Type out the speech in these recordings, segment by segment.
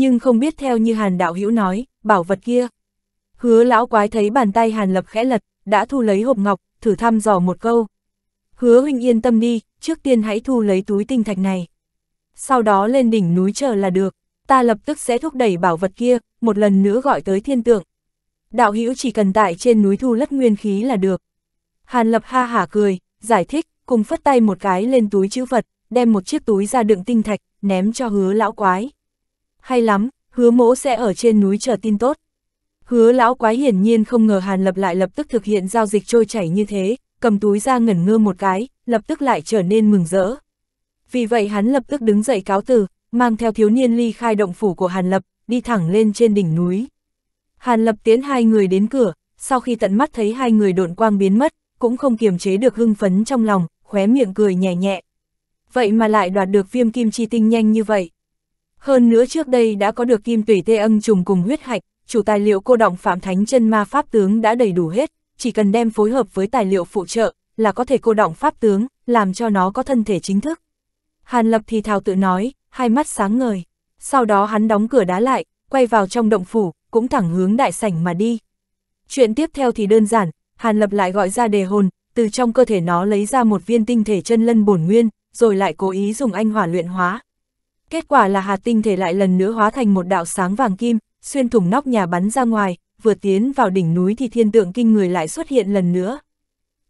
nhưng không biết theo như Hàn đạo hữu nói, bảo vật kia. Hứa lão quái thấy bàn tay Hàn Lập khẽ lật, đã thu lấy hộp ngọc, thử thăm dò một câu. Hứa huynh yên tâm đi, trước tiên hãy thu lấy túi tinh thạch này. Sau đó lên đỉnh núi chờ là được, ta lập tức sẽ thúc đẩy bảo vật kia, một lần nữa gọi tới thiên tượng. Đạo hữu chỉ cần tại trên núi thu lất nguyên khí là được. Hàn Lập ha hả cười, giải thích, cùng phất tay một cái lên túi chữ vật, đem một chiếc túi ra đựng tinh thạch, ném cho hứa lão quái. Hay lắm, hứa mỗ sẽ ở trên núi chờ tin tốt. Hứa lão quái hiển nhiên không ngờ Hàn Lập lại lập tức thực hiện giao dịch trôi chảy như thế, cầm túi ra ngẩn ngơ một cái, lập tức lại trở nên mừng rỡ. Vì vậy hắn lập tức đứng dậy cáo từ, mang theo thiếu niên ly khai động phủ của Hàn Lập, đi thẳng lên trên đỉnh núi. Hàn Lập tiến hai người đến cửa, sau khi tận mắt thấy hai người độn quang biến mất, cũng không kiềm chế được hưng phấn trong lòng, khóe miệng cười nhẹ nhẹ. Vậy mà lại đoạt được viêm kim chi tinh nhanh như vậy. Hơn nữa trước đây đã có được kim tủy tê ân trùng cùng huyết hạch, chủ tài liệu cô động phạm thánh chân ma pháp tướng đã đầy đủ hết, chỉ cần đem phối hợp với tài liệu phụ trợ, là có thể cô động pháp tướng, làm cho nó có thân thể chính thức. Hàn Lập thì thào tự nói, hai mắt sáng ngời. Sau đó hắn đóng cửa đá lại, quay vào trong động phủ, cũng thẳng hướng đại sảnh mà đi. Chuyện tiếp theo thì đơn giản, Hàn Lập lại gọi ra đề hồn, từ trong cơ thể nó lấy ra một viên tinh thể chân lân bổn nguyên, rồi lại cố ý dùng anh hỏa luyện hóa. Kết quả là hạt tinh thể lại lần nữa hóa thành một đạo sáng vàng kim, xuyên thủng nóc nhà bắn ra ngoài, vừa tiến vào đỉnh núi thì thiên tượng kinh người lại xuất hiện lần nữa.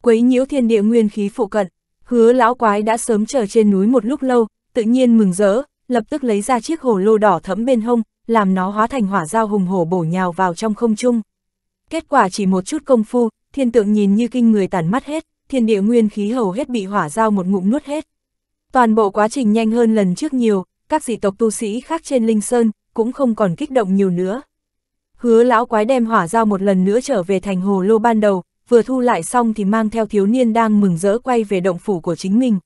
Quấy nhiễu thiên địa nguyên khí phụ cận, hứa lão quái đã sớm chờ trên núi một lúc lâu, tự nhiên mừng rỡ, lập tức lấy ra chiếc hồ lô đỏ thẫm bên hông, làm nó hóa thành hỏa dao hùng hổ bổ nhào vào trong không trung. Kết quả chỉ một chút công phu, thiên tượng nhìn như kinh người tản mắt hết, thiên địa nguyên khí hầu hết bị hỏa dao một ngụm nuốt hết. Toàn bộ quá trình nhanh hơn lần trước nhiều, các dị tộc tu sĩ khác trên Linh Sơn cũng không còn kích động nhiều nữa. Hứa lão quái đem hỏa giao một lần nữa trở về thành hồ lô ban đầu, vừa thu lại xong thì mang theo thiếu niên đang mừng rỡ quay về động phủ của chính mình.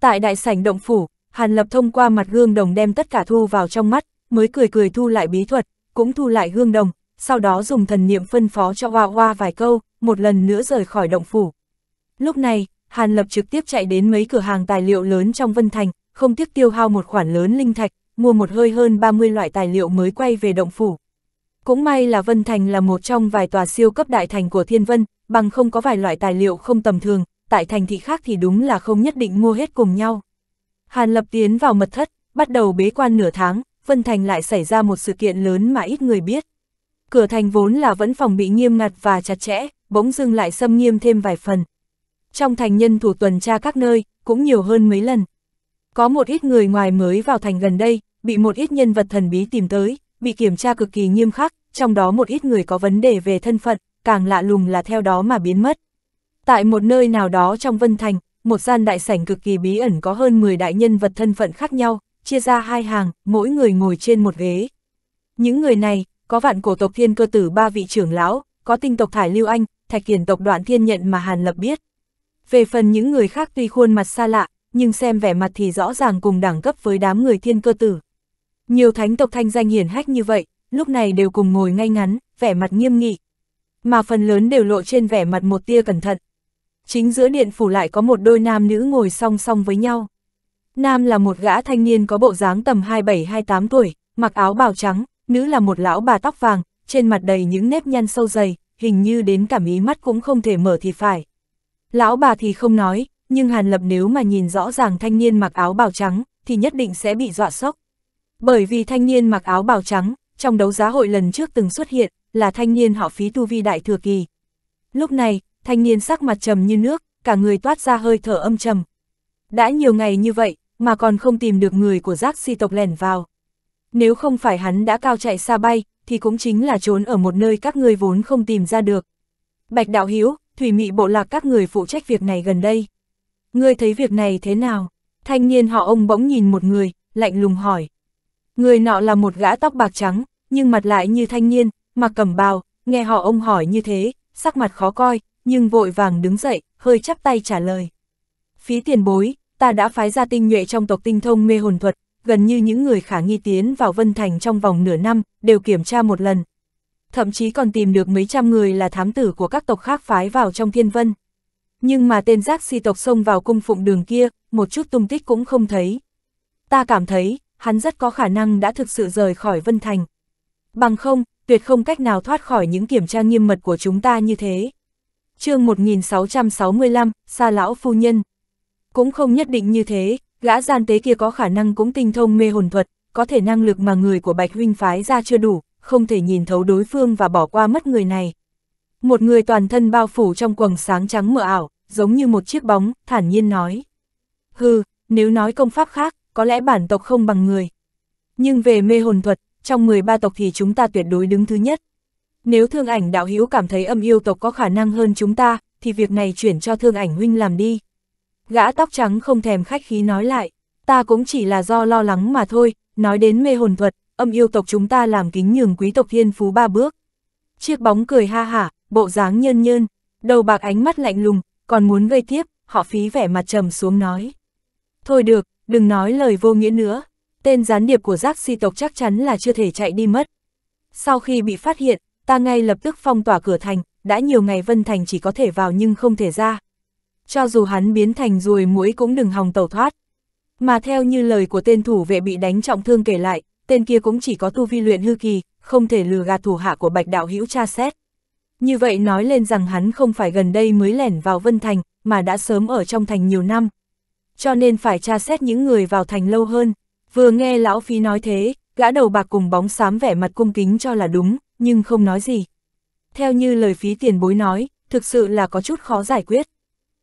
Tại đại sảnh động phủ, Hàn Lập thông qua mặt gương đồng đem tất cả thu vào trong mắt, mới cười cười thu lại bí thuật, cũng thu lại gương đồng, sau đó dùng thần niệm phân phó cho Hoa Hoa vài câu, một lần nữa rời khỏi động phủ. Lúc này, Hàn Lập trực tiếp chạy đến mấy cửa hàng tài liệu lớn trong Vân Thành, không tiếc tiêu hao một khoản lớn linh thạch, mua một hơi hơn 30 loại tài liệu mới quay về động phủ. Cũng may là Vân Thành là một trong vài tòa siêu cấp đại thành của Thiên Vân, bằng không có vài loại tài liệu không tầm thường, tại thành thị khác thì đúng là không nhất định mua hết cùng nhau. Hàn Lập tiến vào mật thất, bắt đầu bế quan nửa tháng, Vân Thành lại xảy ra một sự kiện lớn mà ít người biết. Cửa thành vốn là vẫn phòng bị nghiêm ngặt và chặt chẽ, bỗng dưng lại xâm nghiêm thêm vài phần. Trong thành nhân thủ tuần tra các nơi, cũng nhiều hơn mấy lần. Có một ít người ngoài mới vào thành gần đây, bị một ít nhân vật thần bí tìm tới, bị kiểm tra cực kỳ nghiêm khắc, trong đó một ít người có vấn đề về thân phận, càng lạ lùng là theo đó mà biến mất. Tại một nơi nào đó trong Vân Thành, một gian đại sảnh cực kỳ bí ẩn có hơn 10 đại nhân vật thân phận khác nhau, chia ra hai hàng, mỗi người ngồi trên một ghế. Những người này, có vạn cổ tộc thiên cơ tử ba vị trưởng lão, có tinh tộc Thải Lưu Anh, thạch kiển tộc đoạn thiên nhận mà Hàn Lập biết. Về phần những người khác tuy khuôn mặt xa lạ, nhưng xem vẻ mặt thì rõ ràng cùng đẳng cấp với đám người thiên cơ tử. Nhiều thánh tộc thanh danh hiển hách như vậy, lúc này đều cùng ngồi ngay ngắn, vẻ mặt nghiêm nghị. Mà phần lớn đều lộ trên vẻ mặt một tia cẩn thận. Chính giữa điện phủ lại có một đôi nam nữ ngồi song song với nhau. Nam là một gã thanh niên có bộ dáng tầm 27-28 tuổi, mặc áo bào trắng, nữ là một lão bà tóc vàng, trên mặt đầy những nếp nhăn sâu dày, hình như đến cảm ý mắt cũng không thể mở thì phải. Lão bà thì không nói, nhưng Hàn Lập nếu mà nhìn rõ ràng thanh niên mặc áo bào trắng, thì nhất định sẽ bị dọa sốc. Bởi vì thanh niên mặc áo bào trắng, trong đấu giá hội lần trước từng xuất hiện, là thanh niên họ phí tu vi đại thừa kỳ. Lúc này, thanh niên sắc mặt trầm như nước, cả người toát ra hơi thở âm trầm. Đã nhiều ngày như vậy, mà còn không tìm được người của giác si tộc lẻn vào. Nếu không phải hắn đã cao chạy xa bay, thì cũng chính là trốn ở một nơi các người vốn không tìm ra được. Bạch đạo hiếu, thủy mị bộ lạc các người phụ trách việc này gần đây. Ngươi thấy việc này thế nào? Thanh niên họ ông bỗng nhìn một người, lạnh lùng hỏi. Người nọ là một gã tóc bạc trắng, nhưng mặt lại như thanh niên, mặc cầm bào, nghe họ ông hỏi như thế, sắc mặt khó coi, nhưng vội vàng đứng dậy, hơi chắp tay trả lời. Phí tiền bối, ta đã phái ra tinh nhuệ trong tộc tinh thông mê hồn thuật, gần như những người khả nghi tiến vào Vân Thành trong vòng nửa năm, đều kiểm tra một lần. Thậm chí còn tìm được mấy trăm người là thám tử của các tộc khác phái vào trong thiên vân. Nhưng mà tên giác si tộc xông vào cung phụng đường kia, một chút tung tích cũng không thấy. Ta cảm thấy, hắn rất có khả năng đã thực sự rời khỏi Vân Thành. Bằng không, tuyệt không cách nào thoát khỏi những kiểm tra nghiêm mật của chúng ta như thế. chương 1665, Sa Lão Phu Nhân Cũng không nhất định như thế, gã gian tế kia có khả năng cũng tinh thông mê hồn thuật, có thể năng lực mà người của Bạch Huynh phái ra chưa đủ, không thể nhìn thấu đối phương và bỏ qua mất người này. Một người toàn thân bao phủ trong quầng sáng trắng mờ ảo, giống như một chiếc bóng, thản nhiên nói. Hừ, nếu nói công pháp khác, có lẽ bản tộc không bằng người. Nhưng về mê hồn thuật, trong 13 tộc thì chúng ta tuyệt đối đứng thứ nhất. Nếu thương ảnh đạo hữu cảm thấy âm yêu tộc có khả năng hơn chúng ta, thì việc này chuyển cho thương ảnh huynh làm đi. Gã tóc trắng không thèm khách khí nói lại, ta cũng chỉ là do lo lắng mà thôi, nói đến mê hồn thuật, âm yêu tộc chúng ta làm kính nhường quý tộc thiên phú ba bước. Chiếc bóng cười ha hả, bộ dáng nhân nhân, đầu bạc ánh mắt lạnh lùng, còn muốn gây tiếp, họ phí vẻ mặt trầm xuống nói. Thôi được, đừng nói lời vô nghĩa nữa, tên gián điệp của giác si tộc chắc chắn là chưa thể chạy đi mất. Sau khi bị phát hiện, ta ngay lập tức phong tỏa cửa thành, đã nhiều ngày Vân Thành chỉ có thể vào nhưng không thể ra. Cho dù hắn biến thành ruồi mũi cũng đừng hòng tẩu thoát. Mà theo như lời của tên thủ vệ bị đánh trọng thương kể lại, tên kia cũng chỉ có tu vi luyện hư kỳ, không thể lừa gạt thủ hạ của bạch đạo hữu cha xét. Như vậy nói lên rằng hắn không phải gần đây mới lẻn vào Vân Thành, mà đã sớm ở trong thành nhiều năm. Cho nên phải tra xét những người vào thành lâu hơn. Vừa nghe lão phí nói thế, gã đầu bạc cùng bóng xám vẻ mặt cung kính cho là đúng, nhưng không nói gì. Theo như lời phí tiền bối nói, thực sự là có chút khó giải quyết.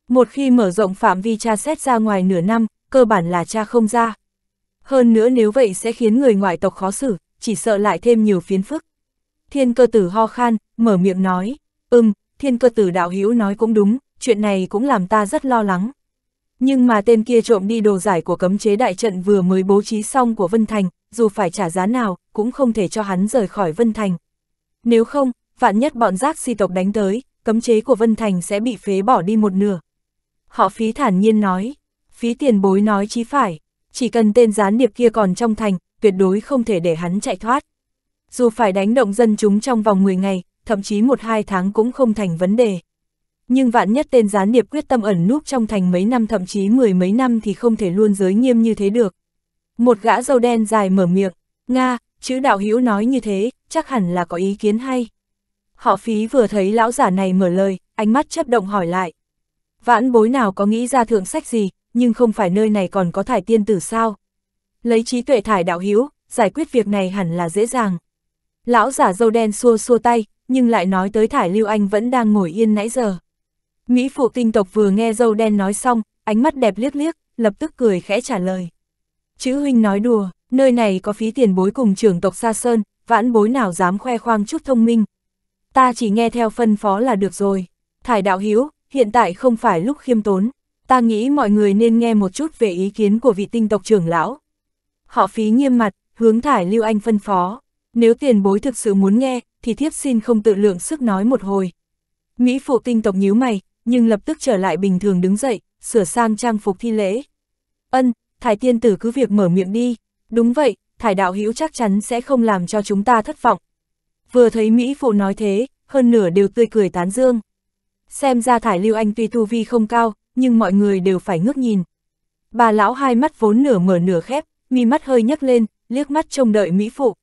Một khi mở rộng phạm vi tra xét ra ngoài nửa năm, cơ bản là cha không ra. Hơn nữa nếu vậy sẽ khiến người ngoại tộc khó xử, chỉ sợ lại thêm nhiều phiến phức. Thiên cơ tử ho khan, mở miệng nói, ừm, thiên cơ tử đạo hữu nói cũng đúng, chuyện này cũng làm ta rất lo lắng. Nhưng mà tên kia trộm đi đồ giải của cấm chế đại trận vừa mới bố trí xong của Vân Thành, dù phải trả giá nào, cũng không thể cho hắn rời khỏi Vân Thành. Nếu không, vạn nhất bọn giác si tộc đánh tới, cấm chế của Vân Thành sẽ bị phế bỏ đi một nửa. Họ phí thản nhiên nói, phí tiền bối nói chí phải, chỉ cần tên gián điệp kia còn trong thành, tuyệt đối không thể để hắn chạy thoát. Dù phải đánh động dân chúng trong vòng 10 ngày, thậm chí 1-2 tháng cũng không thành vấn đề. Nhưng vạn nhất tên gián điệp quyết tâm ẩn núp trong thành mấy năm thậm chí mười mấy năm thì không thể luôn giới nghiêm như thế được. Một gã dâu đen dài mở miệng, Nga, chữ đạo hữu nói như thế, chắc hẳn là có ý kiến hay. Họ phí vừa thấy lão giả này mở lời, ánh mắt chấp động hỏi lại. Vãn bối nào có nghĩ ra thượng sách gì, nhưng không phải nơi này còn có thải tiên tử sao. Lấy trí tuệ thải đạo hữu giải quyết việc này hẳn là dễ dàng. Lão giả dâu đen xua xua tay, nhưng lại nói tới thải lưu anh vẫn đang ngồi yên nãy giờ. Mỹ phụ tinh tộc vừa nghe dâu đen nói xong, ánh mắt đẹp liếc liếc, lập tức cười khẽ trả lời. Chữ huynh nói đùa, nơi này có phí tiền bối cùng trưởng tộc Sa Sơn, vãn bối nào dám khoe khoang chút thông minh. Ta chỉ nghe theo phân phó là được rồi. Thải đạo hiếu, hiện tại không phải lúc khiêm tốn. Ta nghĩ mọi người nên nghe một chút về ý kiến của vị tinh tộc trưởng lão. Họ phí nghiêm mặt, hướng thải Lưu Anh phân phó. Nếu tiền bối thực sự muốn nghe, thì thiếp xin không tự lượng sức nói một hồi. Mỹ phụ tinh tộc nhíu mày, nhưng lập tức trở lại bình thường đứng dậy, sửa sang trang phục thi lễ. Ân, thải tiên tử cứ việc mở miệng đi. Đúng vậy, thải đạo hữu chắc chắn sẽ không làm cho chúng ta thất vọng. Vừa thấy Mỹ phụ nói thế, hơn nửa đều tươi cười tán dương. Xem ra thải lưu anh tuy tu vi không cao, nhưng mọi người đều phải ngước nhìn. Bà lão hai mắt vốn nửa mở nửa khép, mi mắt hơi nhấc lên, liếc mắt trông đợi Mỹ phụ.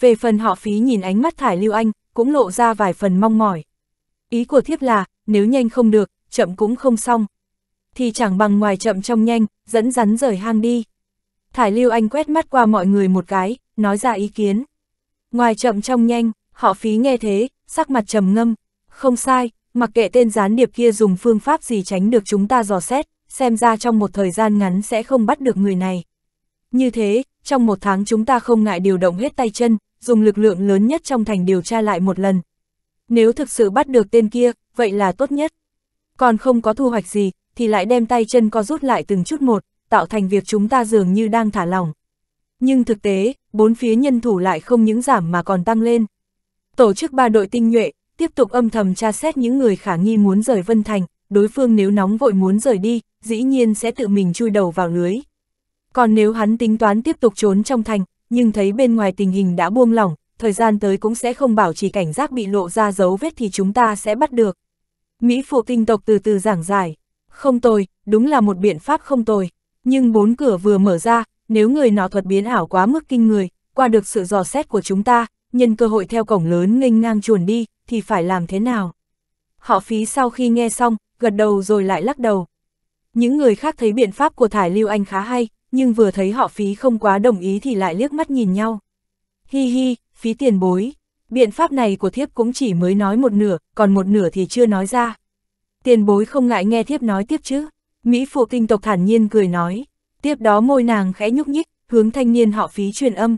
Về phần họ phí nhìn ánh mắt thải lưu anh, cũng lộ ra vài phần mong mỏi. Ý của thiếp là, nếu nhanh không được, chậm cũng không xong. Thì chẳng bằng ngoài chậm trong nhanh, dẫn rắn rời hang đi. Thải Lưu Anh quét mắt qua mọi người một cái, nói ra ý kiến. Ngoài chậm trong nhanh, họ phí nghe thế, sắc mặt trầm ngâm. Không sai, mặc kệ tên gián điệp kia dùng phương pháp gì tránh được chúng ta dò xét, xem ra trong một thời gian ngắn sẽ không bắt được người này. Như thế, trong một tháng chúng ta không ngại điều động hết tay chân, dùng lực lượng lớn nhất trong thành điều tra lại một lần. Nếu thực sự bắt được tên kia, vậy là tốt nhất. Còn không có thu hoạch gì, thì lại đem tay chân co rút lại từng chút một, tạo thành việc chúng ta dường như đang thả lỏng. Nhưng thực tế, bốn phía nhân thủ lại không những giảm mà còn tăng lên. Tổ chức ba đội tinh nhuệ, tiếp tục âm thầm tra xét những người khả nghi muốn rời Vân Thành, đối phương nếu nóng vội muốn rời đi, dĩ nhiên sẽ tự mình chui đầu vào lưới. Còn nếu hắn tính toán tiếp tục trốn trong thành, nhưng thấy bên ngoài tình hình đã buông lỏng, thời gian tới cũng sẽ không bảo trì cảnh giác bị lộ ra dấu vết thì chúng ta sẽ bắt được. Mỹ phụ tinh tộc từ từ giảng giải, không tồi, đúng là một biện pháp không tồi, nhưng bốn cửa vừa mở ra, nếu người nọ thuật biến ảo quá mức kinh người, qua được sự dò xét của chúng ta, nhân cơ hội theo cổng lớn nghênh ngang chuồn đi, thì phải làm thế nào? Họ phí sau khi nghe xong, gật đầu rồi lại lắc đầu. Những người khác thấy biện pháp của Thải Lưu Anh khá hay, nhưng vừa thấy họ phí không quá đồng ý thì lại liếc mắt nhìn nhau. Hi hi, phí tiền bối. Biện pháp này của thiếp cũng chỉ mới nói một nửa, còn một nửa thì chưa nói ra. Tiền bối không ngại nghe thiếp nói tiếp chứ. Mỹ phụ tinh tộc thản nhiên cười nói. Tiếp đó môi nàng khẽ nhúc nhích, hướng thanh niên họ phí truyền âm.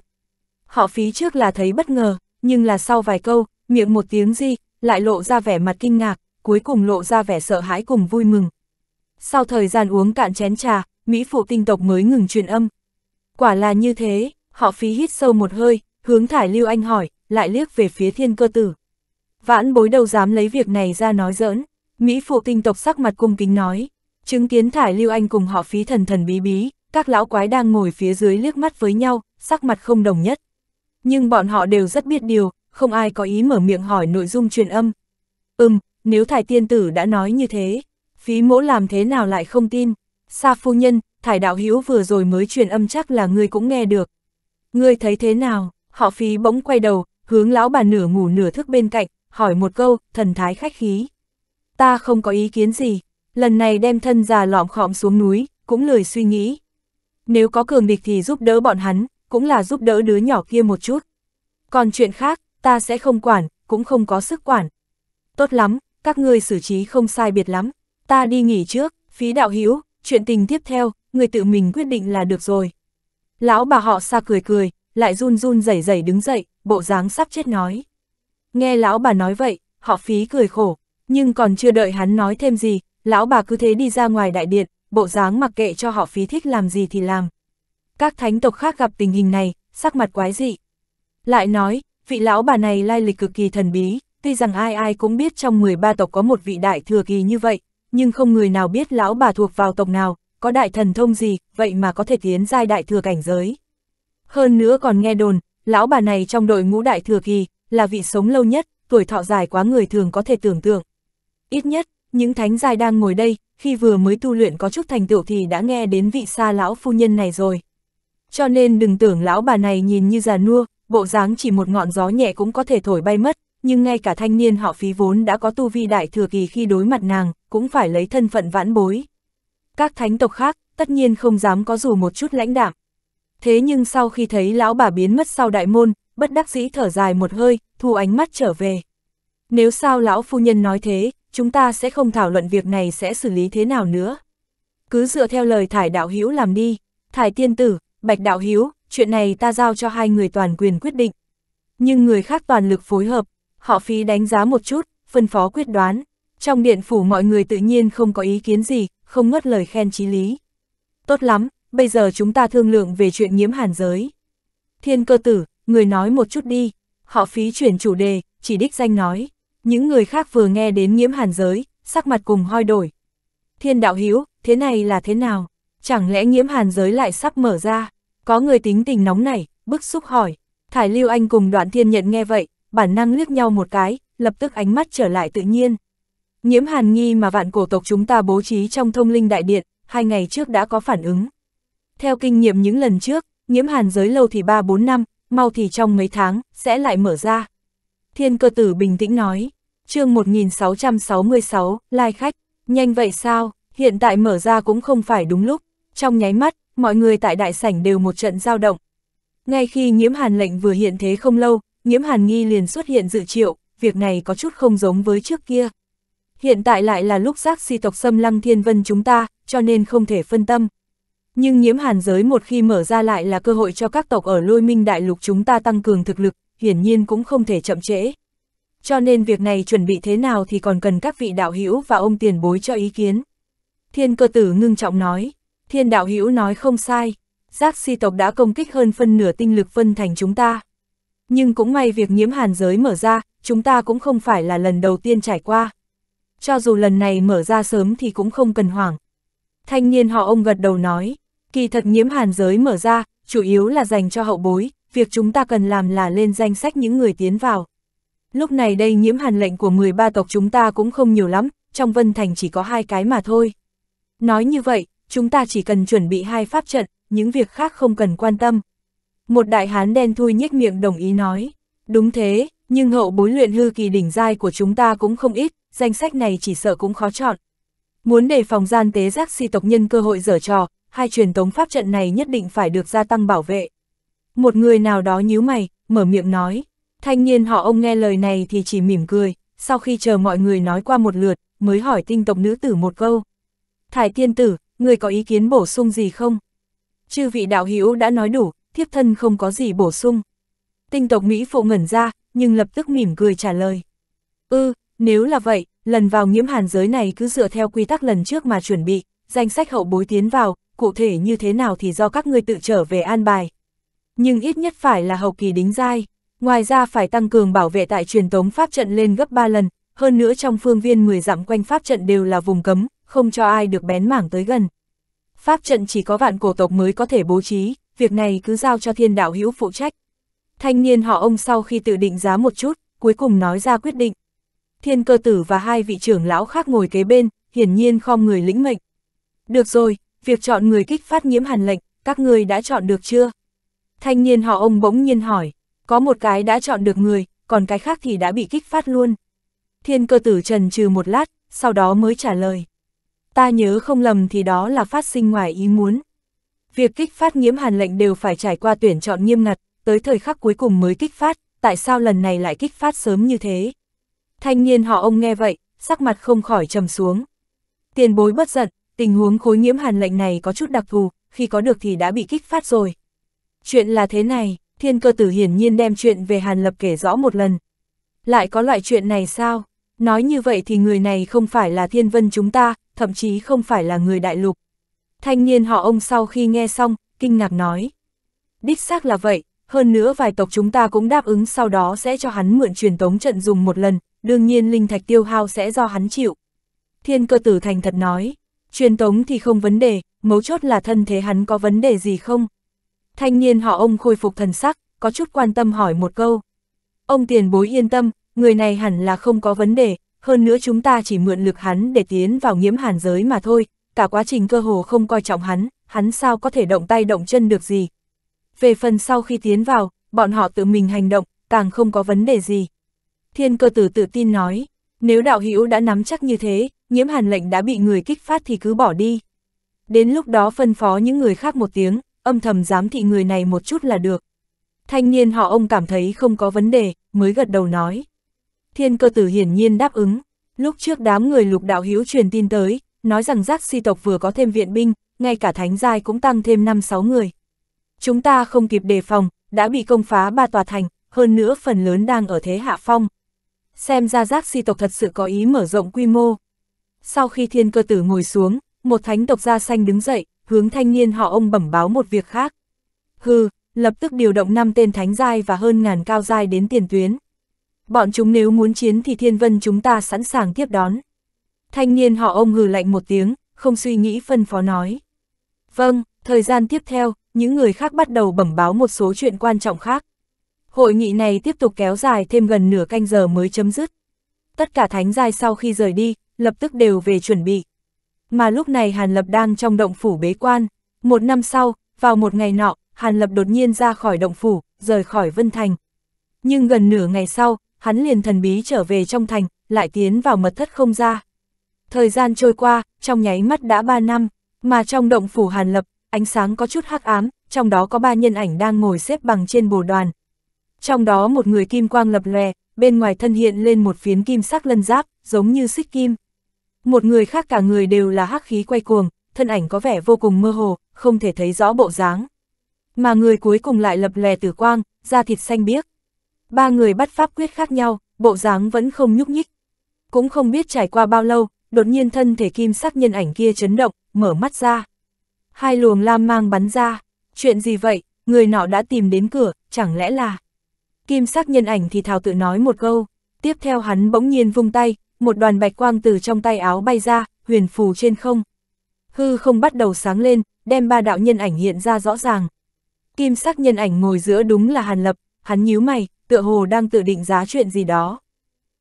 Họ phí trước là thấy bất ngờ, nhưng là sau vài câu, miệng một tiếng gì, lại lộ ra vẻ mặt kinh ngạc, cuối cùng lộ ra vẻ sợ hãi cùng vui mừng. Sau thời gian uống cạn chén trà, Mỹ phụ tinh tộc mới ngừng truyền âm. Quả là như thế, họ phí hít sâu một hơi, hướng thải lưu anh hỏi, lại liếc về phía thiên cơ tử. Vãn bối đầu dám lấy việc này ra nói giỡn, Mỹ phụ tinh tộc sắc mặt cung kính nói, chứng kiến thải lưu anh cùng họ phí thần thần bí bí, các lão quái đang ngồi phía dưới liếc mắt với nhau, sắc mặt không đồng nhất. Nhưng bọn họ đều rất biết điều, không ai có ý mở miệng hỏi nội dung truyền âm. Ừm, nếu thải tiên tử đã nói như thế, phí mỗ làm thế nào lại không tin. Sa phu nhân, thải đạo hữu vừa rồi mới truyền âm chắc là ngươi cũng nghe được. Ngươi thấy thế nào? Họ phí bỗng quay đầu, hướng lão bà nửa ngủ nửa thức bên cạnh, hỏi một câu, thần thái khách khí. Ta không có ý kiến gì, lần này đem thân già lọm khọm xuống núi, cũng lười suy nghĩ. Nếu có cường địch thì giúp đỡ bọn hắn, cũng là giúp đỡ đứa nhỏ kia một chút. Còn chuyện khác, ta sẽ không quản, cũng không có sức quản. Tốt lắm, các ngươi xử trí không sai biệt lắm, ta đi nghỉ trước, phí đạo hữu chuyện tình tiếp theo, người tự mình quyết định là được rồi. Lão bà họ xa cười cười, lại run run rẩy rẩy đứng dậy, bộ dáng sắp chết nói. Nghe lão bà nói vậy, họ phí cười khổ, nhưng còn chưa đợi hắn nói thêm gì, lão bà cứ thế đi ra ngoài đại điện, bộ dáng mặc kệ cho họ phí thích làm gì thì làm. Các thánh tộc khác gặp tình hình này, sắc mặt quái dị. Lại nói, vị lão bà này lai lịch cực kỳ thần bí, tuy rằng ai ai cũng biết trong 13 tộc có một vị đại thừa kỳ như vậy, nhưng không người nào biết lão bà thuộc vào tộc nào, có đại thần thông gì, vậy mà có thể tiến giai đại thừa cảnh giới. Hơn nữa còn nghe đồn, lão bà này trong đội ngũ đại thừa kỳ, là vị sống lâu nhất, tuổi thọ dài quá người thường có thể tưởng tượng. Ít nhất, những thánh giai đang ngồi đây, khi vừa mới tu luyện có chút thành tựu thì đã nghe đến vị xa lão phu nhân này rồi. Cho nên đừng tưởng lão bà này nhìn như già nua, bộ dáng chỉ một ngọn gió nhẹ cũng có thể thổi bay mất, nhưng ngay cả thanh niên họ phí vốn đã có tu vi đại thừa kỳ khi đối mặt nàng, cũng phải lấy thân phận vãn bối. Các thánh tộc khác, tất nhiên không dám có dù một chút lãnh đạm. Thế nhưng sau khi thấy lão bà biến mất sau đại môn, bất đắc dĩ thở dài một hơi, thu ánh mắt trở về. Nếu sao lão phu nhân nói thế, chúng ta sẽ không thảo luận việc này sẽ xử lý thế nào nữa. Cứ dựa theo lời thải đạo hữu làm đi, thải tiên tử, bạch đạo hữu chuyện này ta giao cho hai người toàn quyền quyết định. Nhưng người khác toàn lực phối hợp, họ phí đánh giá một chút, phân phó quyết đoán. Trong điện phủ mọi người tự nhiên không có ý kiến gì, không ngất lời khen chí lý. Tốt lắm, bây giờ chúng ta thương lượng về chuyện nhiễm hàn giới. Thiên cơ tử, người nói một chút đi. Họ phí chuyển chủ đề, chỉ đích danh nói. Những người khác vừa nghe đến nhiễm hàn giới, sắc mặt cùng hoi đổi. Thiên đạo hiếu, thế này là thế nào? Chẳng lẽ nhiễm hàn giới lại sắp mở ra? Có người tính tình nóng nảy, bức xúc hỏi. Thải Lưu Anh cùng đoạn thiên nhận nghe vậy, bản năng liếc nhau một cái, lập tức ánh mắt trở lại tự nhiên. Nhiễm hàn nghi mà vạn cổ tộc chúng ta bố trí trong thông linh đại điện, hai ngày trước đã có phản ứng. Theo kinh nghiệm những lần trước, nhiễm hàn giới lâu thì 3-4 năm, mau thì trong mấy tháng, sẽ lại mở ra. Thiên cơ tử bình tĩnh nói, chương 1666, lai khách, nhanh vậy sao, hiện tại mở ra cũng không phải đúng lúc, trong nháy mắt, mọi người tại đại sảnh đều một trận giao động. Ngay khi nhiễm hàn lệnh vừa hiện thế không lâu, nhiễm hàn nghi liền xuất hiện dự triệu, việc này có chút không giống với trước kia. Hiện tại lại là lúc giác si tộc xâm lăng thiên vân chúng ta, cho nên không thể phân tâm. Nhưng nhiễm hàn giới một khi mở ra lại là cơ hội cho các tộc ở lôi minh đại lục chúng ta tăng cường thực lực, hiển nhiên cũng không thể chậm trễ. Cho nên việc này chuẩn bị thế nào thì còn cần các vị đạo hữu và ông tiền bối cho ý kiến. Thiên cơ tử ngưng trọng nói, thiên đạo hữu nói không sai, giác si tộc đã công kích hơn phân nửa tinh lực phân thành chúng ta. Nhưng cũng may việc nhiễm hàn giới mở ra, chúng ta cũng không phải là lần đầu tiên trải qua. Cho dù lần này mở ra sớm thì cũng không cần hoảng. Thanh niên họ ông gật đầu nói, kỳ thật nhiễm hàn giới mở ra, chủ yếu là dành cho hậu bối, việc chúng ta cần làm là lên danh sách những người tiến vào. Lúc này đây nhiễm hàn lệnh của 13 tộc chúng ta cũng không nhiều lắm, trong Vân Thành chỉ có hai cái mà thôi. Nói như vậy, chúng ta chỉ cần chuẩn bị hai pháp trận, những việc khác không cần quan tâm. Một đại hán đen thui nhếch miệng đồng ý nói, đúng thế, nhưng hậu bối luyện hư kỳ đỉnh giai của chúng ta cũng không ít, danh sách này chỉ sợ cũng khó chọn. Muốn đề phòng gian tế giác si tộc nhân cơ hội dở trò, hai truyền tống pháp trận này nhất định phải được gia tăng bảo vệ. Một người nào đó nhíu mày, mở miệng nói, thanh niên họ ông nghe lời này thì chỉ mỉm cười, sau khi chờ mọi người nói qua một lượt, mới hỏi tinh tộc nữ tử một câu. Thải tiên tử, người có ý kiến bổ sung gì không? Chư vị đạo hữu đã nói đủ, thiếp thân không có gì bổ sung. Tinh tộc Mỹ phụ ngẩn ra, nhưng lập tức mỉm cười trả lời. Ư, ừ, nếu là vậy, lần vào nhiễm hàn giới này cứ dựa theo quy tắc lần trước mà chuẩn bị, danh sách hậu bối tiến vào, cụ thể như thế nào thì do các ngươi tự trở về an bài. Nhưng ít nhất phải là hậu kỳ đính giai, ngoài ra phải tăng cường bảo vệ tại truyền tống pháp trận lên gấp 3 lần, hơn nữa trong phương viên 10 dặm quanh pháp trận đều là vùng cấm, không cho ai được bén mảng tới gần. Pháp trận chỉ có vạn cổ tộc mới có thể bố trí, việc này cứ giao cho thiên đạo hữu phụ trách. Thanh niên họ ông sau khi tự định giá một chút, cuối cùng nói ra quyết định. Thiên cơ tử và hai vị trưởng lão khác ngồi kế bên, hiển nhiên không người lĩnh mệnh. Được rồi, việc chọn người kích phát nhiễm hàn lệnh, các người đã chọn được chưa? Thanh niên họ ông bỗng nhiên hỏi, có một cái đã chọn được người, còn cái khác thì đã bị kích phát luôn. Thiên cơ tử trần trừ một lát, sau đó mới trả lời. Ta nhớ không lầm thì đó là phát sinh ngoài ý muốn. Việc kích phát nhiễm hàn lệnh đều phải trải qua tuyển chọn nghiêm ngặt, tới thời khắc cuối cùng mới kích phát, tại sao lần này lại kích phát sớm như thế? Thanh niên họ ông nghe vậy, sắc mặt không khỏi trầm xuống. Tiền bối bất giận, tình huống khối nhiễm hàn lệnh này có chút đặc thù, khi có được thì đã bị kích phát rồi. Chuyện là thế này, thiên cơ tử hiển nhiên đem chuyện về hàn lập kể rõ một lần. Lại có loại chuyện này sao? Nói như vậy thì người này không phải là thiên vân chúng ta, thậm chí không phải là người đại lục. Thanh niên họ ông sau khi nghe xong, kinh ngạc nói. Đích xác là vậy, hơn nữa vài tộc chúng ta cũng đáp ứng sau đó sẽ cho hắn mượn truyền tống trận dùng một lần, đương nhiên linh thạch tiêu hao sẽ do hắn chịu. Thiên cơ tử thành thật nói, truyền tống thì không vấn đề, mấu chốt là thân thế hắn có vấn đề gì không? Thanh niên họ ông khôi phục thần sắc, có chút quan tâm hỏi một câu. Ông tiền bối yên tâm, người này hẳn là không có vấn đề, hơn nữa chúng ta chỉ mượn lực hắn để tiến vào nhiễm hàn giới mà thôi, cả quá trình cơ hồ không coi trọng hắn, hắn sao có thể động tay động chân được gì. Về phần sau khi tiến vào, bọn họ tự mình hành động, càng không có vấn đề gì. Thiên cơ tử tự tin nói, nếu đạo hữu đã nắm chắc như thế, nhiễm hàn lệnh đã bị người kích phát thì cứ bỏ đi. Đến lúc đó phân phó những người khác một tiếng, âm thầm giám thị người này một chút là được. Thanh niên họ ông cảm thấy không có vấn đề, mới gật đầu nói. Thiên cơ tử hiển nhiên đáp ứng, lúc trước đám người lục đạo hữu truyền tin tới, nói rằng giác si tộc vừa có thêm viện binh, ngay cả thánh giai cũng tăng thêm 5-6 người. Chúng ta không kịp đề phòng, đã bị công phá ba tòa thành, hơn nữa phần lớn đang ở thế hạ phong. Xem ra giác si tộc thật sự có ý mở rộng quy mô. Sau khi thiên cơ tử ngồi xuống, một thánh tộc da xanh đứng dậy, hướng thanh niên họ ông bẩm báo một việc khác. Hừ, lập tức điều động 5 tên thánh giai và hơn ngàn cao giai đến tiền tuyến. Bọn chúng nếu muốn chiến thì thiên vân chúng ta sẵn sàng tiếp đón. Thanh niên họ ông hừ lạnh một tiếng, không suy nghĩ phân phó nói. Vâng, thời gian tiếp theo, những người khác bắt đầu bẩm báo một số chuyện quan trọng khác. Hội nghị này tiếp tục kéo dài thêm gần nửa canh giờ mới chấm dứt. Tất cả thánh giai sau khi rời đi, lập tức đều về chuẩn bị. Mà lúc này Hàn Lập đang trong động phủ bế quan. Một năm sau, vào một ngày nọ, Hàn Lập đột nhiên ra khỏi động phủ, rời khỏi Vân Thành. Nhưng gần nửa ngày sau, hắn liền thần bí trở về trong thành, lại tiến vào mật thất không ra. Thời gian trôi qua, trong nháy mắt đã 3 năm, mà trong động phủ Hàn Lập, ánh sáng có chút hắc ám, trong đó có ba nhân ảnh đang ngồi xếp bằng trên bồ đoàn. Trong đó một người kim quang lập lòe, bên ngoài thân hiện lên một phiến kim sắc lân giáp, giống như xích kim. Một người khác cả người đều là hắc khí quay cuồng, thân ảnh có vẻ vô cùng mơ hồ, không thể thấy rõ bộ dáng. Mà người cuối cùng lại lập lè tử quang, da thịt xanh biếc. Ba người bắt pháp quyết khác nhau, bộ dáng vẫn không nhúc nhích. Cũng không biết trải qua bao lâu, đột nhiên thân thể kim sắc nhân ảnh kia chấn động, mở mắt ra. Hai luồng lam mang bắn ra, chuyện gì vậy, người nọ đã tìm đến cửa, chẳng lẽ là... Kim sắc nhân ảnh thì thào tự nói một câu, tiếp theo hắn bỗng nhiên vung tay, một đoàn bạch quang từ trong tay áo bay ra, huyền phù trên không. Hư không bắt đầu sáng lên, đem ba đạo nhân ảnh hiện ra rõ ràng. Kim sắc nhân ảnh ngồi giữa đúng là Hàn Lập, hắn nhíu mày, tựa hồ đang tự định giá chuyện gì đó.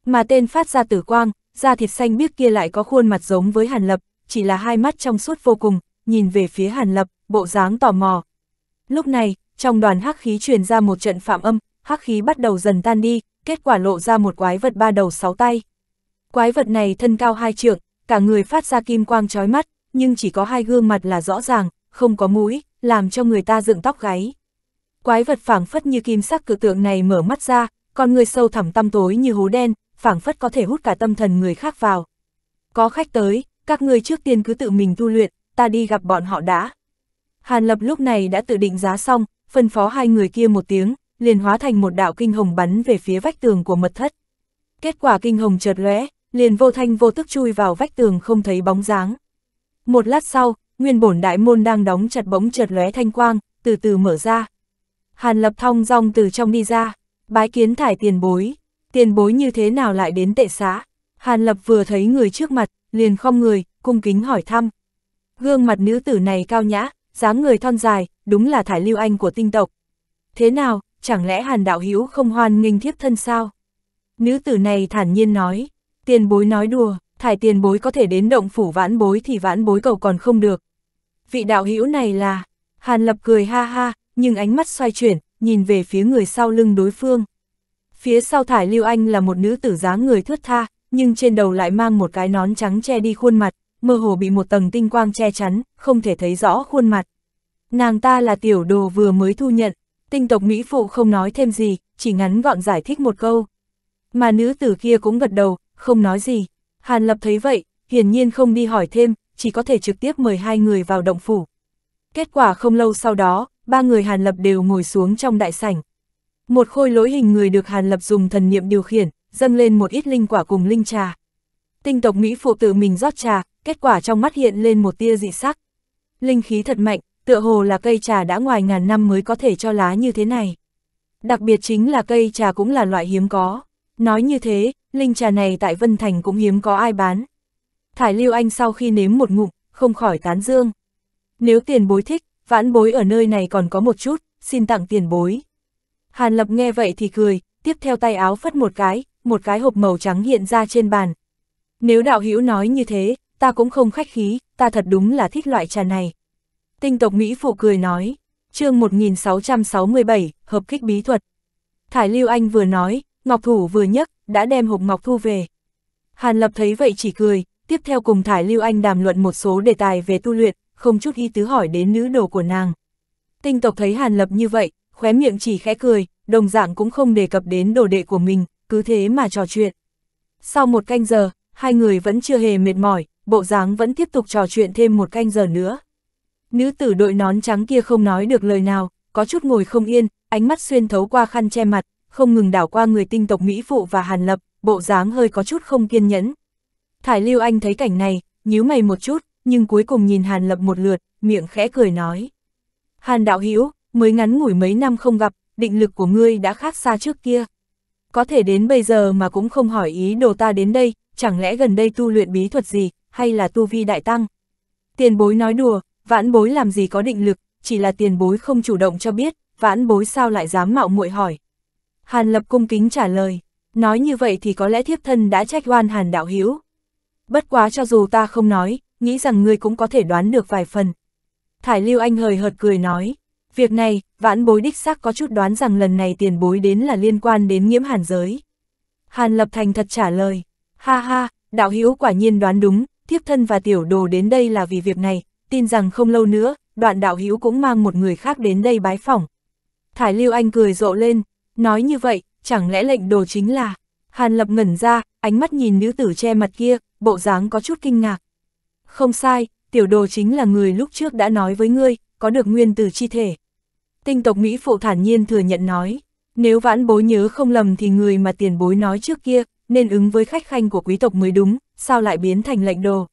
Mà tên phát ra tử quang, da thịt xanh biếc kia lại có khuôn mặt giống với Hàn Lập, chỉ là hai mắt trong suốt vô cùng, nhìn về phía Hàn Lập, bộ dáng tò mò. Lúc này, trong đoàn hắc khí truyền ra một trận phạm âm, hắc khí bắt đầu dần tan đi, kết quả lộ ra một quái vật ba đầu sáu tay. Quái vật này thân cao hai trượng, cả người phát ra kim quang chói mắt, nhưng chỉ có hai gương mặt là rõ ràng, không có mũi, làm cho người ta dựng tóc gáy. Quái vật phảng phất như kim sắc cự tượng này mở mắt ra, con người sâu thẳm tăm tối như hố đen, phảng phất có thể hút cả tâm thần người khác vào. Có khách tới, các người trước tiên cứ tự mình tu luyện, ta đi gặp bọn họ đã. Hàn Lập lúc này đã tự định giá xong, phân phó hai người kia một tiếng, liền hóa thành một đạo kinh hồng bắn về phía vách tường của mật thất. Kết quả kinh hồng chợt lóe, liền vô thanh vô tức chui vào vách tường không thấy bóng dáng. Một lát sau, nguyên bổn đại môn đang đóng chặt bóng chợt lóe thanh quang, từ từ mở ra. Hàn Lập thong dong từ trong đi ra, bái kiến thải tiền bối, tiền bối như thế nào lại đến tệ xã? Hàn Lập vừa thấy người trước mặt, liền không người, cung kính hỏi thăm. Gương mặt nữ tử này cao nhã, dáng người thon dài, đúng là thải lưu anh của tinh tộc. Thế nào, chẳng lẽ Hàn Đạo Hữu không hoan nghênh thiếp thân sao? Nữ tử này thản nhiên nói, tiền bối nói đùa, thải tiền bối có thể đến động phủ vãn bối thì vãn bối cầu còn không được. Vị đạo hữu này là, Hàn Lập cười ha ha, nhưng ánh mắt xoay chuyển, nhìn về phía người sau lưng đối phương. Phía sau thải lưu anh là một nữ tử dáng người thướt tha, nhưng trên đầu lại mang một cái nón trắng che đi khuôn mặt, mơ hồ bị một tầng tinh quang che chắn, không thể thấy rõ khuôn mặt. Nàng ta là tiểu đồ vừa mới thu nhận, tinh tộc Mỹ Phụ không nói thêm gì, chỉ ngắn gọn giải thích một câu. Mà nữ tử kia cũng gật đầu, không nói gì. Hàn Lập thấy vậy, hiển nhiên không đi hỏi thêm, chỉ có thể trực tiếp mời hai người vào động phủ. Kết quả không lâu sau đó, ba người Hàn Lập đều ngồi xuống trong đại sảnh. Một khôi lỗi hình người được Hàn Lập dùng thần niệm điều khiển, dâng lên một ít linh quả cùng linh trà. Tinh tộc Mỹ phụ tự mình rót trà, kết quả trong mắt hiện lên một tia dị sắc. Linh khí thật mạnh, tựa hồ là cây trà đã ngoài ngàn năm mới có thể cho lá như thế này. Đặc biệt chính là cây trà cũng là loại hiếm có. Nói như thế, linh trà này tại Vân Thành cũng hiếm có ai bán. Thải Lưu Anh sau khi nếm một ngụm, không khỏi tán dương. Nếu tiền bối thích, vãn bối ở nơi này còn có một chút, xin tặng tiền bối. Hàn Lập nghe vậy thì cười, tiếp theo tay áo phất một cái, một cái hộp màu trắng hiện ra trên bàn. Nếu đạo hữu nói như thế, ta cũng không khách khí, ta thật đúng là thích loại trà này. Tinh tộc Mỹ Phụ cười nói, chương 1667, hợp kích bí thuật. Thải Lưu Anh vừa nói, Ngọc Thủ vừa nhấc, đã đem hộp ngọc thu về. Hàn Lập thấy vậy chỉ cười, tiếp theo cùng Thải Lưu Anh đàm luận một số đề tài về tu luyện, không chút ý tứ hỏi đến nữ đồ của nàng. Tinh tộc thấy Hàn Lập như vậy, khóe miệng chỉ khẽ cười, đồng dạng cũng không đề cập đến đồ đệ của mình, cứ thế mà trò chuyện. Sau một canh giờ, hai người vẫn chưa hề mệt mỏi, bộ dáng vẫn tiếp tục trò chuyện thêm một canh giờ nữa. Nữ tử đội nón trắng kia không nói được lời nào, có chút ngồi không yên, ánh mắt xuyên thấu qua khăn che mặt, không ngừng đảo qua người tinh tộc Mỹ Phụ và Hàn Lập, bộ dáng hơi có chút không kiên nhẫn. Thải Lưu Anh thấy cảnh này, nhíu mày một chút, nhưng cuối cùng nhìn Hàn Lập một lượt, miệng khẽ cười nói. Hàn đạo hữu mới ngắn ngủi mấy năm không gặp, định lực của ngươi đã khác xa trước kia. Có thể đến bây giờ mà cũng không hỏi ý đồ ta đến đây, chẳng lẽ gần đây tu luyện bí thuật gì, hay là tu vi đại tăng. Tiền bối nói đùa, vãn bối làm gì có định lực, chỉ là tiền bối không chủ động cho biết, vãn bối sao lại dám mạo muội hỏi. Hàn lập cung kính trả lời, nói như vậy thì có lẽ thiếp thân đã trách oan hàn đạo hiếu. Bất quá cho dù ta không nói, nghĩ rằng ngươi cũng có thể đoán được vài phần. Thải Lưu Anh hời hợt cười nói, việc này, vãn bối đích xác có chút đoán rằng lần này tiền bối đến là liên quan đến nghiễm hàn giới. Hàn Lập Thành thật trả lời, ha ha, đạo hữu quả nhiên đoán đúng, thiếp thân và tiểu đồ đến đây là vì việc này, tin rằng không lâu nữa, đoạn đạo hữu cũng mang một người khác đến đây bái phỏng. Thải Lưu Anh cười rộ lên, nói như vậy, chẳng lẽ lệnh đồ chính là... Hàn Lập ngẩn ra, ánh mắt nhìn nữ tử che mặt kia, bộ dáng có chút kinh ngạc. Không sai, tiểu đồ chính là người lúc trước đã nói với ngươi, có được nguyên tử chi thể. Tinh tộc Mỹ phụ thản nhiên thừa nhận nói, nếu vãn bối nhớ không lầm thì người mà tiền bối nói trước kia, nên ứng với khách khanh của quý tộc mới đúng, sao lại biến thành lệnh đồ.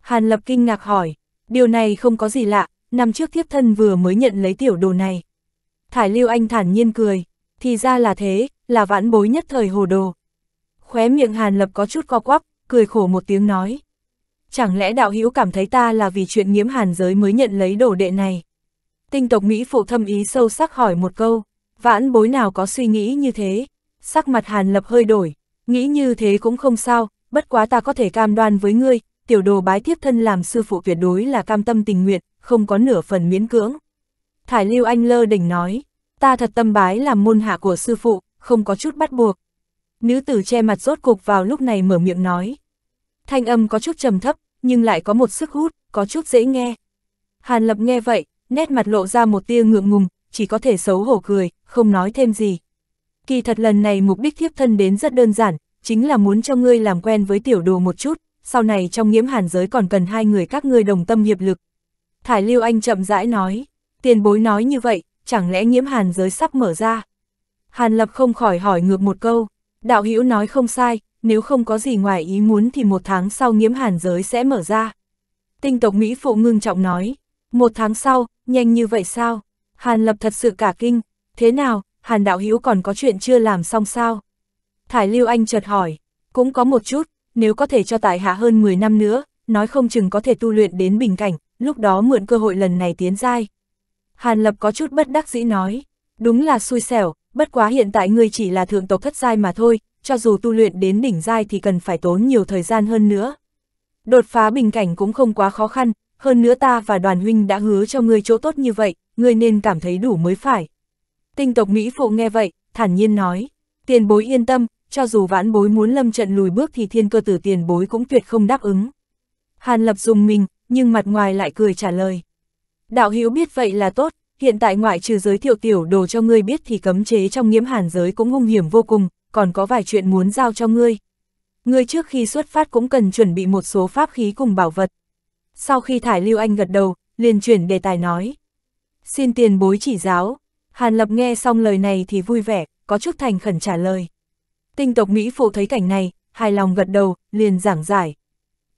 Hàn Lập kinh ngạc hỏi, điều này không có gì lạ, năm trước thiếp thân vừa mới nhận lấy tiểu đồ này. Thải Lưu Anh thản nhiên cười, thì ra là thế, là vãn bối nhất thời hồ đồ. Khóe miệng Hàn Lập có chút co quắp, cười khổ một tiếng nói. Chẳng lẽ đạo hữu cảm thấy ta là vì chuyện nghiễm hàn giới mới nhận lấy đồ đệ này? Tinh tộc Mỹ phụ thâm ý sâu sắc hỏi một câu, vãn bối nào có suy nghĩ như thế? Sắc mặt Hàn Lập hơi đổi, nghĩ như thế cũng không sao, bất quá ta có thể cam đoan với ngươi, tiểu đồ bái tiếp thân làm sư phụ tuyệt đối là cam tâm tình nguyện, không có nửa phần miễn cưỡng. Thải Lưu Anh lơ đỉnh nói, ta thật tâm bái làm môn hạ của sư phụ, không có chút bắt buộc. Nữ tử che mặt rốt cục vào lúc này mở miệng nói. Thanh âm có chút trầm thấp, nhưng lại có một sức hút, có chút dễ nghe. Hàn Lập nghe vậy, nét mặt lộ ra một tia ngượng ngùng, chỉ có thể xấu hổ cười, không nói thêm gì. Kỳ thật lần này mục đích thiếp thân đến rất đơn giản, chính là muốn cho ngươi làm quen với tiểu đồ một chút, sau này trong nhiễm hàn giới còn cần hai người các ngươi đồng tâm hiệp lực. Thải Lưu Anh chậm rãi nói, tiền bối nói như vậy, chẳng lẽ nhiễm hàn giới sắp mở ra? Hàn Lập không khỏi hỏi ngược một câu, đạo hữu nói không sai, nếu không có gì ngoài ý muốn thì một tháng sau nhiễm hàn giới sẽ mở ra. Tinh tộc Mỹ Phụ ngưng trọng nói, một tháng sau, nhanh như vậy sao? Hàn Lập thật sự cả kinh, thế nào, Hàn đạo hữu còn có chuyện chưa làm xong sao? Thải Lưu Anh chợt hỏi, cũng có một chút, nếu có thể cho tại hạ hơn 10 năm nữa, nói không chừng có thể tu luyện đến bình cảnh, lúc đó mượn cơ hội lần này tiến giai. Hàn Lập có chút bất đắc dĩ nói, đúng là xui xẻo, bất quá hiện tại ngươi chỉ là thượng tộc thất giai mà thôi, cho dù tu luyện đến đỉnh giai thì cần phải tốn nhiều thời gian hơn nữa. Đột phá bình cảnh cũng không quá khó khăn, hơn nữa ta và đoàn huynh đã hứa cho ngươi chỗ tốt như vậy, ngươi nên cảm thấy đủ mới phải. Tinh tộc Mỹ Phụ nghe vậy, thản nhiên nói, tiền bối yên tâm, cho dù vãn bối muốn lâm trận lùi bước thì thiên cơ tử tiền bối cũng tuyệt không đáp ứng. Hàn lập dùng mình, nhưng mặt ngoài lại cười trả lời. Đạo hữu biết vậy là tốt, hiện tại ngoại trừ giới thiệu tiểu đồ cho ngươi biết thì cấm chế trong nghiễm hàn giới cũng hung hiểm vô cùng, còn có vài chuyện muốn giao cho ngươi. Ngươi trước khi xuất phát cũng cần chuẩn bị một số pháp khí cùng bảo vật. Sau khi thải lưu anh gật đầu, liền chuyển đề tài nói. Xin tiền bối chỉ giáo. Hàn Lập nghe xong lời này thì vui vẻ, có chút thành khẩn trả lời. Tinh tộc Mỹ phụ thấy cảnh này, hài lòng gật đầu, liền giảng giải.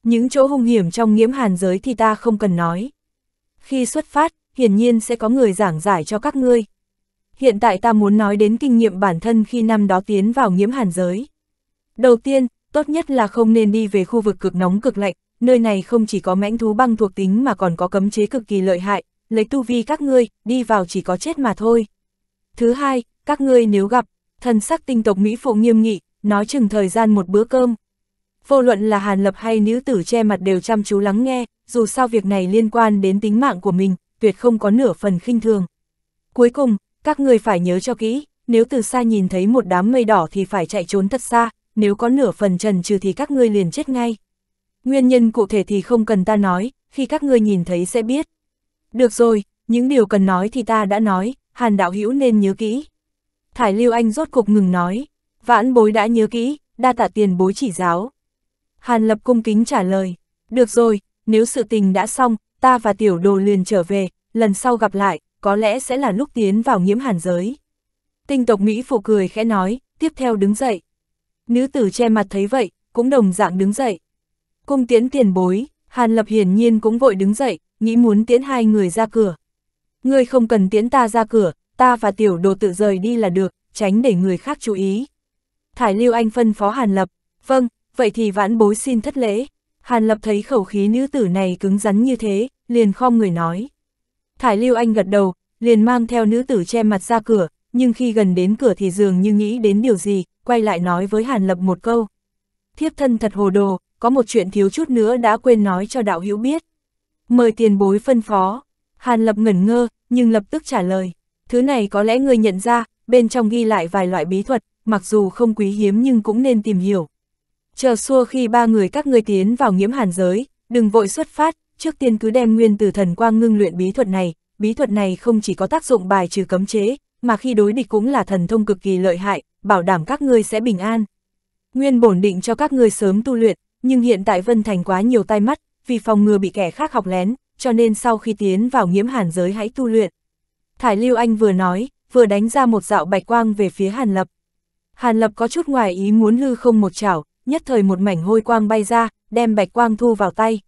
Những chỗ hung hiểm trong nhiễm hàn giới thì ta không cần nói. Khi xuất phát, hiển nhiên sẽ có người giảng giải cho các ngươi. Hiện tại ta muốn nói đến kinh nghiệm bản thân khi năm đó tiến vào nhiễm hàn giới. Đầu tiên, tốt nhất là không nên đi về khu vực cực nóng cực lạnh, nơi này không chỉ có mãnh thú băng thuộc tính mà còn có cấm chế cực kỳ lợi hại, lấy tu vi các ngươi, đi vào chỉ có chết mà thôi. Thứ hai, các ngươi nếu gặp, thần sắc tinh tộc Mỹ Phụ nghiêm nghị, nói chừng thời gian một bữa cơm. Vô luận là Hàn Lập hay nữ tử che mặt đều chăm chú lắng nghe, dù sao việc này liên quan đến tính mạng của mình, tuyệt không có nửa phần khinh thường. Cuối cùng, các người phải nhớ cho kỹ, nếu từ xa nhìn thấy một đám mây đỏ thì phải chạy trốn thật xa, nếu có nửa phần trần trừ thì các ngươi liền chết ngay. Nguyên nhân cụ thể thì không cần ta nói, khi các ngươi nhìn thấy sẽ biết. Được rồi, những điều cần nói thì ta đã nói, Hàn đạo hữu nên nhớ kỹ. Thải Lưu Anh rốt cục ngừng nói, vãn bối đã nhớ kỹ, đa tạ tiền bối chỉ giáo. Hàn Lập cung kính trả lời, được rồi, nếu sự tình đã xong, ta và tiểu đồ liền trở về, lần sau gặp lại, có lẽ sẽ là lúc tiến vào nhiễm hàn giới. Tinh tộc Mỹ phụ cười khẽ nói, tiếp theo đứng dậy. Nữ tử che mặt thấy vậy, cũng đồng dạng đứng dậy. Cung tiến tiền bối, Hàn Lập hiển nhiên cũng vội đứng dậy, nghĩ muốn tiến hai người ra cửa. Ngươi không cần tiến ta ra cửa, ta và tiểu đồ tự rời đi là được, tránh để người khác chú ý. Thải Lưu Anh phân phó Hàn Lập, vâng, vậy thì vãn bối xin thất lễ. Hàn Lập thấy khẩu khí nữ tử này cứng rắn như thế, liền khom người nói. Thải Lưu Anh gật đầu, liền mang theo nữ tử che mặt ra cửa, nhưng khi gần đến cửa thì dường như nghĩ đến điều gì, quay lại nói với Hàn Lập một câu. Thiếp thân thật hồ đồ, có một chuyện thiếu chút nữa đã quên nói cho đạo hữu biết. Mời tiền bối phân phó. Hàn Lập ngẩn ngơ, nhưng lập tức trả lời. Thứ này có lẽ người nhận ra, bên trong ghi lại vài loại bí thuật, mặc dù không quý hiếm nhưng cũng nên tìm hiểu. Chờ xua khi ba người các ngươi tiến vào nghiễm hàn giới, đừng vội xuất phát, trước tiên cứ đem nguyên từ thần quang ngưng luyện bí thuật này, bí thuật này không chỉ có tác dụng bài trừ cấm chế, mà khi đối địch cũng là thần thông cực kỳ lợi hại, bảo đảm các ngươi sẽ bình an. Nguyên bổn định cho các ngươi sớm tu luyện, nhưng hiện tại Vân Thành quá nhiều tai mắt, vì phòng ngừa bị kẻ khác học lén, cho nên sau khi tiến vào nhiễm hàn giới hãy tu luyện. Thải Lưu Anh vừa nói, vừa đánh ra một dạo bạch quang về phía Hàn Lập. Hàn Lập có chút ngoài ý muốn hư không một chảo, nhất thời một mảnh hôi quang bay ra, đem bạch quang thu vào tay.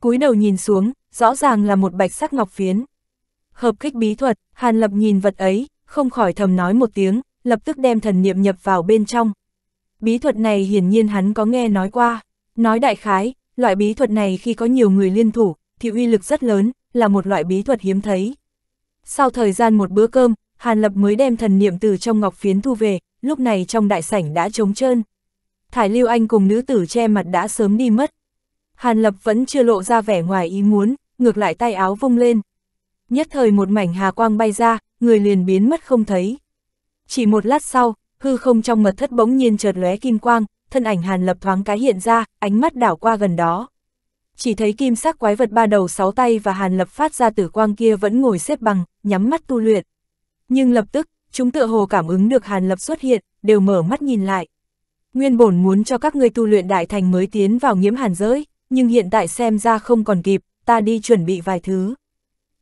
cúi đầu nhìn xuống, rõ ràng là một bạch sắc ngọc phiến. Hợp kích bí thuật, Hàn Lập nhìn vật ấy, không khỏi thầm nói một tiếng, lập tức đem thần niệm nhập vào bên trong. Bí thuật này hiển nhiên hắn có nghe nói qua. Nói đại khái, loại bí thuật này khi có nhiều người liên thủ, thì uy lực rất lớn, là một loại bí thuật hiếm thấy. Sau thời gian một bữa cơm, Hàn Lập mới đem thần niệm từ trong ngọc phiến thu về, lúc này trong đại sảnh đã trống trơn. Thải Lưu Anh cùng nữ tử che mặt đã sớm đi mất. Hàn Lập vẫn chưa lộ ra vẻ ngoài ý muốn, ngược lại tay áo vung lên. Nhất thời một mảnh hà quang bay ra, người liền biến mất không thấy. Chỉ một lát sau, hư không trong mật thất bỗng nhiên chợt lóe kim quang, thân ảnh Hàn Lập thoáng cái hiện ra, ánh mắt đảo qua gần đó. Chỉ thấy kim sắc quái vật ba đầu sáu tay và Hàn Lập phát ra tử quang kia vẫn ngồi xếp bằng, nhắm mắt tu luyện. Nhưng lập tức, chúng tựa hồ cảm ứng được Hàn Lập xuất hiện, đều mở mắt nhìn lại. Nguyên bổn muốn cho các ngươi tu luyện đại thành mới tiến vào nghiễm hàn giới, nhưng hiện tại xem ra không còn kịp, ta đi chuẩn bị vài thứ.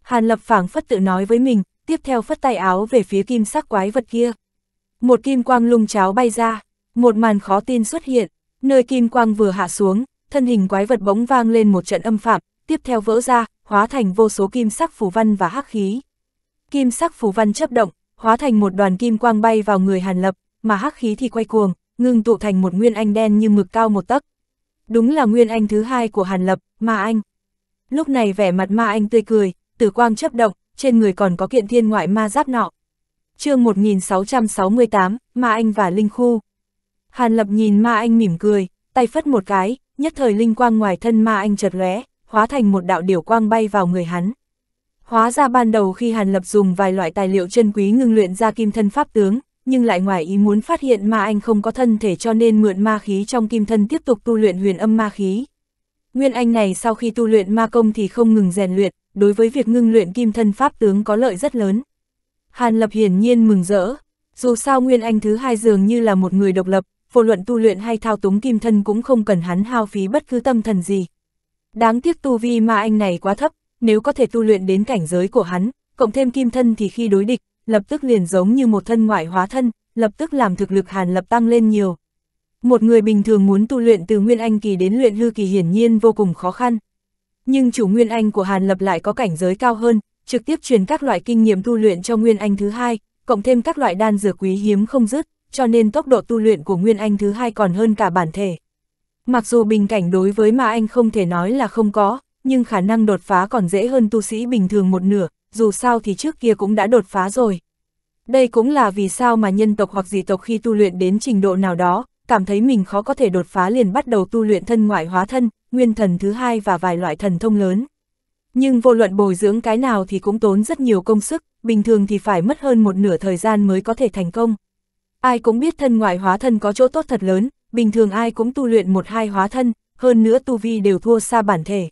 Hàn Lập phảng phất tự nói với mình, tiếp theo phất tay áo về phía kim sắc quái vật kia. Một kim quang lung cháo bay ra, một màn khó tin xuất hiện, nơi kim quang vừa hạ xuống, thân hình quái vật bỗng vang lên một trận âm phạm, tiếp theo vỡ ra, hóa thành vô số kim sắc phù văn và hắc khí. Kim sắc phù văn chấp động, hóa thành một đoàn kim quang bay vào người Hàn Lập, mà hắc khí thì quay cuồng, ngưng tụ thành một nguyên anh đen như mực cao một tấc. Đúng là nguyên anh thứ hai của Hàn Lập, Ma Anh. Lúc này vẻ mặt Ma Anh tươi cười, tử quang chấp động, trên người còn có kiện thiên ngoại ma giáp nọ. chương 1668, Ma Anh và Linh Khu. Hàn Lập nhìn Ma Anh mỉm cười, tay phất một cái, nhất thời linh quang ngoài thân Ma Anh chợt lóe, hóa thành một đạo điểu quang bay vào người hắn. Hóa ra ban đầu khi Hàn Lập dùng vài loại tài liệu chân quý ngưng luyện ra kim thân pháp tướng, nhưng lại ngoài ý muốn phát hiện ma anh không có thân thể cho nên mượn ma khí trong kim thân tiếp tục tu luyện huyền âm ma khí. Nguyên anh này sau khi tu luyện ma công thì không ngừng rèn luyện, đối với việc ngưng luyện kim thân pháp tướng có lợi rất lớn. Hàn Lập hiển nhiên mừng rỡ, dù sao Nguyên Anh thứ hai dường như là một người độc lập, vô luận tu luyện hay thao túng kim thân cũng không cần hắn hao phí bất cứ tâm thần gì. Đáng tiếc tu vi ma anh này quá thấp, nếu có thể tu luyện đến cảnh giới của hắn, cộng thêm kim thân thì khi đối địch, lập tức liền giống như một thân ngoại hóa thân, lập tức làm thực lực Hàn Lập tăng lên nhiều. Một người bình thường muốn tu luyện từ Nguyên Anh kỳ đến luyện hư kỳ hiển nhiên vô cùng khó khăn. Nhưng chủ Nguyên Anh của Hàn Lập lại có cảnh giới cao hơn, trực tiếp truyền các loại kinh nghiệm tu luyện cho Nguyên Anh thứ hai, cộng thêm các loại đan dược quý hiếm không dứt, cho nên tốc độ tu luyện của Nguyên Anh thứ hai còn hơn cả bản thể. Mặc dù bình cảnh đối với Ma Anh không thể nói là không có, nhưng khả năng đột phá còn dễ hơn tu sĩ bình thường một nửa, dù sao thì trước kia cũng đã đột phá rồi. Đây cũng là vì sao mà nhân tộc hoặc dị tộc khi tu luyện đến trình độ nào đó, cảm thấy mình khó có thể đột phá liền bắt đầu tu luyện thân ngoại hóa thân, nguyên thần thứ hai và vài loại thần thông lớn. Nhưng vô luận bồi dưỡng cái nào thì cũng tốn rất nhiều công sức, bình thường thì phải mất hơn một nửa thời gian mới có thể thành công. Ai cũng biết thân ngoại hóa thân có chỗ tốt thật lớn, bình thường ai cũng tu luyện một hai hóa thân, hơn nữa tu vi đều thua xa bản thể.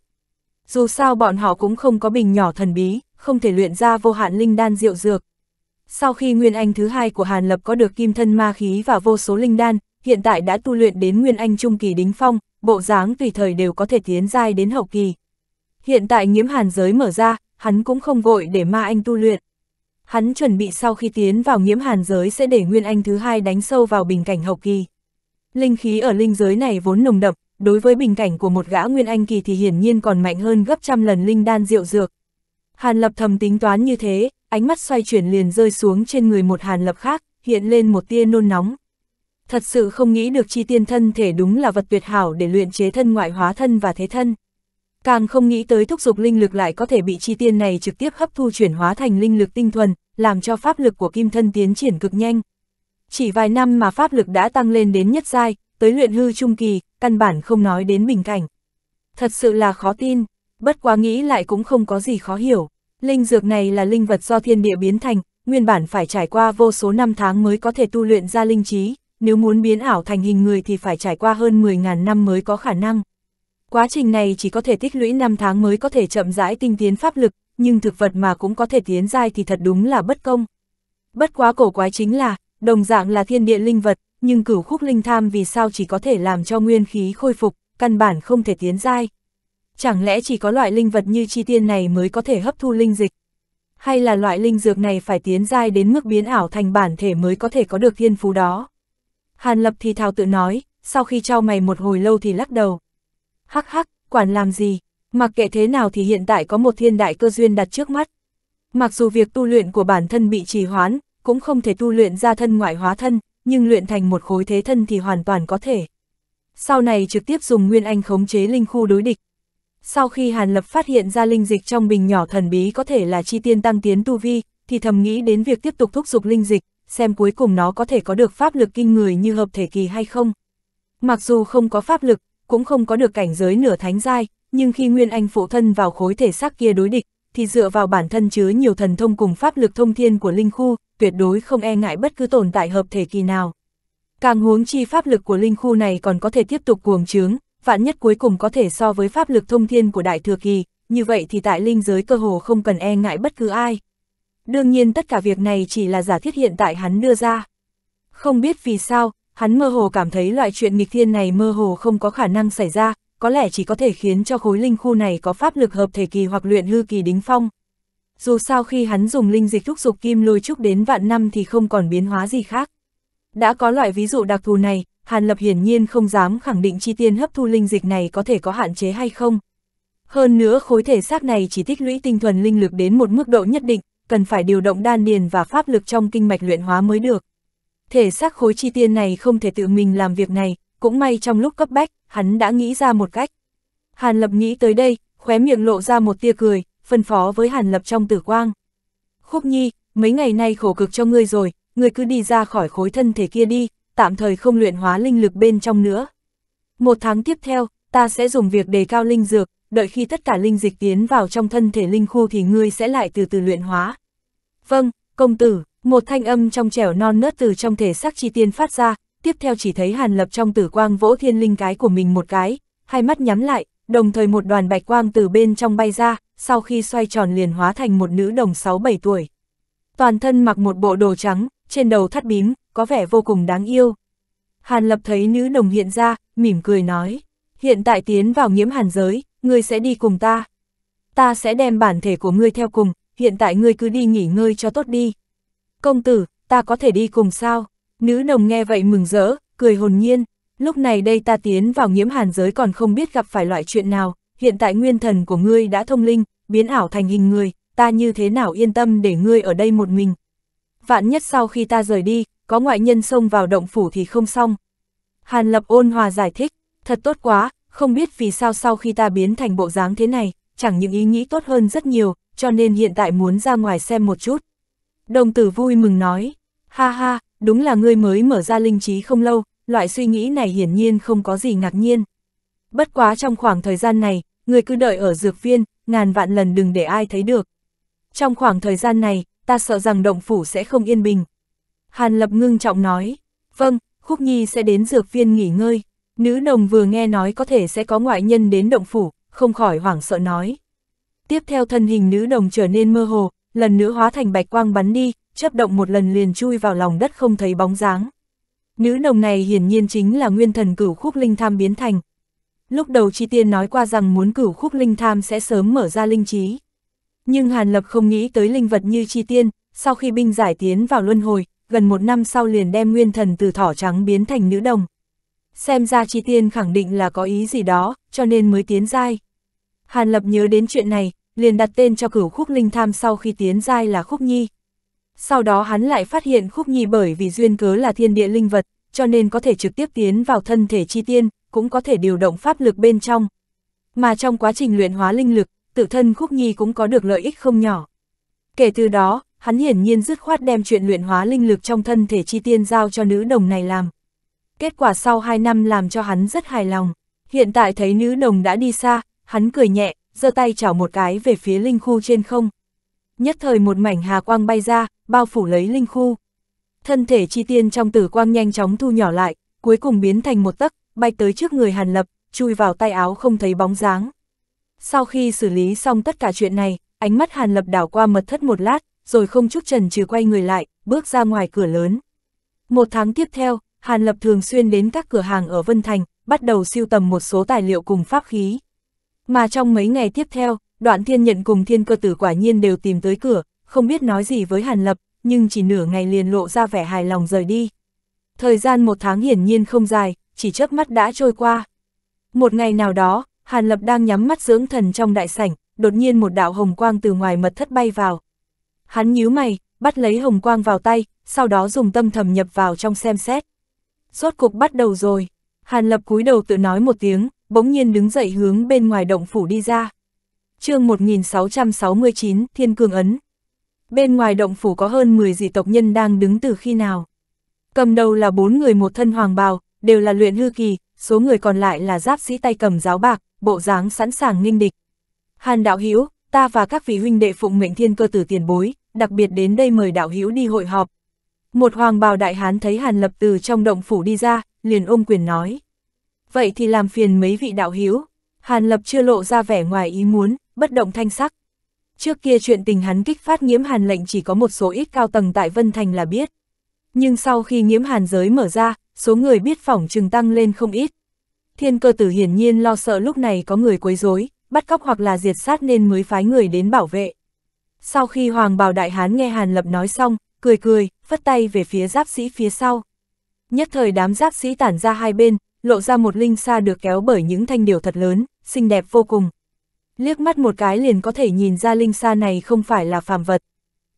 Dù sao bọn họ cũng không có bình nhỏ thần bí, không thể luyện ra vô hạn linh đan diệu dược. Sau khi Nguyên Anh thứ hai của Hàn Lập có được kim thân ma khí và vô số linh đan, hiện tại đã tu luyện đến Nguyên Anh trung kỳ đính phong, bộ dáng tùy thời đều có thể tiến giai đến hậu kỳ. Hiện tại nghiễm hàn giới mở ra, hắn cũng không vội để ma anh tu luyện. Hắn chuẩn bị sau khi tiến vào nghiễm hàn giới sẽ để Nguyên Anh thứ hai đánh sâu vào bình cảnh hậu kỳ. Linh khí ở linh giới này vốn nồng đậm, đối với bình cảnh của một gã Nguyên Anh kỳ thì hiển nhiên còn mạnh hơn gấp trăm lần linh đan diệu dược. Hàn Lập thầm tính toán như thế, ánh mắt xoay chuyển liền rơi xuống trên người một Hàn Lập khác, hiện lên một tia nôn nóng. Thật sự không nghĩ được chi tiên thân thể đúng là vật tuyệt hảo để luyện chế thân ngoại hóa thân và thế thân. Càng không nghĩ tới thúc dục linh lực lại có thể bị chi tiên này trực tiếp hấp thu chuyển hóa thành linh lực tinh thuần, làm cho pháp lực của kim thân tiến triển cực nhanh. Chỉ vài năm mà pháp lực đã tăng lên đến nhất giai, tới luyện hư trung kỳ, căn bản không nói đến bình cảnh. Thật sự là khó tin, bất quá nghĩ lại cũng không có gì khó hiểu. Linh dược này là linh vật do thiên địa biến thành, nguyên bản phải trải qua vô số năm tháng mới có thể tu luyện ra linh trí, nếu muốn biến ảo thành hình người thì phải trải qua hơn 10.000 năm mới có khả năng. Quá trình này chỉ có thể tích lũy 5 tháng mới có thể chậm rãi tinh tiến pháp lực, nhưng thực vật mà cũng có thể tiến giai thì thật đúng là bất công. Bất quá cổ quái chính là, đồng dạng là thiên địa linh vật, nhưng cửu khúc linh tham vì sao chỉ có thể làm cho nguyên khí khôi phục, căn bản không thể tiến giai. Chẳng lẽ chỉ có loại linh vật như chi tiên này mới có thể hấp thu linh dịch? Hay là loại linh dược này phải tiến giai đến mức biến ảo thành bản thể mới có thể có được thiên phú đó? Hàn Lập thì thào tự nói, sau khi trao mày một hồi lâu thì lắc đầu. Hắc hắc, quản làm gì? Mặc kệ thế nào thì hiện tại có một thiên đại cơ duyên đặt trước mắt. Mặc dù việc tu luyện của bản thân bị trì hoãn, cũng không thể tu luyện ra thân ngoại hóa thân, nhưng luyện thành một khối thế thân thì hoàn toàn có thể. Sau này trực tiếp dùng Nguyên Anh khống chế linh khu đối địch. Sau khi Hàn Lập phát hiện ra linh dịch trong bình nhỏ thần bí có thể là chi tiên tăng tiến tu vi, thì thầm nghĩ đến việc tiếp tục thúc giục linh dịch, xem cuối cùng nó có thể có được pháp lực kinh người như hợp thể kỳ hay không. Mặc dù không có pháp lực, cũng không có được cảnh giới nửa thánh giai, nhưng khi Nguyên Anh phụ thân vào khối thể xác kia đối địch, thì dựa vào bản thân chứa nhiều thần thông cùng pháp lực thông thiên của linh khu, tuyệt đối không e ngại bất cứ tồn tại hợp thể kỳ nào. Càng huống chi pháp lực của linh khu này còn có thể tiếp tục cuồng trướng, vạn nhất cuối cùng có thể so với pháp lực thông thiên của đại thừa kỳ, như vậy thì tại linh giới cơ hồ không cần e ngại bất cứ ai. Đương nhiên tất cả việc này chỉ là giả thiết hiện tại hắn đưa ra. Không biết vì sao, hắn mơ hồ cảm thấy loại chuyện nghịch thiên này mơ hồ không có khả năng xảy ra, có lẽ chỉ có thể khiến cho khối linh khu này có pháp lực hợp thể kỳ hoặc luyện hư kỳ đính phong. Dù sao khi hắn dùng linh dịch thúc dục kim lôi trúc đến vạn năm thì không còn biến hóa gì khác. Đã có loại ví dụ đặc thù này, Hàn Lập hiển nhiên không dám khẳng định chi tiên hấp thu linh dịch này có thể có hạn chế hay không. Hơn nữa khối thể xác này chỉ tích lũy tinh thuần linh lực đến một mức độ nhất định, cần phải điều động đan điền và pháp lực trong kinh mạch luyện hóa mới được. Thể xác khối chi tiên này không thể tự mình làm việc này, cũng may trong lúc cấp bách, hắn đã nghĩ ra một cách. Hàn Lập nghĩ tới đây, khóe miệng lộ ra một tia cười, phân phó với Hàn Lập trong tử quang. Khúc Nhi, mấy ngày nay khổ cực cho ngươi rồi, ngươi cứ đi ra khỏi khối thân thể kia đi, tạm thời không luyện hóa linh lực bên trong nữa. Một tháng tiếp theo, ta sẽ dùng việc đề cao linh dược, đợi khi tất cả linh dịch tiến vào trong thân thể linh khu thì ngươi sẽ lại từ từ luyện hóa. Vâng, công tử, một thanh âm trong trẻo non nớt từ trong thể xác chi tiên phát ra, tiếp theo chỉ thấy Hàn Lập trong tử quang vỗ thiên linh cái của mình một cái, hai mắt nhắm lại, đồng thời một đoàn bạch quang từ bên trong bay ra, sau khi xoay tròn liền hóa thành một nữ đồng 6-7 tuổi. Toàn thân mặc một bộ đồ trắng, trên đầu thắt bím, có vẻ vô cùng đáng yêu. Hàn Lập thấy nữ đồng hiện ra, mỉm cười nói, hiện tại tiến vào nhiễm hàn giới, ngươi sẽ đi cùng ta. Ta sẽ đem bản thể của ngươi theo cùng, hiện tại ngươi cứ đi nghỉ ngơi cho tốt đi. Công tử, ta có thể đi cùng sao? Nữ nồng nghe vậy mừng rỡ, cười hồn nhiên, lúc này đây ta tiến vào nhiễm hàn giới còn không biết gặp phải loại chuyện nào, hiện tại nguyên thần của ngươi đã thông linh, biến ảo thành hình người, ta như thế nào yên tâm để ngươi ở đây một mình. Vạn nhất sau khi ta rời đi, có ngoại nhân xông vào động phủ thì không xong. Hàn Lập ôn hòa giải thích, thật tốt quá, không biết vì sao sau khi ta biến thành bộ dáng thế này, chẳng những ý nghĩ tốt hơn rất nhiều, cho nên hiện tại muốn ra ngoài xem một chút. Đồng tử vui mừng nói, ha ha, đúng là ngươi mới mở ra linh trí không lâu, loại suy nghĩ này hiển nhiên không có gì ngạc nhiên. Bất quá trong khoảng thời gian này, ngươi cứ đợi ở dược viên, ngàn vạn lần đừng để ai thấy được. Trong khoảng thời gian này, ta sợ rằng động phủ sẽ không yên bình. Hàn Lập ngưng trọng nói, vâng, Khúc Nhi sẽ đến dược viên nghỉ ngơi. Nữ đồng vừa nghe nói có thể sẽ có ngoại nhân đến động phủ, không khỏi hoảng sợ nói. Tiếp theo thân hình nữ đồng trở nên mơ hồ, lần nữa hóa thành bạch quang bắn đi, chấp động một lần liền chui vào lòng đất không thấy bóng dáng. Nữ đồng này hiển nhiên chính là nguyên thần cửu khúc linh tham biến thành. Lúc đầu Chi Tiên nói qua rằng muốn cửu khúc linh tham sẽ sớm mở ra linh trí. Nhưng Hàn Lập không nghĩ tới linh vật như Chi Tiên, sau khi binh giải tiến vào luân hồi, gần một năm sau liền đem nguyên thần từ thỏ trắng biến thành nữ đồng. Xem ra Chi Tiên khẳng định là có ý gì đó, cho nên mới tiến giai. Hàn Lập nhớ đến chuyện này, liền đặt tên cho cửu khúc linh tham sau khi tiến giai là Khúc Nhi. Sau đó hắn lại phát hiện Khúc Nhi bởi vì duyên cớ là thiên địa linh vật, cho nên có thể trực tiếp tiến vào thân thể chi tiên, cũng có thể điều động pháp lực bên trong. Mà trong quá trình luyện hóa linh lực, tự thân Khúc Nhi cũng có được lợi ích không nhỏ. Kể từ đó, hắn hiển nhiên dứt khoát đem chuyện luyện hóa linh lực trong thân thể chi tiên giao cho nữ đồng này làm. Kết quả sau 2 năm làm cho hắn rất hài lòng. Hiện tại thấy nữ đồng đã đi xa, hắn cười nhẹ, giơ tay chảo một cái về phía linh khu trên không. Nhất thời một mảnh hà quang bay ra, bao phủ lấy linh khu. Thân thể chi tiên trong tử quang nhanh chóng thu nhỏ lại, cuối cùng biến thành một tấc, bay tới trước người Hàn Lập, chui vào tay áo không thấy bóng dáng. Sau khi xử lý xong tất cả chuyện này, ánh mắt Hàn Lập đảo qua mật thất một lát, rồi không chút trần trừ quay người lại, bước ra ngoài cửa lớn. Một tháng tiếp theo, Hàn Lập thường xuyên đến các cửa hàng ở Vân Thành, bắt đầu siêu tầm một số tài liệu cùng pháp khí. Mà trong mấy ngày tiếp theo, đoạn thiên nhận cùng thiên cơ tử quả nhiên đều tìm tới cửa, không biết nói gì với Hàn Lập, nhưng chỉ nửa ngày liền lộ ra vẻ hài lòng rời đi. Thời gian một tháng hiển nhiên không dài, chỉ chớp mắt đã trôi qua. Một ngày nào đó, Hàn Lập đang nhắm mắt dưỡng thần trong đại sảnh, đột nhiên một đạo hồng quang từ ngoài mật thất bay vào. Hắn nhíu mày, bắt lấy hồng quang vào tay, sau đó dùng tâm thầm nhập vào trong xem xét. Rốt cục bắt đầu rồi. Hàn Lập cúi đầu tự nói một tiếng, bỗng nhiên đứng dậy hướng bên ngoài động phủ đi ra. chương 1669, Thiên Cương Ấn. Bên ngoài động phủ có hơn 10 dị tộc nhân đang đứng từ khi nào. Cầm đầu là bốn người một thân hoàng bào, đều là luyện hư kỳ, số người còn lại là giáp sĩ tay cầm giáo bạc, bộ dáng sẵn sàng nghinh địch. Hàn đạo hữu ta và các vị huynh đệ phụng mệnh thiên cơ tử tiền bối, đặc biệt đến đây mời đạo hữu đi hội họp. Một hoàng bào đại hán thấy Hàn Lập từ trong động phủ đi ra, liền ôm quyền nói. Vậy thì làm phiền mấy vị đạo hữu Hàn Lập chưa lộ ra vẻ ngoài ý muốn, bất động thanh sắc. Trước kia chuyện tình hắn kích phát nhiễm hàn lệnh chỉ có một số ít cao tầng tại Vân Thành là biết. Nhưng sau khi nhiễm hàn giới mở ra, số người biết phỏng trừng tăng lên không ít. Thiên cơ tử hiển nhiên lo sợ lúc này có người quấy rối, bắt cóc hoặc là diệt sát nên mới phái người đến bảo vệ. Sau khi Hoàng Bào Đại Hán nghe Hàn Lập nói xong, cười cười, phất tay về phía giáp sĩ phía sau. Nhất thời đám giáp sĩ tản ra hai bên, lộ ra một linh xa được kéo bởi những thanh điều thật lớn, xinh đẹp vô cùng. Liếc mắt một cái liền có thể nhìn ra linh xa này không phải là phàm vật.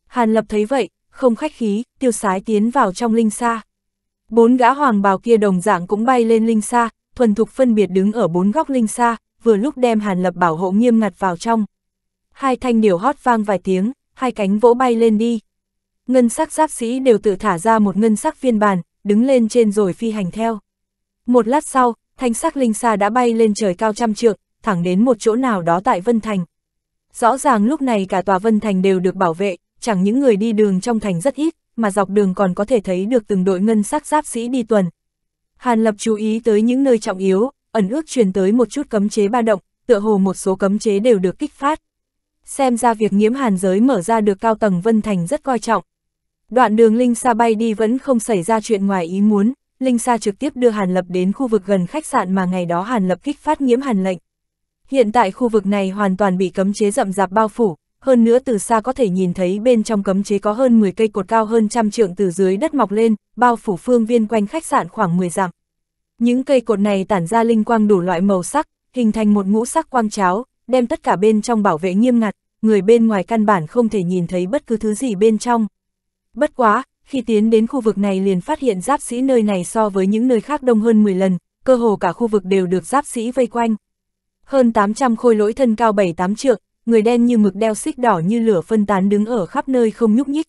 Hàn Lập thấy vậy, không khách khí, tiêu sái tiến vào trong linh xa. Bốn gã hoàng bào kia đồng dạng cũng bay lên linh xa, thuần thục phân biệt đứng ở bốn góc linh xa, vừa lúc đem Hàn Lập bảo hộ nghiêm ngặt vào trong. Hai thanh điều hót vang vài tiếng, hai cánh vỗ bay lên đi. Ngân sắc giáp sĩ đều tự thả ra một ngân sắc viên bàn, đứng lên trên rồi phi hành theo. Một lát sau, thanh sắc linh xa đã bay lên trời cao trăm trượng, thẳng đến một chỗ nào đó tại Vân Thành. Rõ ràng lúc này cả tòa Vân Thành đều được bảo vệ, chẳng những người đi đường trong thành rất ít, mà dọc đường còn có thể thấy được từng đội ngân sắc giáp sĩ đi tuần. Hàn Lập chú ý tới những nơi trọng yếu, ẩn ước truyền tới một chút cấm chế ba động, tựa hồ một số cấm chế đều được kích phát. Xem ra việc nhiễm hàn giới mở ra được cao tầng Vân Thành rất coi trọng. Đoạn đường Linh xa bay đi vẫn không xảy ra chuyện ngoài ý muốn, Linh Sa trực tiếp đưa Hàn Lập đến khu vực gần khách sạn mà ngày đó Hàn Lập kích phát nhiễm hàn lệnh. Hiện tại khu vực này hoàn toàn bị cấm chế rậm rạp bao phủ, hơn nữa từ xa có thể nhìn thấy bên trong cấm chế có hơn 10 cây cột cao hơn trăm trượng từ dưới đất mọc lên, bao phủ phương viên quanh khách sạn khoảng 10 dặm. Những cây cột này tản ra linh quang đủ loại màu sắc, hình thành một ngũ sắc quang cháo, đem tất cả bên trong bảo vệ nghiêm ngặt, người bên ngoài căn bản không thể nhìn thấy bất cứ thứ gì bên trong. Bất quá, khi tiến đến khu vực này liền phát hiện giáp sĩ nơi này so với những nơi khác đông hơn 10 lần, cơ hồ cả khu vực đều được giáp sĩ vây quanh. Hơn 800 khôi lỗi thân cao 7-8 trượng, người đen như mực đeo xích đỏ như lửa phân tán đứng ở khắp nơi không nhúc nhích.